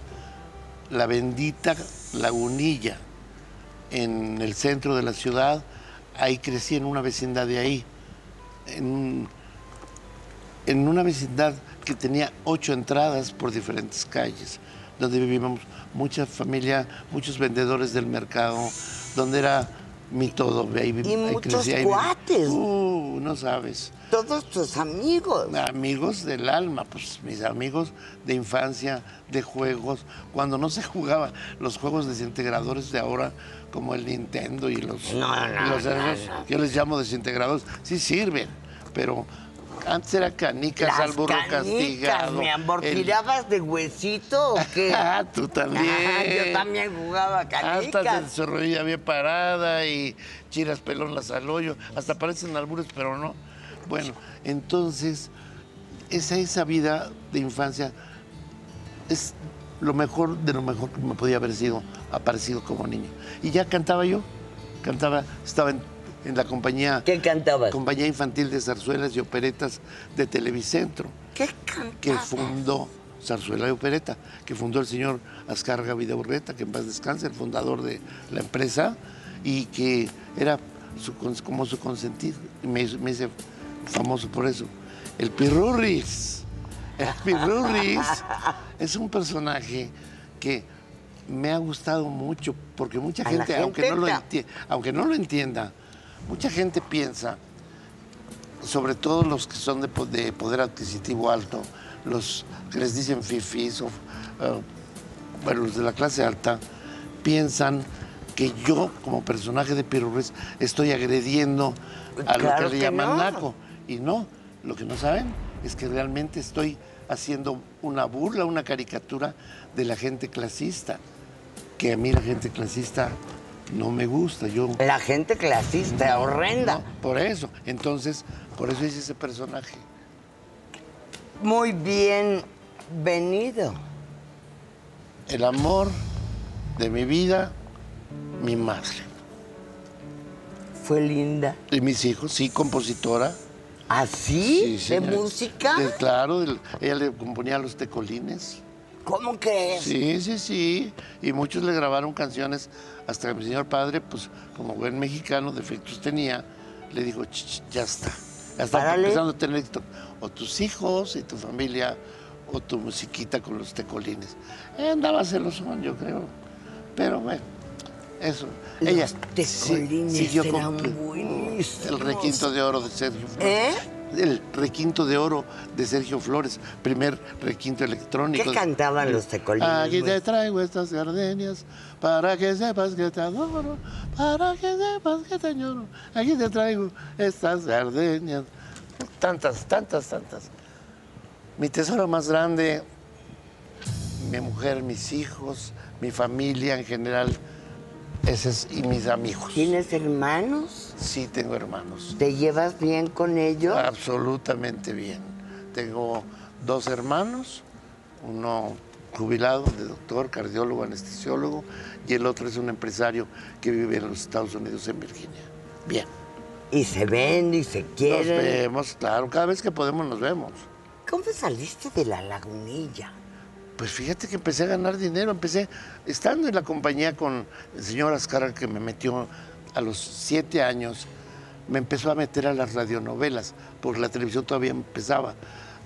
la bendita lagunilla en el centro de la ciudad, ahí crecí en una vecindad de ahí, en, en una vecindad que tenía ocho entradas por diferentes calles, donde vivíamos mucha familia, muchos vendedores del mercado, donde era mi todo. Ahí, Y ahí muchos crecí, ahí cuates. Uh, no sabes. Todos tus amigos. Amigos del alma, pues mis amigos de infancia, de juegos, cuando no se jugaba los juegos desintegradores de ahora, como el Nintendo y los, No, no, y los yo les llamo desintegradores, sí sirven, pero antes era canicas Las al burro canicas, castigado. mi amor, el- ¿tirabas de huesito o qué? *laughs* Ah, tú también. Ah, yo también jugaba Hasta canicas. se rodilla bien parada y chiras pelonlas al hoyo. Hasta parecen albures, pero no. Bueno, entonces, esa, esa vida de infancia es lo mejor de lo mejor que me podía haber sido, aparecido como niño. Y ya cantaba yo, cantaba, estaba en, en la compañía... ¿Qué cantabas? Compañía Infantil de Zarzuelas y Operetas de Televicentro ¿Qué que cantabas? fundó Zarzuela y Opereta, que fundó el señor Ascarga Vidaurreta, que en paz descanse, el fundador de la empresa, y que era su como su consentido. Y me, hizo- me hice famoso por eso. El Pirurris. Pirurris es un personaje que me ha gustado mucho, porque mucha gente, aunque, no lo ta- enti- aunque no lo entienda, mucha gente piensa sobre todo los que son de, po- de poder adquisitivo alto, los que les dicen fifis o eh, bueno, los de la clase alta, piensan que yo, como personaje de Pirurris, estoy agrediendo a lo que le llaman no. naco. Y no, lo que no saben es que realmente estoy haciendo una burla, una caricatura de la gente clasista, que a mí la gente clasista no me gusta. Yo, La gente clasista, horrenda. no, por eso. Entonces, por eso hice ese personaje. Muy bien venido. El amor de mi vida, mi madre. Fue linda. Y mis hijos, sí, compositora. ¿Ah, sí? ¿De música? De- claro, ella le componía los tecolines. ¿Cómo crees? Sí, sí, sí. Y muchos le grabaron canciones hasta que mi señor padre, pues como buen mexicano, defectos tenía, le dijo, "Ch, ch, ya está. Ya está Párale. empezando a tener éxito. O tus hijos y tu familia, o tu musiquita con los tecolines. Andaba celosón, yo creo. Pero bueno, eso. Los Ella siguió eran con el requinto de oro de Sergio Flores. ¿Eh? El requinto de oro de Sergio Flores, primer requinto electrónico. ¿Qué cantaban los tecolines, Aquí te traigo estas gardenias para que sepas que te adoro, para que sepas que te añoro. Aquí te traigo estas gardenias. Tantas, tantas, tantas. Mi tesoro más grande, mi mujer, mis hijos, mi familia en general, ese es, y mis amigos. ¿Tienes hermanos? Sí, tengo hermanos. ¿Te llevas bien con ellos? Absolutamente bien. Tengo dos hermanos, uno jubilado de doctor, cardiólogo, anestesiólogo, y el otro es un empresario que vive en los Estados Unidos, en Virginia. Bien. Y se ven y se Nos quieren. vemos, claro, cada vez que podemos nos vemos. ¿Cómo saliste de la lagunilla? Pues fíjate que empecé a ganar dinero, empecé estando en la compañía con el señor Ascara que me metió a los siete años, me empezó a meter a las radionovelas, porque la televisión todavía empezaba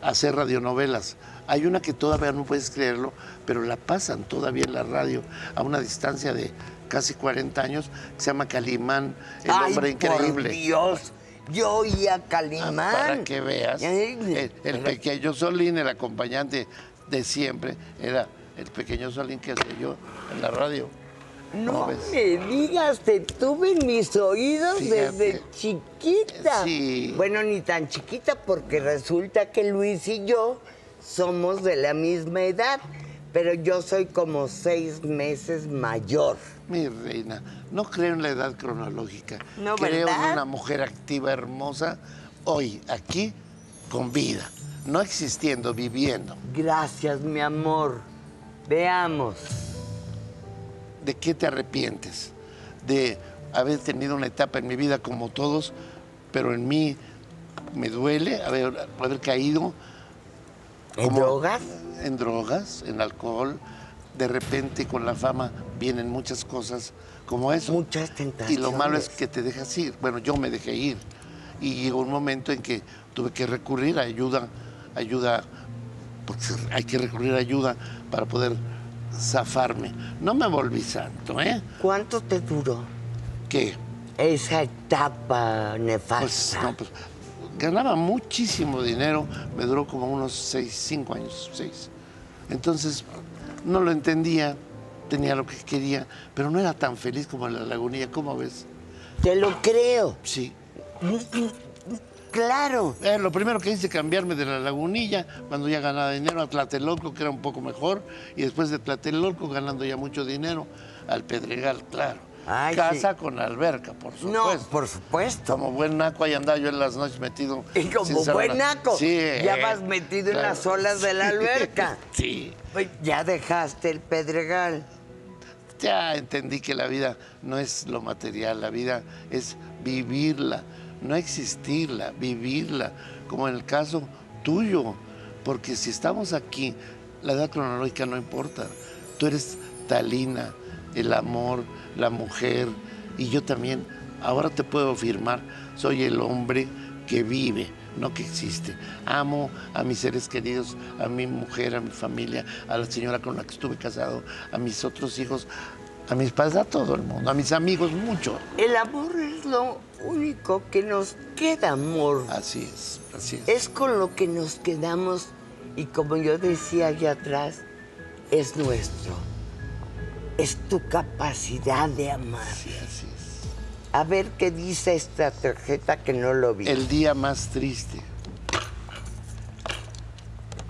a hacer radionovelas. Hay una que todavía no puedes creerlo, pero la pasan todavía en la radio a una distancia de casi 40 años, que se llama Calimán, el Ay, hombre increíble. Por Dios, yo oía Calimán. Ah, Para que veas. El, el pequeño Solín, el acompañante de siempre, era el pequeño Solín que hacía yo en la radio. No me digas, te tuve en mis oídos Fíjate. desde chiquita. Sí. Bueno, ni tan chiquita porque resulta que Luis y yo somos de la misma edad, pero yo soy como seis meses mayor. Mi reina, no creo en la edad cronológica. No, creo ¿verdad? en una mujer activa, hermosa, hoy, aquí, con vida. No existiendo, viviendo. Gracias, mi amor. Veamos. ¿De qué te arrepientes? De haber tenido una etapa en mi vida como todos, pero en mí me duele haber, haber caído. ¿En drogas? En drogas, en alcohol. De repente con la fama vienen muchas cosas como eso. Muchas Y tentaciones. lo malo es que te dejas ir. Bueno, yo me dejé ir. Y llegó un momento en que tuve que recurrir a ayuda, ayuda, porque hay que recurrir a ayuda para poder zafarme. No me volví santo, ¿eh? ¿Cuánto te duró? ¿Qué? Esa etapa nefasta. Pues, no, pues, ganaba muchísimo dinero, me duró como unos seis, cinco años, seis. Entonces, no lo entendía, tenía lo que quería, pero no era tan feliz como en la lagunilla, ¿cómo ves? Te lo creo. Sí. Claro. Eh, lo primero que hice cambiarme de la lagunilla, cuando ya ganaba dinero, a Tlatelolco, que era un poco mejor, y después de Tlatelolco, ganando ya mucho dinero, al Pedregal, claro. Ay, Casa sí. con alberca, por supuesto. No, por supuesto. Como buen naco, ahí andaba yo en las noches metido. *laughs* Y como buen naco, Sí, ya vas metido en las olas de la alberca. *laughs* Sí. Pues Ya dejaste el pedregal. Ya entendí que la vida no es lo material, la vida es vivirla, no existirla, vivirla, como en el caso tuyo. Porque si estamos aquí, la edad cronológica no importa. Tú eres Talina, el amor, la mujer, y yo también. Ahora te puedo afirmar, soy el hombre que vive, no que existe. Amo a mis seres queridos, a mi mujer, a mi familia, a la señora con la que estuve casado, a mis otros hijos, a mis padres, a todo el mundo, a mis amigos, mucho. El amor es lo único que nos queda, amor. Así es, así es. Es con lo que nos quedamos y como yo decía allá atrás, es nuestro. Es tu capacidad de amar. así es. A ver qué dice esta tarjeta que no lo vi. El día más triste.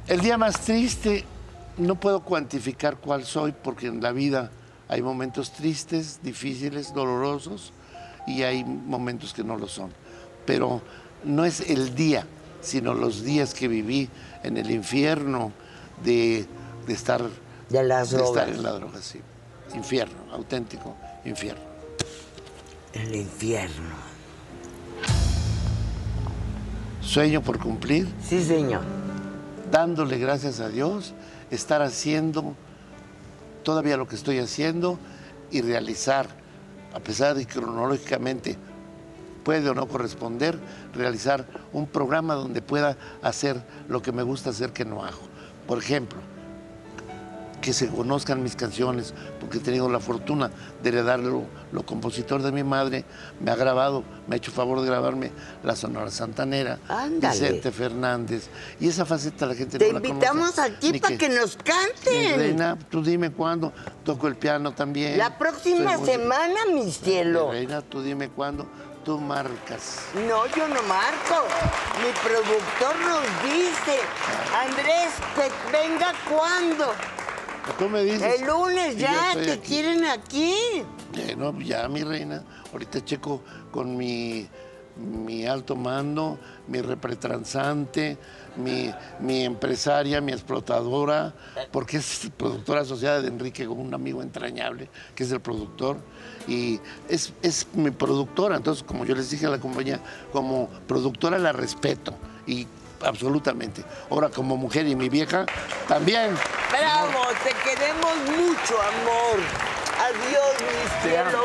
El día más triste, no puedo cuantificar cuál soy porque en la vida hay momentos tristes, difíciles, dolorosos y hay momentos que no lo son. Pero no es el día, sino los días que viví en el infierno de, de estar, De las de estar en la droga, sí. Infierno, auténtico infierno. El infierno. sueño por cumplir. Sí, señor. Dándole gracias a Dios, estar haciendo todavía lo que estoy haciendo y realizar, a pesar de que cronológicamente puede o no corresponder, realizar un programa donde pueda hacer lo que me gusta hacer que no hago. Por ejemplo, que se conozcan mis canciones, porque he tenido la fortuna de heredarlo. Lo compositor de mi madre me ha grabado, me ha hecho favor de grabarme la Sonora Santanera, Ándale. Vicente Fernández. Y esa faceta la gente Te no la conoce. invitamos aquí para que nos Mi canten. reina, tú dime cuándo. Toco el piano también. La próxima músico. semana, mi cielo. Reina, tú dime cuándo. Tú marcas. No, yo no marco. Mi productor nos dice, Andrés, que venga cuando. Tú me dices. El lunes ya, te aquí. quieren aquí. Bueno, ya, mi reina. Ahorita checo con mi, mi alto mando, mi repretransante, mi, mi empresaria, mi explotadora, porque es productora asociada de Enrique, con un amigo entrañable, que es el productor. Y es, es mi productora. Entonces, como yo les dije a la compañía, como productora la respeto. Y absolutamente. Ahora, como mujer y mi vieja, también. Bravo, te queremos mucho, amor. Adiós, mi cielo.